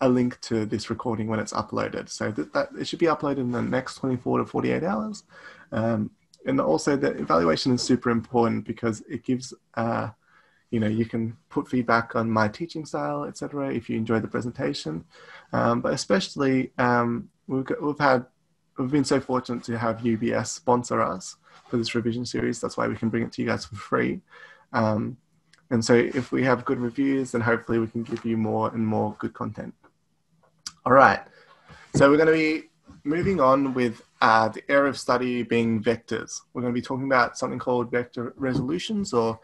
a link to this recording when it's uploaded. So that, that it should be uploaded in the next 24 to 48 hours. Um, and also the evaluation is super important because it gives uh, you know you can put feedback on my teaching style etc if you enjoy the presentation um, but especially um, we've, got, we've had we've been so fortunate to have ubs sponsor us for this revision series that's why we can bring it to you guys for free um, and so if we have good reviews then hopefully we can give you more and more good content all right so we're going to be moving on with uh, the area of study being vectors we're going to be talking about something called vector resolutions or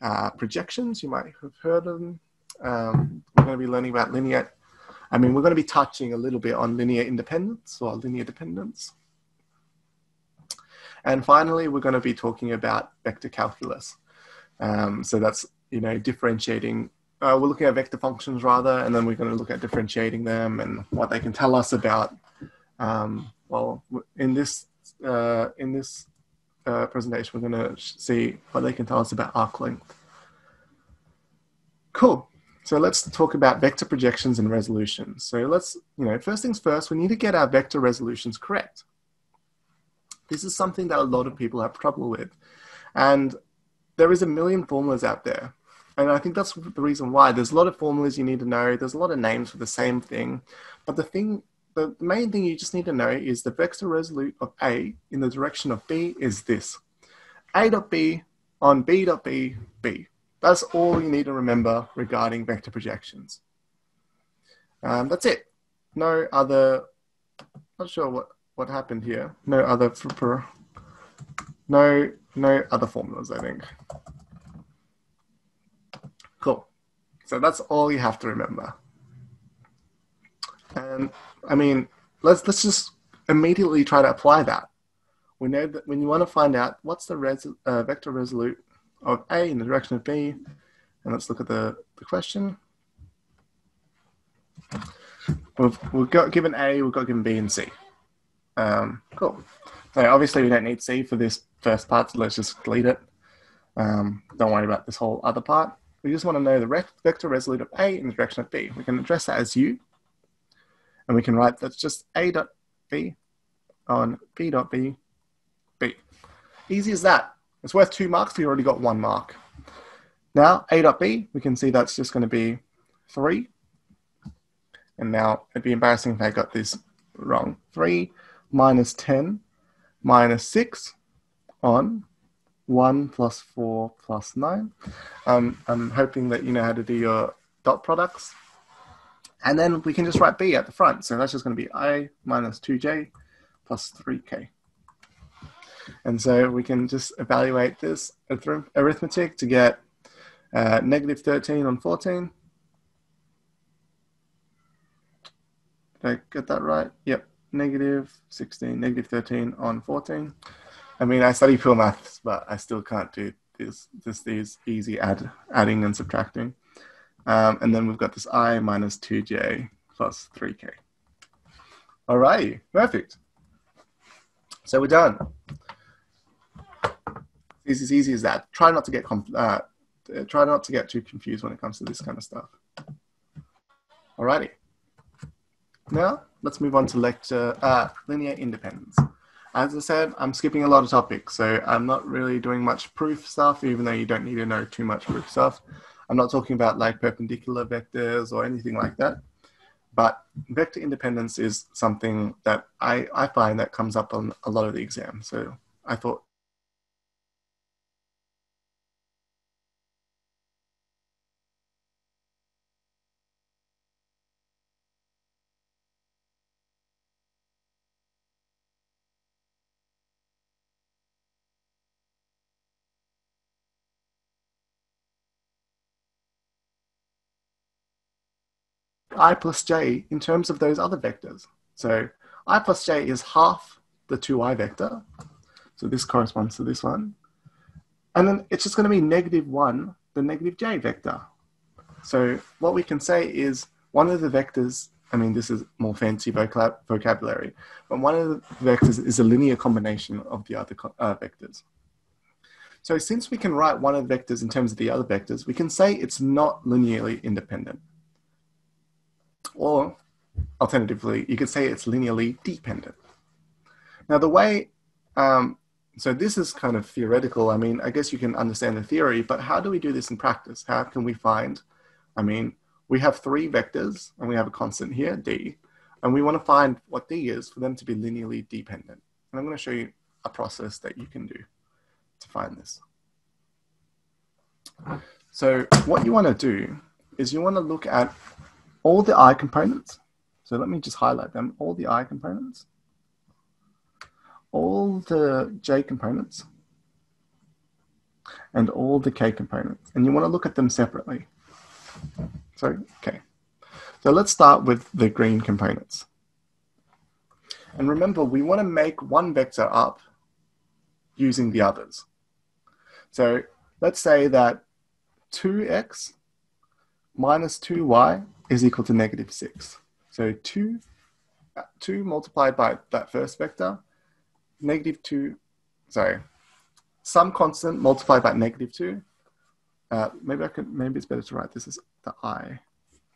uh, projections. You might have heard of them. Um, we're going to be learning about linear. I mean, we're going to be touching a little bit on linear independence or linear dependence. And finally, we're going to be talking about vector calculus. Um, so that's, you know, differentiating. Uh, we're looking at vector functions rather, and then we're going to look at differentiating them and what they can tell us about. Um, well, in this uh, in this uh, presentation, we're going to see what they can tell us about arc length. Cool. So let's talk about vector projections and resolutions. So let's, you know, first things first, we need to get our vector resolutions correct. This is something that a lot of people have trouble with. And there is a million formulas out there. And I think that's the reason why. There's a lot of formulas you need to know. There's a lot of names for the same thing. But the thing the main thing you just need to know is the vector resolute of A in the direction of B is this. A dot B on B dot B, B. That's all you need to remember regarding vector projections. Um, that's it. No other, not sure what, what happened here. No other, no, no other formulas, I think. Cool. So that's all you have to remember. And I mean, let's let's just immediately try to apply that. We know that when you want to find out what's the res, uh, vector resolute of A in the direction of B, and let's look at the, the question. We've, we've got given A, we've got given B and C. Um, cool. So obviously we don't need C for this first part, so let's just delete it. Um, don't worry about this whole other part. We just want to know the vector resolute of A in the direction of B. We can address that as U, and we can write that's just a dot b on b dot b b. Easy as that. It's worth two marks, we already got one mark. Now a dot b, we can see that's just going to be three. And now it'd be embarrassing if I got this wrong. Three minus 10 minus six on 1 plus 4 plus 9. Um, I'm hoping that you know how to do your dot products. And then we can just write b at the front. So that's just going to be i minus 2j plus 3k. And so we can just evaluate this arithmetic to get uh, negative 13 on 14. Did I get that right? Yep, negative 16, negative 13 on 14. I mean, I study pure maths, but I still can't do this, this these easy add, adding and subtracting. Um, and then we've got this i minus 2j plus 3k. All right, perfect. So we're done. It's as easy as that. Try not to get uh, try not to get too confused when it comes to this kind of stuff. Alrighty. Now let's move on to lecture uh, linear independence. As I said, I'm skipping a lot of topics, so I'm not really doing much proof stuff, even though you don't need to know too much proof stuff. I'm not talking about like perpendicular vectors or anything like that. But vector independence is something that I, I find that comes up on a lot of the exams. So I thought i plus j in terms of those other vectors. So i plus j is half the 2i vector. So this corresponds to this one. And then it's just going to be negative 1, the negative j vector. So what we can say is one of the vectors, I mean, this is more fancy vocab vocabulary, but one of the vectors is a linear combination of the other uh, vectors. So since we can write one of the vectors in terms of the other vectors, we can say it's not linearly independent. Or alternatively, you could say it's linearly dependent. Now, the way um, so this is kind of theoretical. I mean, I guess you can understand the theory, but how do we do this in practice? How can we find, I mean, we have three vectors and we have a constant here, d, and we want to find what d is for them to be linearly dependent. And I'm going to show you a process that you can do to find this. So what you want to do is you want to look at all the i components. So let me just highlight them, all the i components, all the j components, and all the k components. And you want to look at them separately. So, okay. So let's start with the green components. And remember, we want to make one vector up using the others. So let's say that 2x minus 2y is equal to negative 6. So 2, 2 multiplied by that first vector, negative 2, sorry, some constant multiplied by negative 2. Uh, maybe I could, maybe it's better to write this as the i.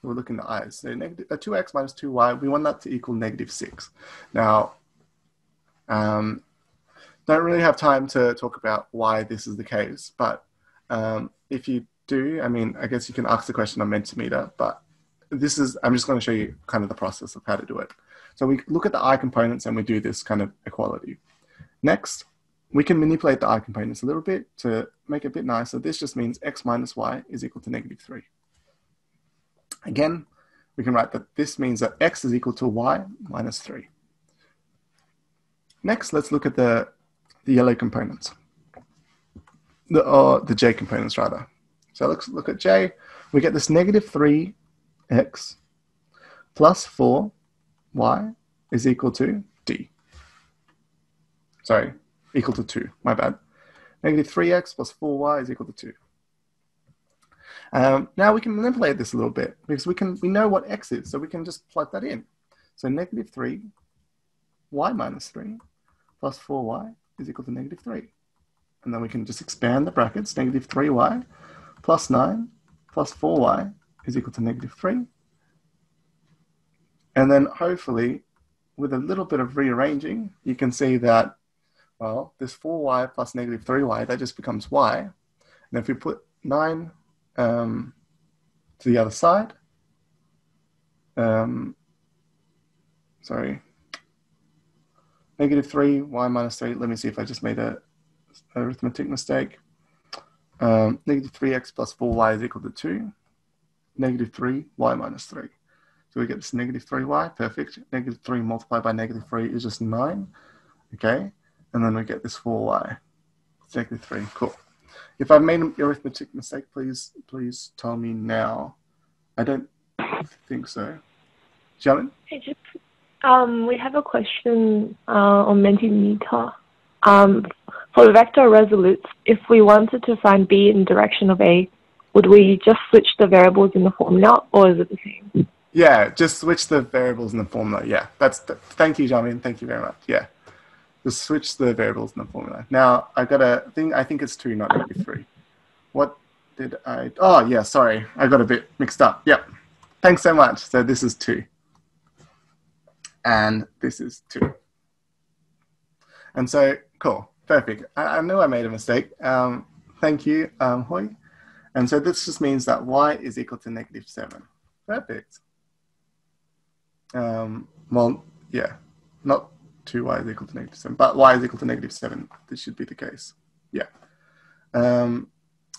We're looking at the i's. So negative, uh, 2x minus 2y, we want that to equal negative 6. Now, um, don't really have time to talk about why this is the case, but um, if you do, I mean, I guess you can ask the question on Mentimeter, but this is, I'm just going to show you kind of the process of how to do it. So we look at the i components and we do this kind of equality. Next, we can manipulate the i components a little bit to make it a bit nicer. This just means x minus y is equal to negative 3. Again, we can write that this means that x is equal to y minus 3. Next, let's look at the, the yellow components, the, or the j components rather. So let's look at j. We get this negative 3x plus 4y is equal to d. Sorry, equal to 2, my bad. Negative 3x plus 4y is equal to 2. Um, now we can manipulate this a little bit because we can we know what x is, so we can just plug that in. So negative 3 y minus 3 plus 4y is equal to negative 3. And then we can just expand the brackets. Negative 3y plus 9 plus 4y is equal to negative 3. And then hopefully, with a little bit of rearranging, you can see that, well, this 4y plus negative 3y, that just becomes y. And if we put 9 um, to the other side. Um, sorry, negative 3, y minus 3. Let me see if I just made a, arithmetic mistake. Um, negative 3x plus 4y is equal to 2. Negative 3, y minus 3. So we get this negative 3y, perfect. Negative 3 multiplied by negative 3 is just 9. Okay, and then we get this 4y. It's negative 3, cool. If I've made an arithmetic mistake, please please tell me now. I don't think so. Jalen? Hey, um, we have a question uh, on Mentimeter. Um, for the vector resolutes, if we wanted to find b in direction of a, would we just switch the variables in the formula, or is it the same? Yeah, just switch the variables in the formula. Yeah, that's. The, thank you, Jamin. Thank you very much. Yeah just switch the variables in the formula. Now I've got a thing, I think it's two, not three. What did I, oh yeah, sorry. I got a bit mixed up. Yep. Thanks so much. So this is two. And this is two. And so, cool, perfect. I, I knew I made a mistake. Um, thank you, um, Hoy. And so this just means that y is equal to negative seven. Perfect. Um, well, yeah, not 2y is equal to negative 7. But y is equal to negative 7. This should be the case. Yeah. Um,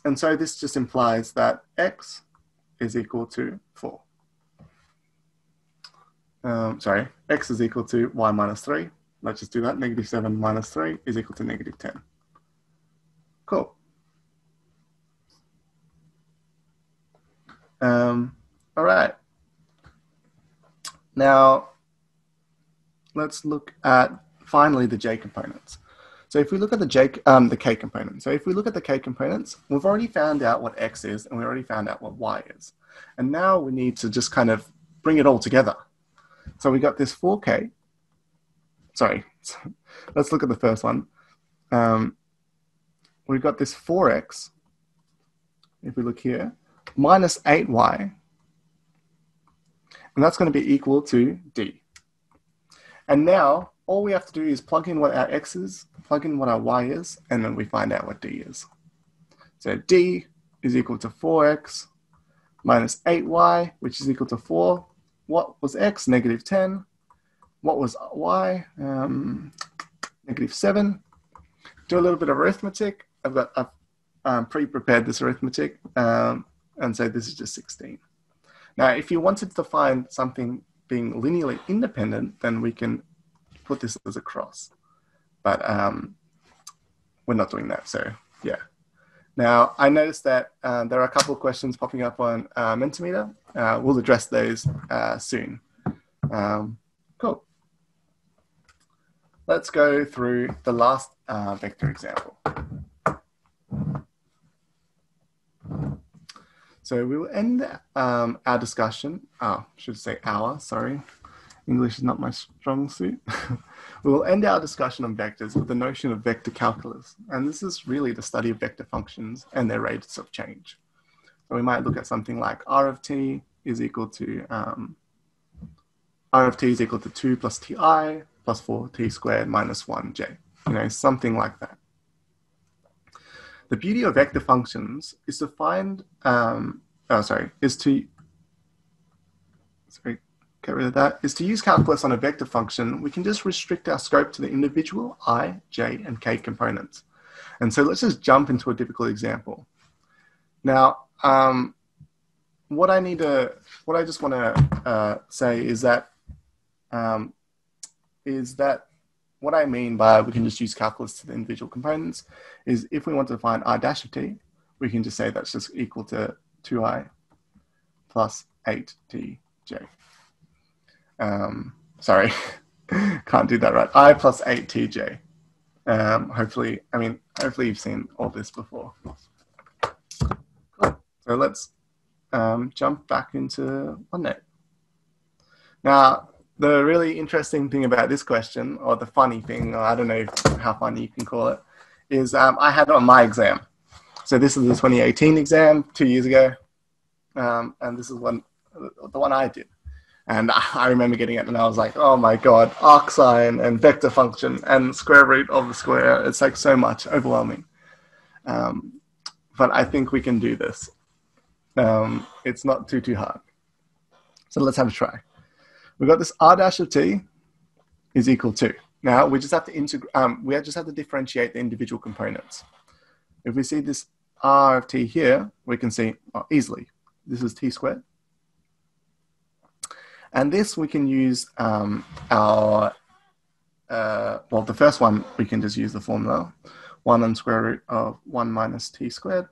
and so this just implies that x is equal to 4. Um, sorry, x is equal to y minus 3. Let's just do that. Negative 7 minus 3 is equal to negative 10. Cool. Um, all right. Now, let's look at finally the J components. So if we look at the J, um, the K component, so if we look at the K components, we've already found out what X is and we already found out what Y is. And now we need to just kind of bring it all together. So we got this 4K, sorry, [laughs] let's look at the first one. Um, we've got this 4X, if we look here, minus 8Y, and that's going to be equal to D. And now all we have to do is plug in what our x is, plug in what our y is, and then we find out what d is. So d is equal to 4x minus 8y, which is equal to 4. What was x? Negative 10. What was y? Um, negative 7. Do a little bit of arithmetic. I've got I've um, pre-prepared this arithmetic um, and say this is just 16. Now, if you wanted to find something being linearly independent, then we can put this as a cross. But um, we're not doing that, so yeah. Now, I noticed that uh, there are a couple of questions popping up on uh, Mentimeter. Uh, we'll address those uh, soon. Um, cool. Let's go through the last uh, vector example. So we will end um, our discussion, oh, should say our, sorry. English is not my strong suit. [laughs] we will end our discussion on vectors with the notion of vector calculus. And this is really the study of vector functions and their rates of change. So we might look at something like r of t is equal to, um, r of t is equal to 2 plus ti plus 4t squared minus 1j. You know, something like that. The beauty of vector functions is to find, um, oh, sorry, is to, sorry, get rid of that, is to use calculus on a vector function, we can just restrict our scope to the individual i, j, and k components. And so let's just jump into a typical example. Now, um, what I need to, what I just want to uh, say is that, um, is that what I mean by we can just use calculus to the individual components is if we want to find i dash of t, we can just say that's just equal to 2i plus 8tj. Um, sorry, [laughs] can't do that right. i plus 8tj. Um, hopefully, I mean, hopefully you've seen all this before. Cool. So let's um, jump back into OneNote. Now, the really interesting thing about this question, or the funny thing, or I don't know how funny you can call it, is um, I had it on my exam. So this is the 2018 exam, two years ago, um, and this is one, the one I did. And [laughs] I remember getting it, and I was like, "Oh my god, arcsine and vector function and square root of the square. It's like so much, overwhelming." Um, but I think we can do this. Um, it's not too too hard. So let's have a try we've got this r dash of t is equal to. Now we just have to integrate, um, we just have to differentiate the individual components. If we see this r of t here, we can see oh, easily, this is t squared. And this we can use um, our, uh, well, the first one, we can just use the formula, one on square root of one minus t squared.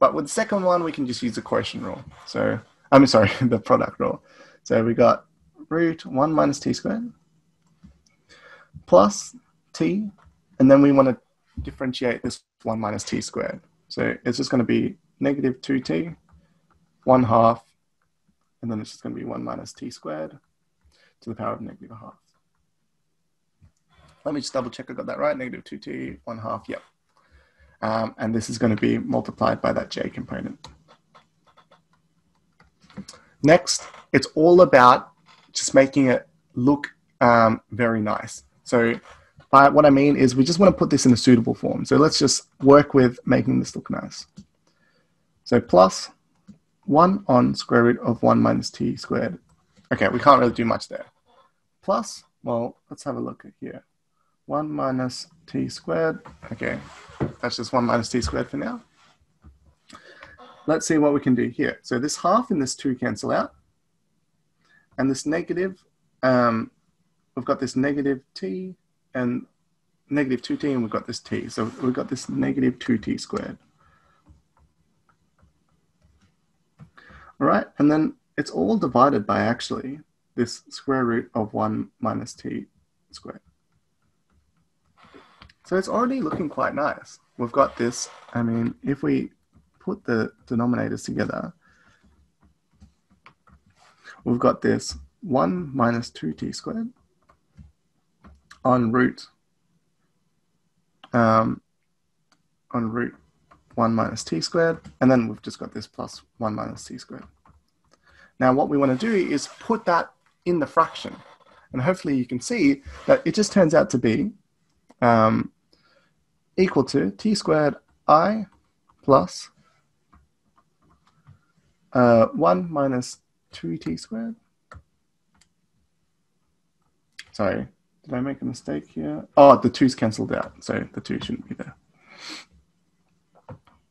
But with the second one, we can just use the quotient rule. So, I'm sorry, [laughs] the product rule. So we got root 1 minus t squared plus t, and then we want to differentiate this 1 minus t squared. So it's just going to be negative 2t, 1 half, and then it's just going to be 1 minus t squared to the power of negative half. Let me just double check I got that right. Negative 2t, 1 half, yep. Um, and this is going to be multiplied by that j component. Next, it's all about just making it look um, very nice. So by what I mean is we just want to put this in a suitable form. So let's just work with making this look nice. So plus 1 on square root of 1 minus t squared. Okay, we can't really do much there. Plus, well, let's have a look at here. 1 minus t squared. Okay, that's just 1 minus t squared for now. Let's see what we can do here. So this half and this 2 cancel out. And this negative, um, we've got this negative t and negative 2t, and we've got this t. So we've got this negative 2t squared. All right, and then it's all divided by actually this square root of 1 minus t squared. So it's already looking quite nice. We've got this, I mean, if we put the denominators together, we've got this 1 minus 2t squared on root um, on root 1 minus t squared, and then we've just got this plus 1 minus t squared. Now what we want to do is put that in the fraction. And hopefully you can see that it just turns out to be um, equal to t squared i plus uh, 1 minus 2t squared. Sorry, did I make a mistake here? Oh, the 2's cancelled out, so the 2 shouldn't be there.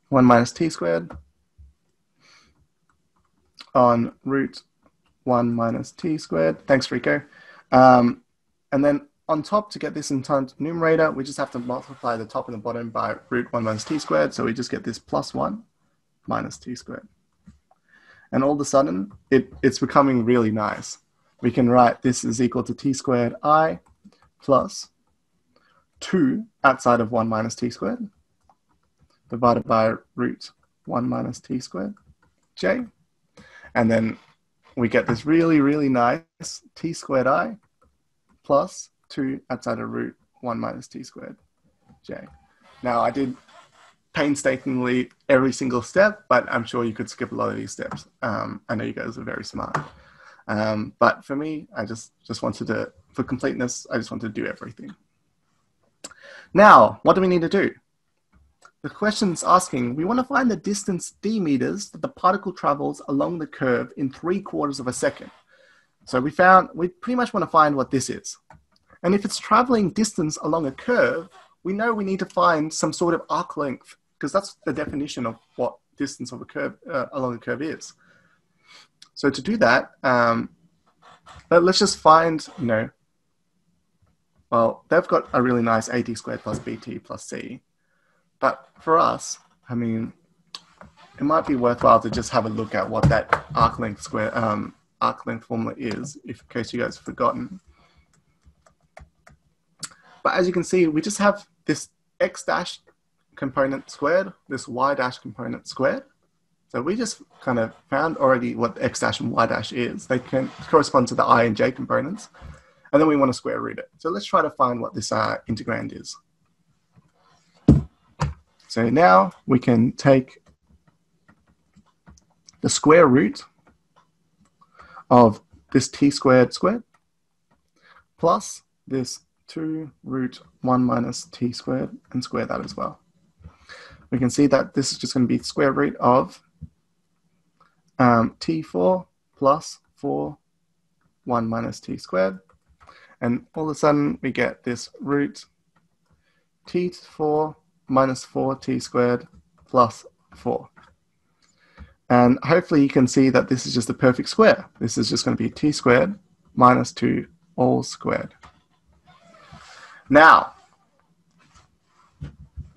1 minus t squared on root 1 minus t squared. Thanks, Rico. Um, and then on top, to get this in of numerator, we just have to multiply the top and the bottom by root 1 minus t squared. So we just get this plus 1 minus t squared. And all of a sudden, it, it's becoming really nice. We can write this is equal to t squared i plus 2 outside of 1 minus t squared divided by root 1 minus t squared j. And then we get this really, really nice t squared i plus 2 outside of root 1 minus t squared j. Now, I did painstakingly every single step, but I'm sure you could skip a lot of these steps. Um, I know you guys are very smart. Um, but for me, I just, just wanted to, for completeness, I just wanted to do everything. Now, what do we need to do? The question's asking, we want to find the distance d meters that the particle travels along the curve in three quarters of a second. So we found, we pretty much want to find what this is. And if it's traveling distance along a curve, we know we need to find some sort of arc length because that's the definition of what distance of a curve uh, along a curve is. So to do that, um, let's just find, you know, well, they've got a really nice AT squared plus BT plus C. But for us, I mean, it might be worthwhile to just have a look at what that arc length square um, arc length formula is, if in case you guys have forgotten. But as you can see, we just have this x dash component squared, this y dash component squared. So we just kind of found already what x dash and y dash is. They can correspond to the i and j components. And then we want to square root it. So let's try to find what this uh, integrand is. So now we can take the square root of this t squared squared plus this 2 root 1 minus t squared and square that as well. We can see that this is just going to be square root of um, t4 plus 4 1 minus t squared. And all of a sudden we get this root t4 minus 4t squared plus 4. And hopefully you can see that this is just a perfect square. This is just going to be t squared minus 2 all squared. Now,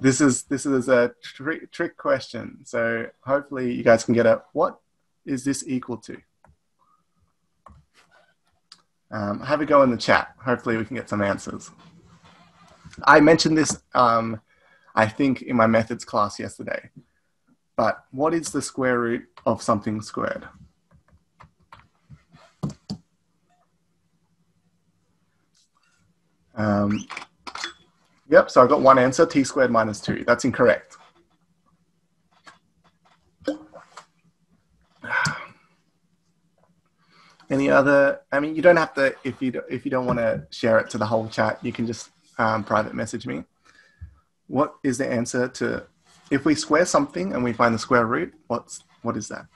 this is this is a trick trick question. So hopefully you guys can get it. what is this equal to? Um, have a go in the chat. Hopefully we can get some answers. I mentioned this, um, I think, in my methods class yesterday. But what is the square root of something squared? Um, yep, so I've got one answer, t squared minus 2. That's incorrect. [sighs] Any other? I mean, you don't have to if you if you don't want to share it to the whole chat. You can just um, private message me. What is the answer to if we square something and we find the square root? What's what is that?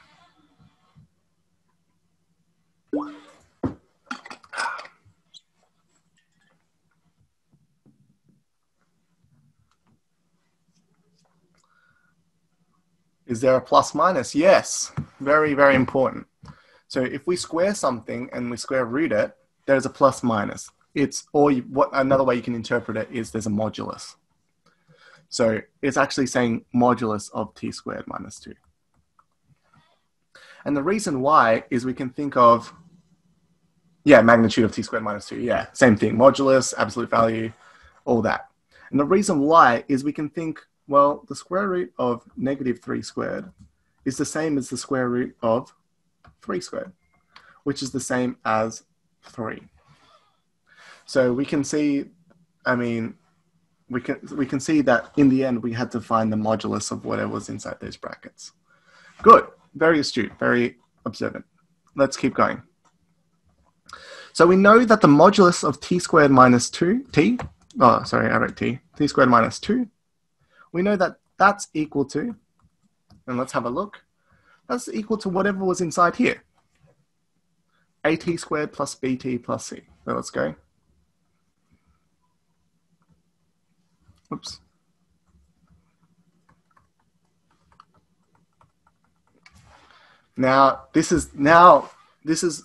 Is there a plus minus? Yes, very, very important. So if we square something and we square root it, there's a plus minus. It's or you, what another way you can interpret it is there's a modulus. So it's actually saying modulus of t squared minus 2. And the reason why is we can think of, yeah, magnitude of t squared minus 2. Yeah, same thing. Modulus, absolute value, all that. And the reason why is we can think, well, the square root of negative 3 squared is the same as the square root of 3 squared, which is the same as 3. So we can see, I mean, we can, we can see that in the end we had to find the modulus of whatever was inside those brackets. Good, very astute, very observant. Let's keep going. So we know that the modulus of t squared minus 2, t, oh, sorry, I wrote t, t squared minus 2, we know that that's equal to, and let's have a look, that's equal to whatever was inside here. at squared plus bt plus c. So let's go. Oops. Now, this is now this is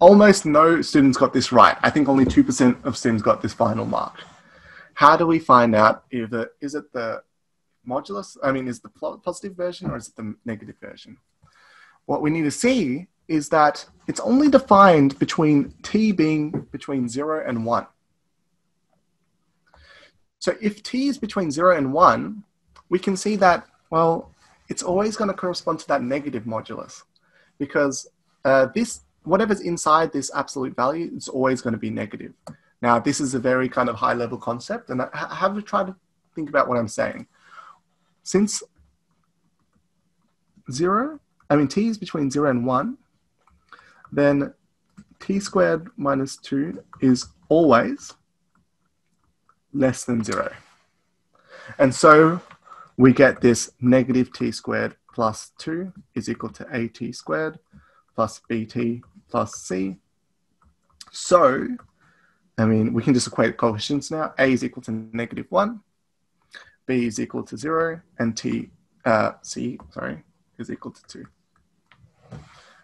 almost no students got this right. I think only 2% of students got this final mark. How do we find out if it, is it the modulus? I mean, is the positive version or is it the negative version? What we need to see is that it's only defined between t being between 0 and 1. So if t is between 0 and 1, we can see that, well, it's always going to correspond to that negative modulus because uh, this whatever's inside this absolute value is always going to be negative. Now, this is a very kind of high level concept, and I have to try to think about what I'm saying. Since zero, I mean, t is between zero and one, then t squared minus two is always less than zero. And so we get this negative t squared plus 2 is equal to at squared plus bt plus c. So, I mean, we can just equate coefficients now. a is equal to negative 1, b is equal to 0, and t, uh, c, sorry, is equal to 2.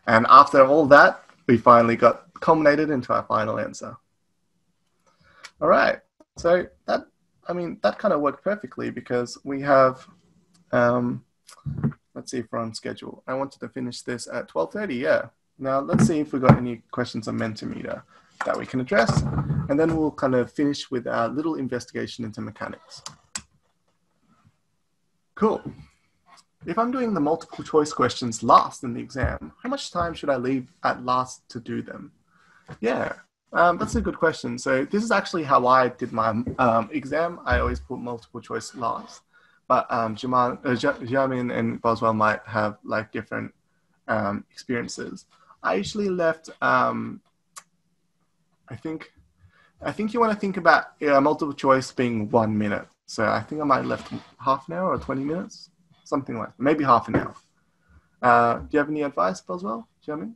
And after all that, we finally got culminated into our final answer. All right, so that I mean, that kind of worked perfectly because we have, um, let's see if we're on schedule. I wanted to finish this at 12.30, yeah. Now let's see if we got any questions on Mentimeter that we can address. And then we'll kind of finish with our little investigation into mechanics. Cool. If I'm doing the multiple choice questions last in the exam, how much time should I leave at last to do them? Yeah, um, that's a good question. So this is actually how I did my um, exam. I always put multiple choice last, but um, uh, Jamin and Boswell might have like different um, experiences. I usually left. Um, I think, I think you want to think about uh, multiple choice being one minute. So I think I might have left half an hour or twenty minutes, something like that. maybe half an hour. Uh, do you have any advice, Boswell, Jamin?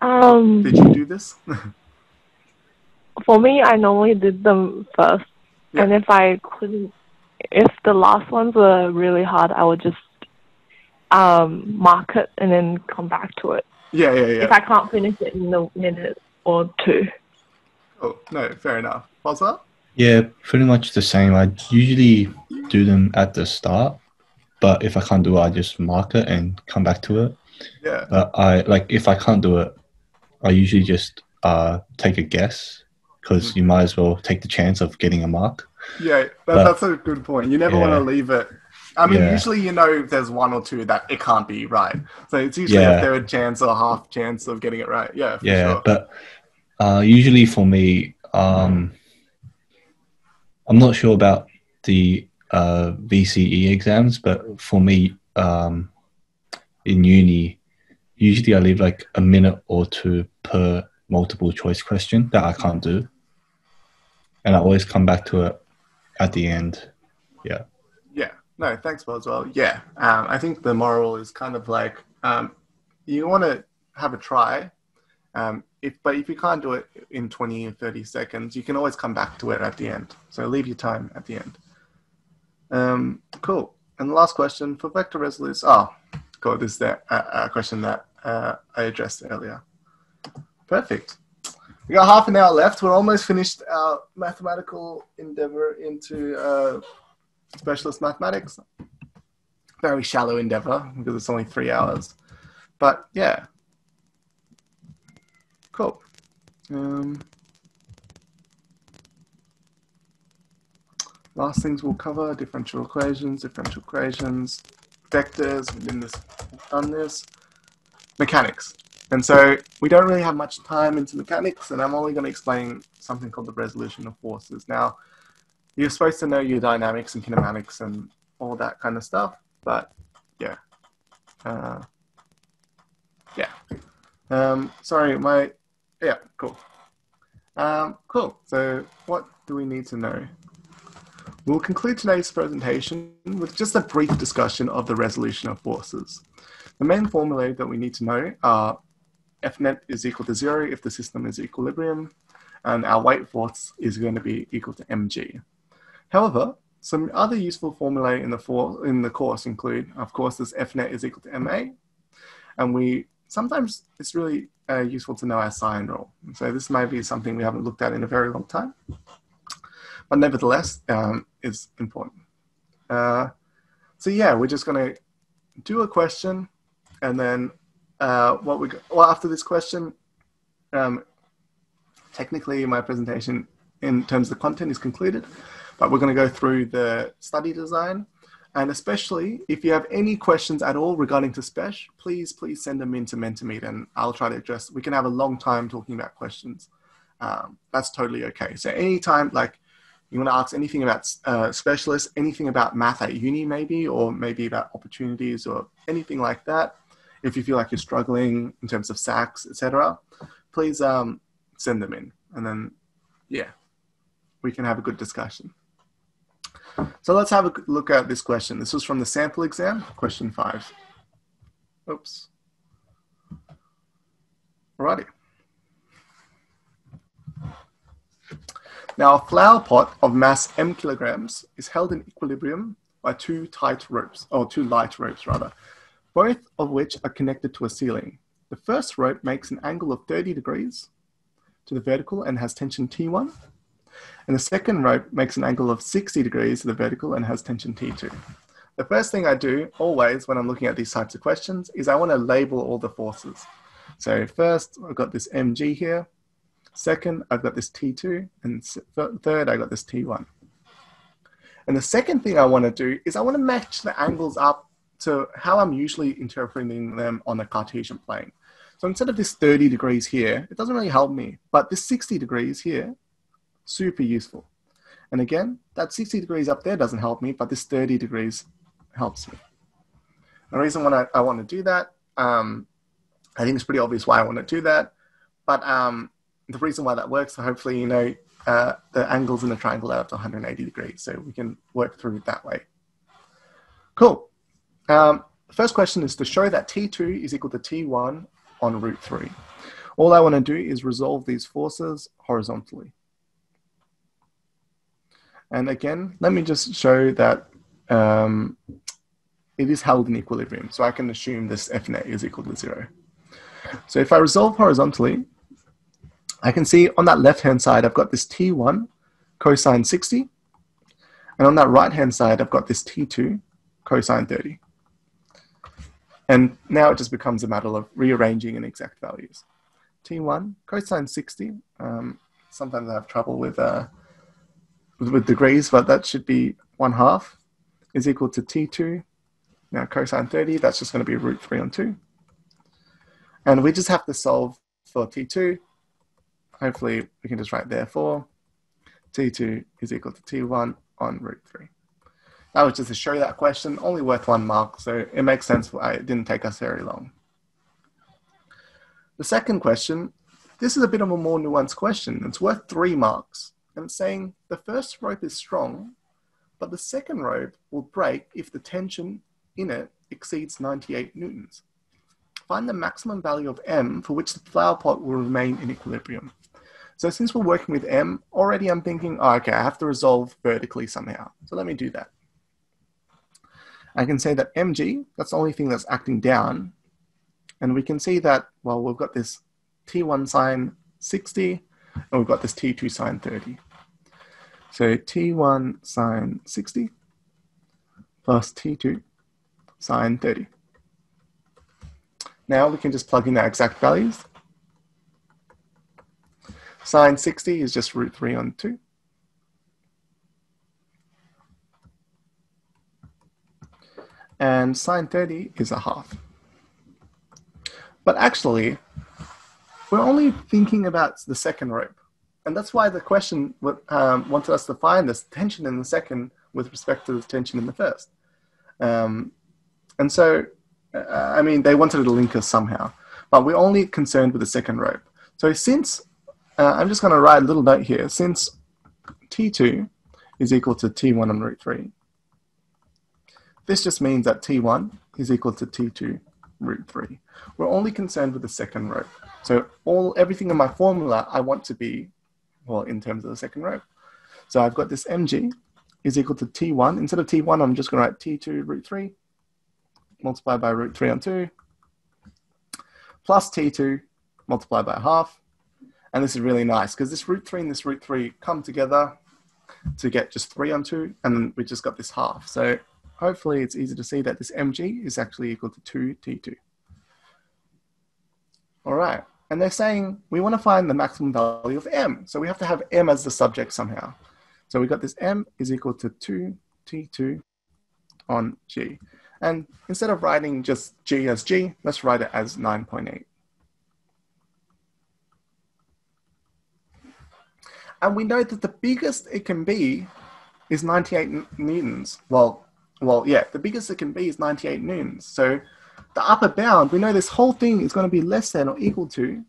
Um, Did you do this? [laughs] for me, I normally did them first, Yeah. and if I couldn't, if the last ones were really hard, I would just um, mark it and then come back to it. Yeah, yeah, yeah. If I can't finish it in a minute or two. Oh, no, fair enough. Boswell? Yeah, pretty much the same. I usually do them at the start, but if I can't do it, I just mark it and come back to it. Yeah. But I like if I can't do it, I usually just uh, take a guess because you might as well take the chance of getting a mark. Yeah, that, But- that's a good point. You never want to leave it. I mean, Yeah. usually you know if there's one or two that it can't be right. So it's usually Yeah. a third chance or half chance of getting it right. Yeah, for yeah, sure. but uh, usually for me, um, I'm not sure about the uh, VCE exams, but for me, um, in uni, usually I leave like a minute or two per multiple choice question that I can't do, and I always come back to it at the end. Yeah, no, thanks, Boswell. Yeah, um, I think the moral is kind of like um, you want to have a try. Um, if, but if you can't do it in 20 or 30 seconds, you can always come back to it at the end. So leave your time at the end. Um, cool. And the last question for vector resolution. Oh, cool. This is the uh, uh, question that uh, I addressed earlier. Perfect. We got half an hour left. We're almost finished our mathematical endeavor into uh, specialist mathematics. Very shallow endeavor because it's only three hours. But yeah. Cool. Um, last things we'll cover differential equations, differential equations, vectors, we've been this, done this, mechanics. And so we don't really have much time into mechanics, and I'm only going to explain something called the resolution of forces. Now, you're supposed to know your dynamics and kinematics and all that kind of stuff, but yeah. Uh, yeah. Um, sorry, my yeah, cool. Um, cool. So, what do we need to know? We'll conclude today's presentation with just a brief discussion of the resolution of forces. The main formulae that we need to know are F net is equal to zero if the system is equilibrium, and our weight force is going to be equal to mg. However, some other useful formulae in the, for, in the course include, of course, this F net is equal to ma, and we sometimes it's really uh, useful to know our sine rule. So this may be something we haven't looked at in a very long time, but nevertheless, um, is important. Uh, so yeah, we're just going to do a question, and then uh, what we well after this question, um, technically my presentation in terms of the content is concluded, but we're going to go through the study design and especially if you have any questions at all regarding to Spesh, please, please send them in to Mentimeter and I'll try to address. We can have a long time talking about questions. Um, that's totally okay. So anytime, like you want to ask anything about uh, specialists, anything about math at uni maybe, or maybe about opportunities or anything like that. If you feel like you're struggling in terms of SACs, etc., please um, send them in. And then, yeah, we can have a good discussion. So let's have a look at this question. This was from the sample exam, question five. Oops. Alrighty. Now, a flower pot of mass m kilograms is held in equilibrium by two tight ropes, or two light ropes rather, both of which are connected to a ceiling. The first rope makes an angle of 30 degrees to the vertical and has tension T1, and the second rope makes an angle of 60 degrees to the vertical and has tension T2. The first thing I do always when I'm looking at these types of questions is I want to label all the forces. So first, I've got this mg here. Second, I've got this T2. And third, I've got this T1. And the second thing I want to do is I want to match the angles up to how I'm usually interpreting them on a Cartesian plane. So instead of this 30 degrees here, it doesn't really help me, but this 60 degrees here super useful. And again, that 60 degrees up there doesn't help me, but this 30 degrees helps me. The reason why I, I want to do that, um, I think it's pretty obvious why I want to do that. But um, the reason why that works, hopefully you know uh, the angles in the triangle add up to 180 degrees. So we can work through it that way. Cool. Um, first question is to show that T2 is equal to T1 on root 3. All I want to do is resolve these forces horizontally. And again, let me just show that um, it is held in equilibrium. So I can assume this F net is equal to zero. So if I resolve horizontally, I can see on that left-hand side, I've got this T1 cosine 60. And on that right-hand side, I've got this T2 cosine 30. And now it just becomes a matter of rearranging in exact values. T1 cosine 60. Um, sometimes I have trouble with uh, with degrees, but that should be 1 half is equal to T2. Now cosine 30, that's just going to be root 3 on 2. And we just have to solve for T2. Hopefully we can just write therefore T2 is equal to T1 on root 3. That was just to show that question, only worth one mark, so it makes sense why it didn't take us very long. The second question, this is a bit of a more nuanced question. It's worth three marks and it's saying the first rope is strong, but the second rope will break if the tension in it exceeds 98 newtons. Find the maximum value of M for which the flower pot will remain in equilibrium. So since we're working with M, already I'm thinking, oh, okay, I have to resolve vertically somehow. So let me do that. I can say that mg, that's the only thing that's acting down. And we can see that, well, we've got this T1 sine 60 and we've got this T2 sine 30. So T1 sine 60 plus T2 sine 30. Now we can just plug in our exact values. Sine 60 is just root 3 on 2. And sine 30 is a half. But actually, we're only thinking about the second rope. And that's why the question um, wanted us to find this tension in the second with respect to the tension in the first. Um, and so, uh, I mean, they wanted to link us somehow. but we're only concerned with the second rope. So since, uh, I'm just going to write a little note here, since T2 is equal to T1 on root 3, this just means that T1 is equal to T2 root 3. We're only concerned with the second rope. So all everything in my formula I want to be, well, in terms of the second row. So I've got this mg is equal to t1. Instead of t1, I'm just going to write t2 root 3 multiplied by root 3 on 2 plus t2 multiplied by half. And this is really nice because this root 3 and this root 3 come together to get just 3 on 2, and then we just got this half. So hopefully it's easy to see that this mg is actually equal to 2t2. All right. And they're saying we want to find the maximum value of m. So we have to have m as the subject somehow. So we got this m is equal to 2t2 on g. And instead of writing just g as g, let's write it as 9.8. And we know that the biggest it can be is 98 newtons. Well, well, yeah, the biggest it can be is 98 newtons. So the upper bound, we know this whole thing is going to be less than or equal to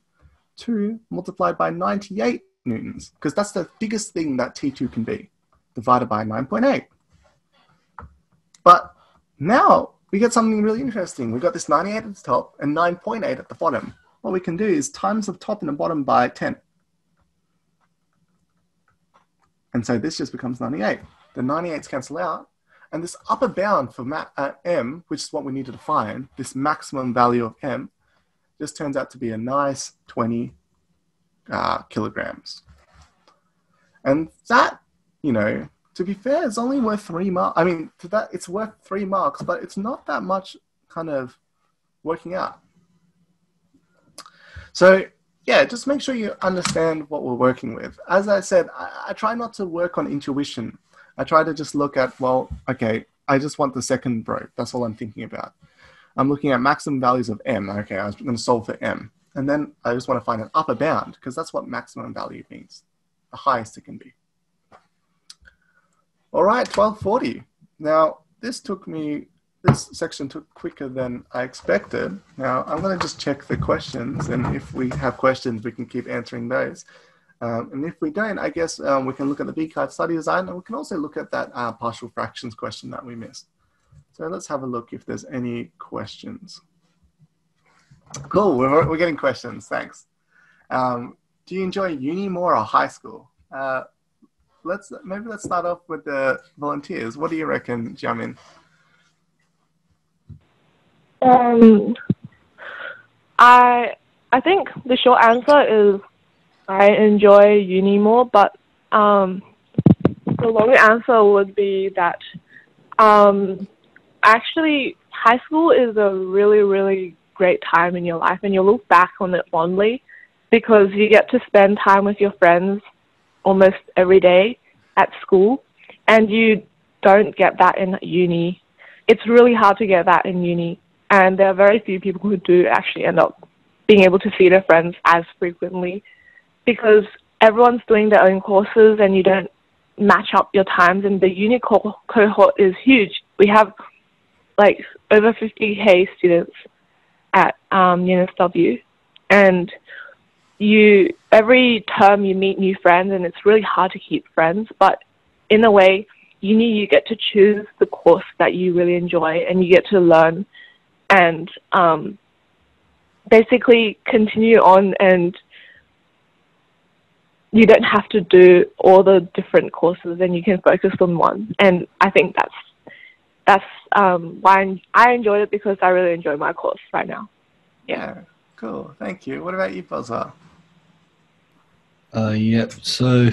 2 multiplied by 98 newtons, because that's the biggest thing that T2 can be, divided by 9.8. But now we get something really interesting. We've got this 98 at the top and 9.8 at the bottom. What we can do is times the top and the bottom by 10. And so this just becomes 98. The 98s cancel out, and this upper bound for ma- uh, m, which is what we needed to find, this maximum value of m, just turns out to be a nice 20 uh, kilograms. And that, you know, to be fair, is only worth three marks. I mean, to that, it's worth three marks, but it's not that much kind of working out. So, yeah, just make sure you understand what we're working with. As I said, I, I try not to work on intuition I try to just look at, well, okay, I just want the second row. That's all I'm thinking about. I'm looking at maximum values of m. Okay, I'm going to solve for m. And then I just want to find an upper bound because that's what maximum value means, the highest it can be. All right, 1240. Now, this took me, this section took quicker than I expected. Now, I'm going to just check the questions, and if we have questions, we can keep answering those. Um, and if we don't, I guess um, we can look at the VCAA study design and we can also look at that uh, partial fractions question that we missed. So let's have a look if there's any questions. Cool, we're, we're getting questions, thanks. Um, do you enjoy uni more or high school? Uh, let's maybe let's start off with the volunteers. What do you reckon, Jamin? Um, I I think the short answer is I enjoy uni more, but um, the long answer would be that um, actually high school is a really, really great time in your life, and you look back on it fondly because you get to spend time with your friends almost every day at school, and you don't get that in uni. It's really hard to get that in uni, and there are very few people who do actually end up being able to see their friends as frequently because everyone's doing their own courses and you don't match up your times and the uni co- cohort is huge. We have like over 50k students at um, UNSW and you every term you meet new friends and it's really hard to keep friends but in a way uni you get to choose the course that you really enjoy and you get to learn and um, basically continue on and you don't have to do all the different courses and you can focus on one. And I think that's that's um, why I enjoyed it because I really enjoy my course right now. Yeah, yeah cool. Thank you. What about you, Bozza? Uh, yeah. So,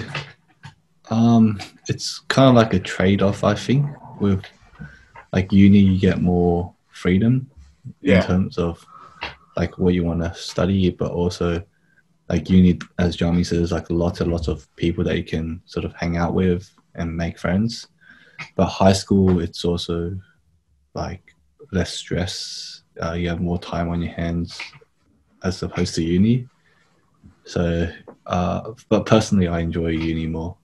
um, it's kind of like a trade-off, I think. With like uni, you get more freedom yeah. in terms of like what you want to study, but also like uni, as Jeremy says, like lots and lots of people that you can sort of hang out with and make friends. But high school, it's also like less stress. Uh, you have more time on your hands as opposed to uni. So, uh, but personally, I enjoy uni more.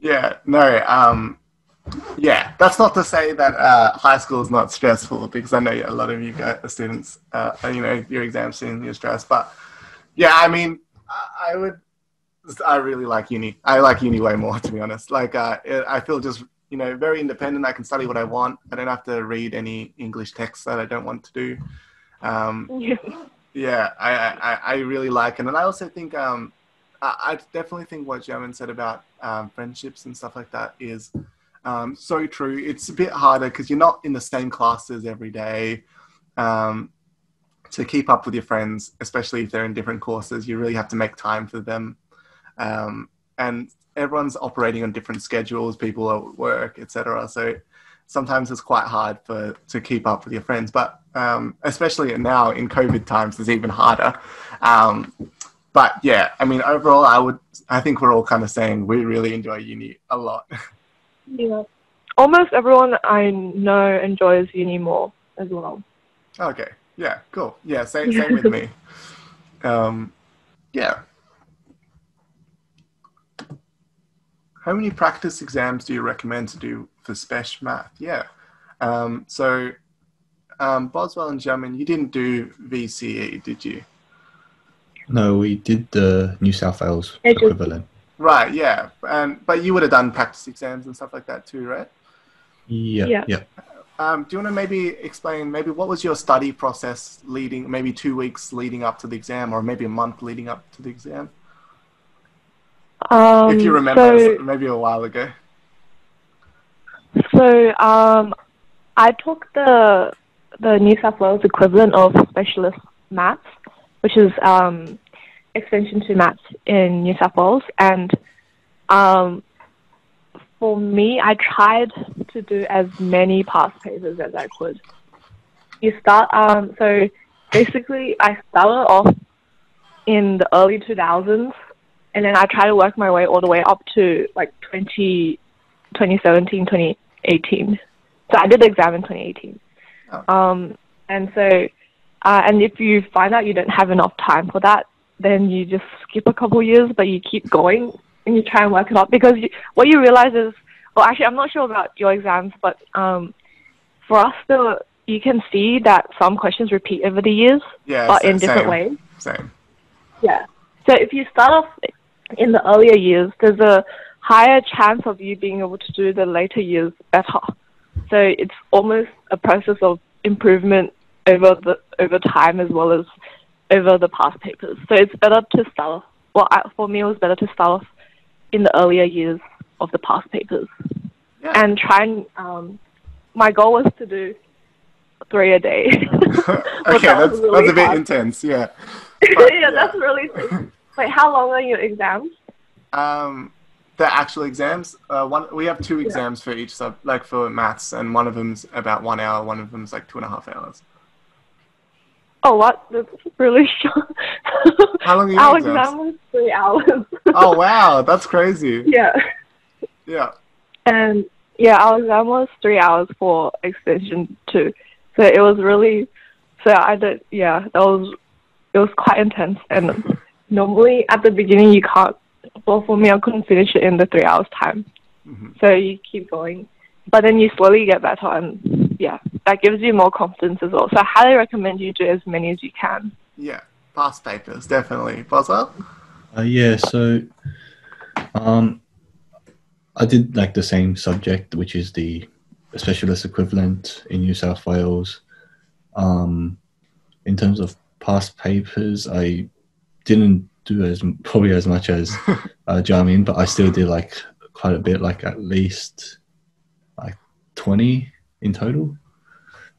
Yeah, no, um, Yeah, that's not to say that uh, high school is not stressful because I know a lot of you guys, students, uh, you know, your exams seem you're stressed. But yeah, I mean, I, I would, I really like uni. I like uni way more, to be honest. Like, uh, I feel just, you know, very independent. I can study what I want. I don't have to read any English texts that I don't want to do. Um, [laughs] Yeah. yeah, I, I, I really like it. And I also think, um, I, I definitely think what Jamin said about um, friendships and stuff like that is um, so true. It's a bit harder because you're not in the same classes every day. Um, to keep up with your friends, especially if they're in different courses, you really have to make time for them. Um, and everyone's operating on different schedules, people are at work, etc. So sometimes it's quite hard for to keep up with your friends. But um, especially now in COVID times, it's even harder. Um, but yeah, I mean, overall, I would, I think we're all kind of saying we really enjoy uni a lot. [laughs] Yeah. Almost everyone I know enjoys uni more as well. Okay. Yeah. Cool. Yeah. Same. Same with me. [laughs] Um, yeah. How many practice exams do you recommend to do for Spesh Math? Yeah. Um, so, um, Boswell and Jamin, you didn't do VCE, did you? No, we did the New South Wales equivalent. Right. Yeah. And but you would have done practice exams and stuff like that too, right? Yeah, Yeah. yeah. Um, do you want to maybe explain maybe what was your study process leading maybe two weeks leading up to the exam or maybe a month leading up to the exam? Um, if you remember so- maybe a while ago. So um, I took the the New South Wales equivalent of specialist maths, which is um, extension two maths in New South Wales, and um, for me, I tried to do as many past papers as I could. You start um, so basically I started off in the early 2000s, and then I tried to work my way all the way up to like 20. 2017, 2018. So I did the exam in 2018. Oh. Um, and so, uh, and if you find out you don't have enough time for that, then you just skip a couple years, but you keep going and you try and work it out because you, what you realize is, well, actually, I'm not sure about your exams, but um, for us, the you can see that some questions repeat over the years, yeah but in different same, ways. same Yeah. So if you start off in the earlier years, there's a higher chance of you being able to do the later years better. So it's almost a process of improvement over the over time as well as over the past papers. So it's better to start off. Well, I, for me, it was better to start off in the earlier years of the past papers yeah and try and. Um, my goal was to do three a day. [laughs] okay that that's really that's a bit intense [laughs] yeah yeah, that's really. Wait, how long are your exams? um the actual exams uh, one we have two exams for each sub like for maths and one of them's about one hour one of them's like two and a half hours Oh, what? That's really [laughs] short. How long are Our exam was three hours. oh wow that's crazy yeah. yeah And yeah, our exam was three hours for extension two. So it was really, so I did, yeah, that was, it was quite intense. And normally at the beginning you can't, well for me I couldn't finish it in the three hours time. Mhm. So you keep going. But then you slowly get better and yeah, that gives you more confidence as well. So I highly recommend you do as many as you can. yeah past papers definitely Boswell Uh, yeah, so um, I did like the same subject, which is the specialist equivalent in New South Wales. Um, in terms of past papers, I didn't do as probably as much as [laughs] uh, Jamin, but I still did like quite a bit, like at least like twenty in total.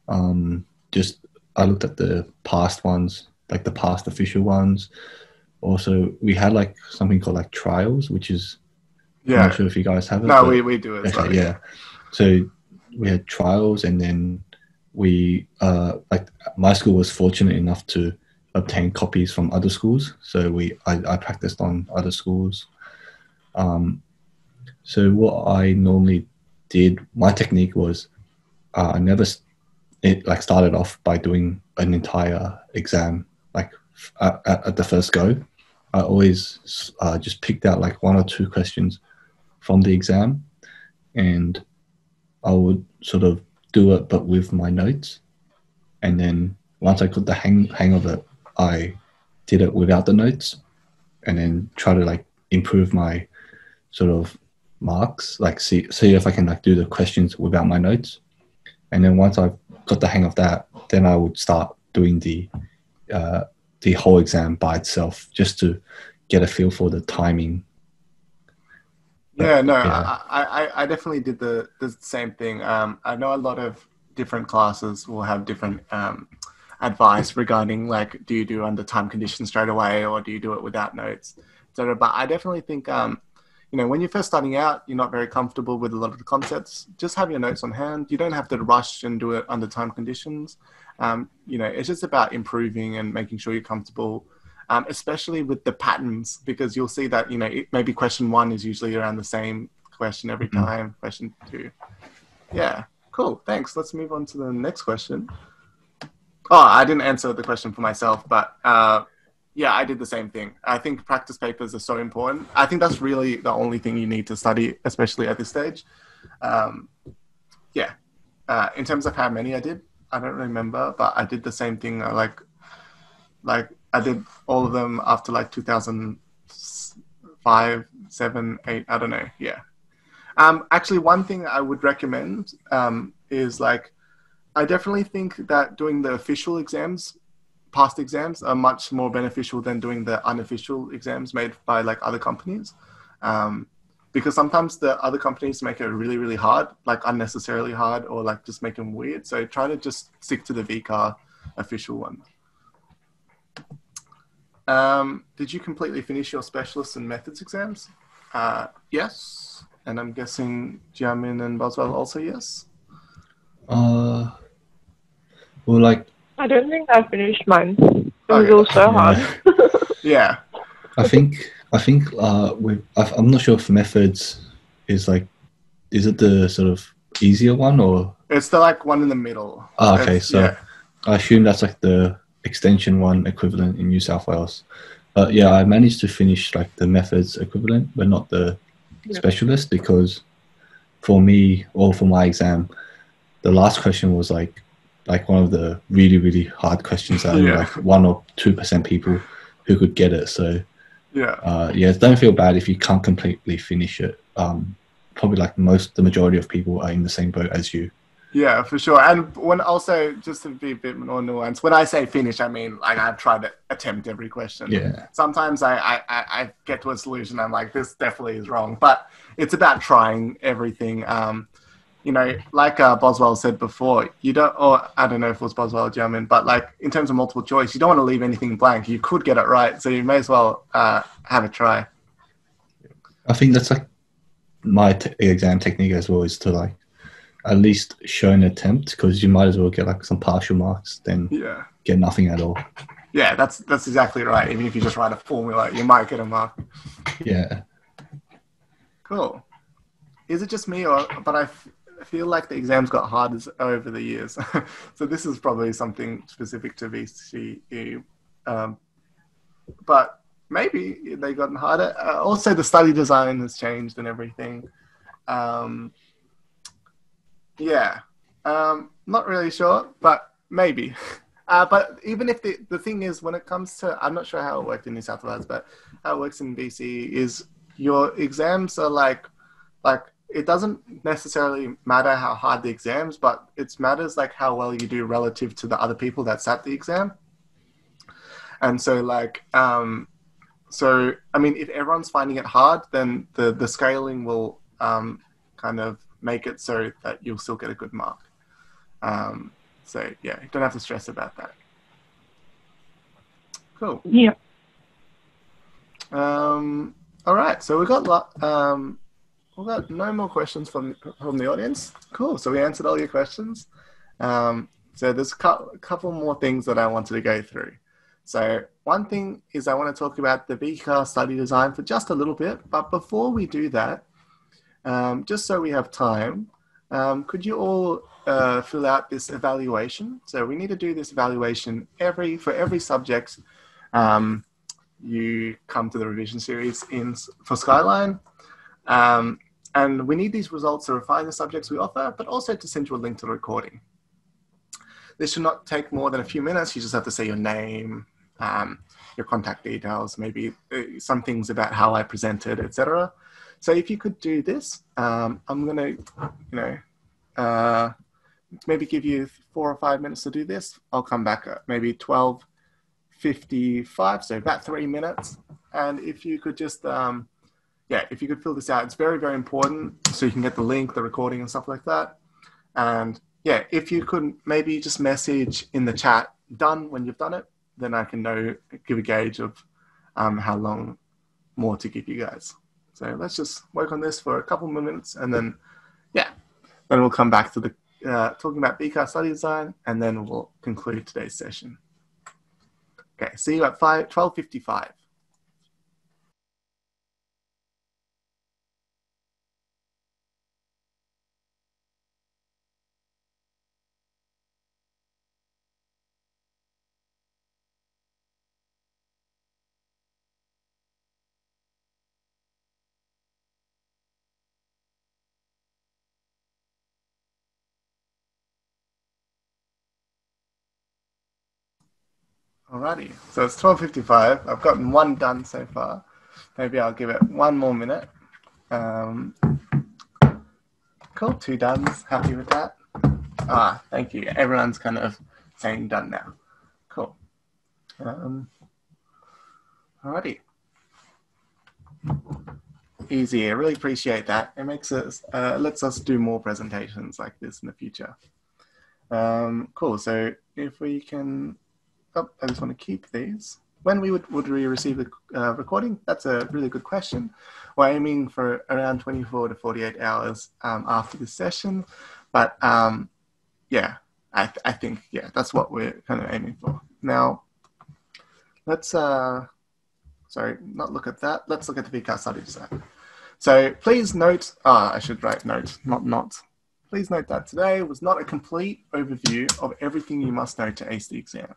Um, just I looked at the past ones, like the past official ones. Also, we had like something called like trials, which is I'm yeah not sure if you guys have it. no we, we do it Okay, yeah. So we had trials, and then we uh, like my school was fortunate enough to obtain copies from other schools. So we I, I practiced on other schools. Um, so what I normally did, my technique was uh, I never it like started off by doing an entire exam like at, at the first go. I always uh, just picked out like one or two questions from the exam and I would sort of do it, but with my notes. And then once I got the hang hang of it, I did it without the notes, and then try to like improve my sort of marks, like see see if I can like do the questions without my notes. And then once I've got the hang of that, then I would start doing the uh, the whole exam by itself, just to get a feel for the timing. Yeah, no, yeah. I, I, I definitely did the, the same thing. Um, I know a lot of different classes will have different um, advice regarding like, do you do under time conditions straight away or do you do it without notes, etc. But I definitely think, um, you know, when you're first starting out, you're not very comfortable with a lot of the concepts. Just have your notes on hand. You don't have to rush and do it under time conditions. Um, you know, it's just about improving and making sure you're comfortable um, especially with the patterns, because you'll see that, you know, it, maybe question one is usually around the same question every Mhm. time, question two. Yeah, cool. Thanks. Let's move on to the next question. Oh, I didn't answer the question for myself, but uh, yeah, I did the same thing. I think practice papers are so important. I think that's really the only thing you need to study, especially at this stage. Um, yeah. Uh, in terms of how many I did, I don't remember, but I did the same thing. uh, Like, like I did all of them after like 2005, seven, eight. I don't know. Yeah. Um, actually, one thing I would recommend um, is like, I definitely think that doing the official exams, past exams, are much more beneficial than doing the unofficial exams made by like other companies. Um, because sometimes the other companies make it really, really hard, like unnecessarily hard, or like just make them weird. So try to just stick to the VCAA official one. Um, did you completely finish your specialist and methods exams? Uh, yes. And I'm guessing Jiamin and Boswell also yes. Uh, well, like I don't think I finished mine. It Okay. was all so hard. [laughs] Yeah. I think I think uh, with I- I'm not sure if methods is like, is it the sort of easier one or? It's the like one in the middle. Ah, okay, It's- so yeah. I assume that's like the extension one equivalent in New South Wales. But yeah, I managed to finish like the methods equivalent, but not the Yeah. specialist because for me or for my exam, the last question was like like one of the really really hard questions that Yeah. like one or two percent people who could get it. So yeah. uh, yeah, don't feel bad if you can't completely finish it. Um, probably like most the majority of people are in the same boat as you. Yeah, for sure. And when also just to be a bit more nuanced, when I say finish, I mean like I've tried to attempt every question. Yeah. Sometimes I, I, I get to a solution. I'm like, this definitely is wrong. But it's about trying everything. Um, you know, like uh, Boswell said before, you don't, or I don't know if it was Boswell or Jiamin, but like in terms of multiple choice, you don't want to leave anything blank. You could get it right, so you may as well uh, have a try. I think that's like my t- exam technique as well is to like at least show an attempt because you might as well get like some partial marks than Yeah. get nothing at all. Yeah, that's that's exactly right. Even if you just write a formula, you might get a mark. Yeah. Cool. Is it just me, or but I feel like the exams got harder over the years. [laughs] so this is probably something specific to VCE, um, but maybe they gotten harder. Uh, also, the study design has changed and everything. Um, yeah, um, not really sure, but maybe. [laughs] Uh, but even if the, the thing is, when it comes to, I'm not sure how it worked in New South Wales, but how it works in BC is your exams are like, like it doesn't necessarily matter how hard the exams, but it matters like how well you do relative to the other people that sat the exam. And so like, um, so I mean, if everyone's finding it hard, then the the scaling will um, kind of make it so that you'll still get a good mark. Um, so yeah, you don't have to stress about that. Cool. Yeah. Um, all right, so we got um, we got no more questions from from the audience. Cool. So we answered all your questions. Um, so there's a a couple more things that I wanted to go through. So one thing is I want to talk about the VCAA study design for just a little bit. But before we do that, um, just so we have time, um, could you all uh, fill out this evaluation? So we need to do this evaluation every for every subject. Um, you come to the revision series in for Skyline. Um, and we need these results to refine the subjects we offer, but also to send you a link to the recording. This should not take more than a few minutes. You just have to say your name, um, your contact details, maybe uh, some things about how I presented, etc. So if you could do this, um, I'm going to, you know, uh, maybe give you four or five minutes to do this. I'll come back at maybe 12.55, so about three minutes. And if you could just, um, yeah, if you could fill this out, it's very, very important. So you can get the link, the recording and stuff like that. And yeah, if you could maybe just message in the chat done when you've done it, then I can know, give a gauge of um, how long more to give you guys. So let's just work on this for a couple more minutes and then, yeah, then we'll come back to the uh, talking about VCAA study design and then we'll conclude today's session. Okay, see you at 5, 12.55. Alrighty, so it's 12.55. I've gotten one done so far. Maybe I'll give it one more minute. Um, cool, two done. Happy with that? Ah, thank you. Everyone's kind of saying done now. Cool. Um, alrighty. Easy. I really appreciate that. It makes us, uh, lets us do more presentations like this in the future. Um, cool. So if we can oh, I just want to keep these. When we would, would we receive the uh, recording? That's a really good question. We're aiming for around 24 to 48 hours um, after this session. But um, yeah, I, th- I think, yeah, that's what we're kind of aiming for. Now, let's, uh, sorry, not look at that. Let's look at the VCAA study design. So please note, ah, I should write note, not not. Please note that today was not a complete overview of everything you must know to ace the exam.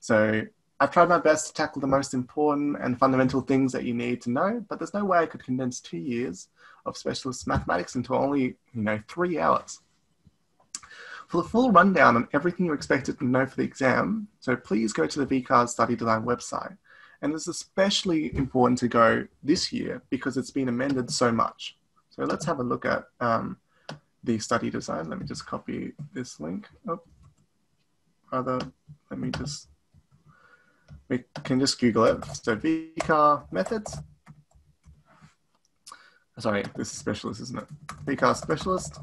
So I've tried my best to tackle the most important and fundamental things that you need to know, but there's no way I could condense two years of specialist mathematics into only, you know, three hours. For the full rundown on everything you're expected to know for the exam, so please go to the VCAA Study Design website. And it's especially important to go this year because it's been amended so much. So let's have a look at um, the study design. Let me just copy this link. Oh, rather, let me just we can just Google it. So VCAA methods. Sorry, this is specialist, isn't it? VCAA specialist.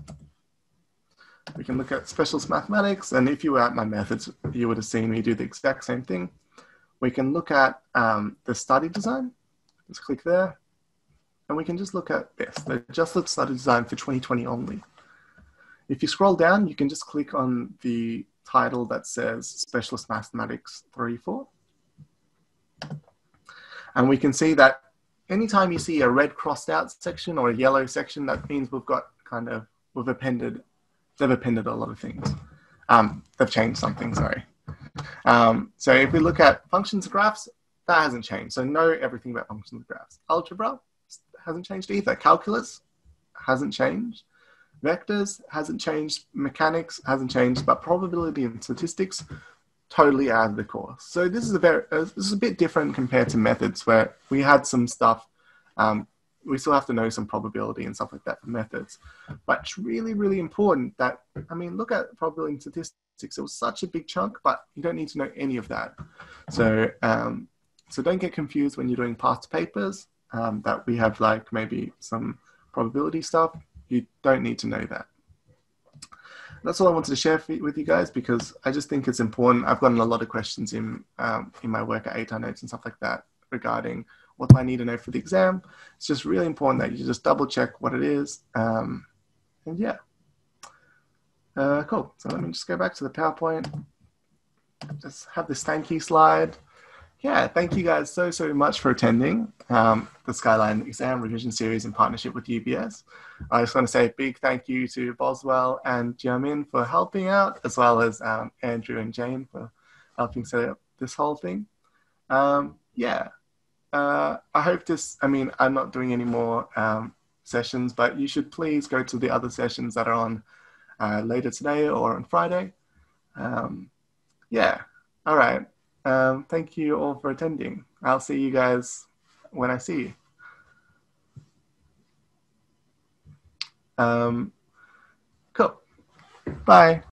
We can look at specialist mathematics. And if you were at my methods, you would have seen me do the exact same thing. We can look at um, the study design. Just click there. And we can just look at this, the adjusted study design for 2020 only. If you scroll down, you can just click on the title that says Specialist Mathematics 34. And we can see that anytime you see a red crossed out section or a yellow section, that means we've got kind of, we've appended, they've appended a lot of things. Um, they've changed something, sorry. Um, so if we look at functions and graphs, that hasn't changed. So know everything about functions and graphs. Algebra hasn't changed either. Calculus hasn't changed. Vectors hasn't changed. Mechanics hasn't changed. But probability and statistics totally out of the course. So this is a very uh, this is a bit different compared to methods where we had some stuff. Um, we still have to know some probability and stuff like that for methods, but it's really really important that I mean look at probability and statistics. It was such a big chunk, but you don't need to know any of that. So um, so don't get confused when you're doing past papers um, that we have like maybe some probability stuff. You don't need to know that that's all I wanted to share with you guys because I just think it's important. I've gotten a lot of questions in um, in my work at ATAR notes and stuff like that regarding what do I need to know for the exam. It's just really important that you just double check what it is. Um, and yeah, uh, cool. So let me just go back to the PowerPoint. Just have this thank you slide yeah, thank you guys so, so much for attending um, the Skyline Exam Revision Series in partnership with UBS. I just want to say a big thank you to Boswell and Jiamin for helping out, as well as um, Andrew and Jane for helping set up this whole thing. Um, yeah, uh, I hope this, I mean, I'm not doing any more um, sessions, but you should please go to the other sessions that are on uh, later today or on Friday. Um, yeah, all right. Um, thank you all for attending. I'll see you guys when I see you. Um, cool. Bye.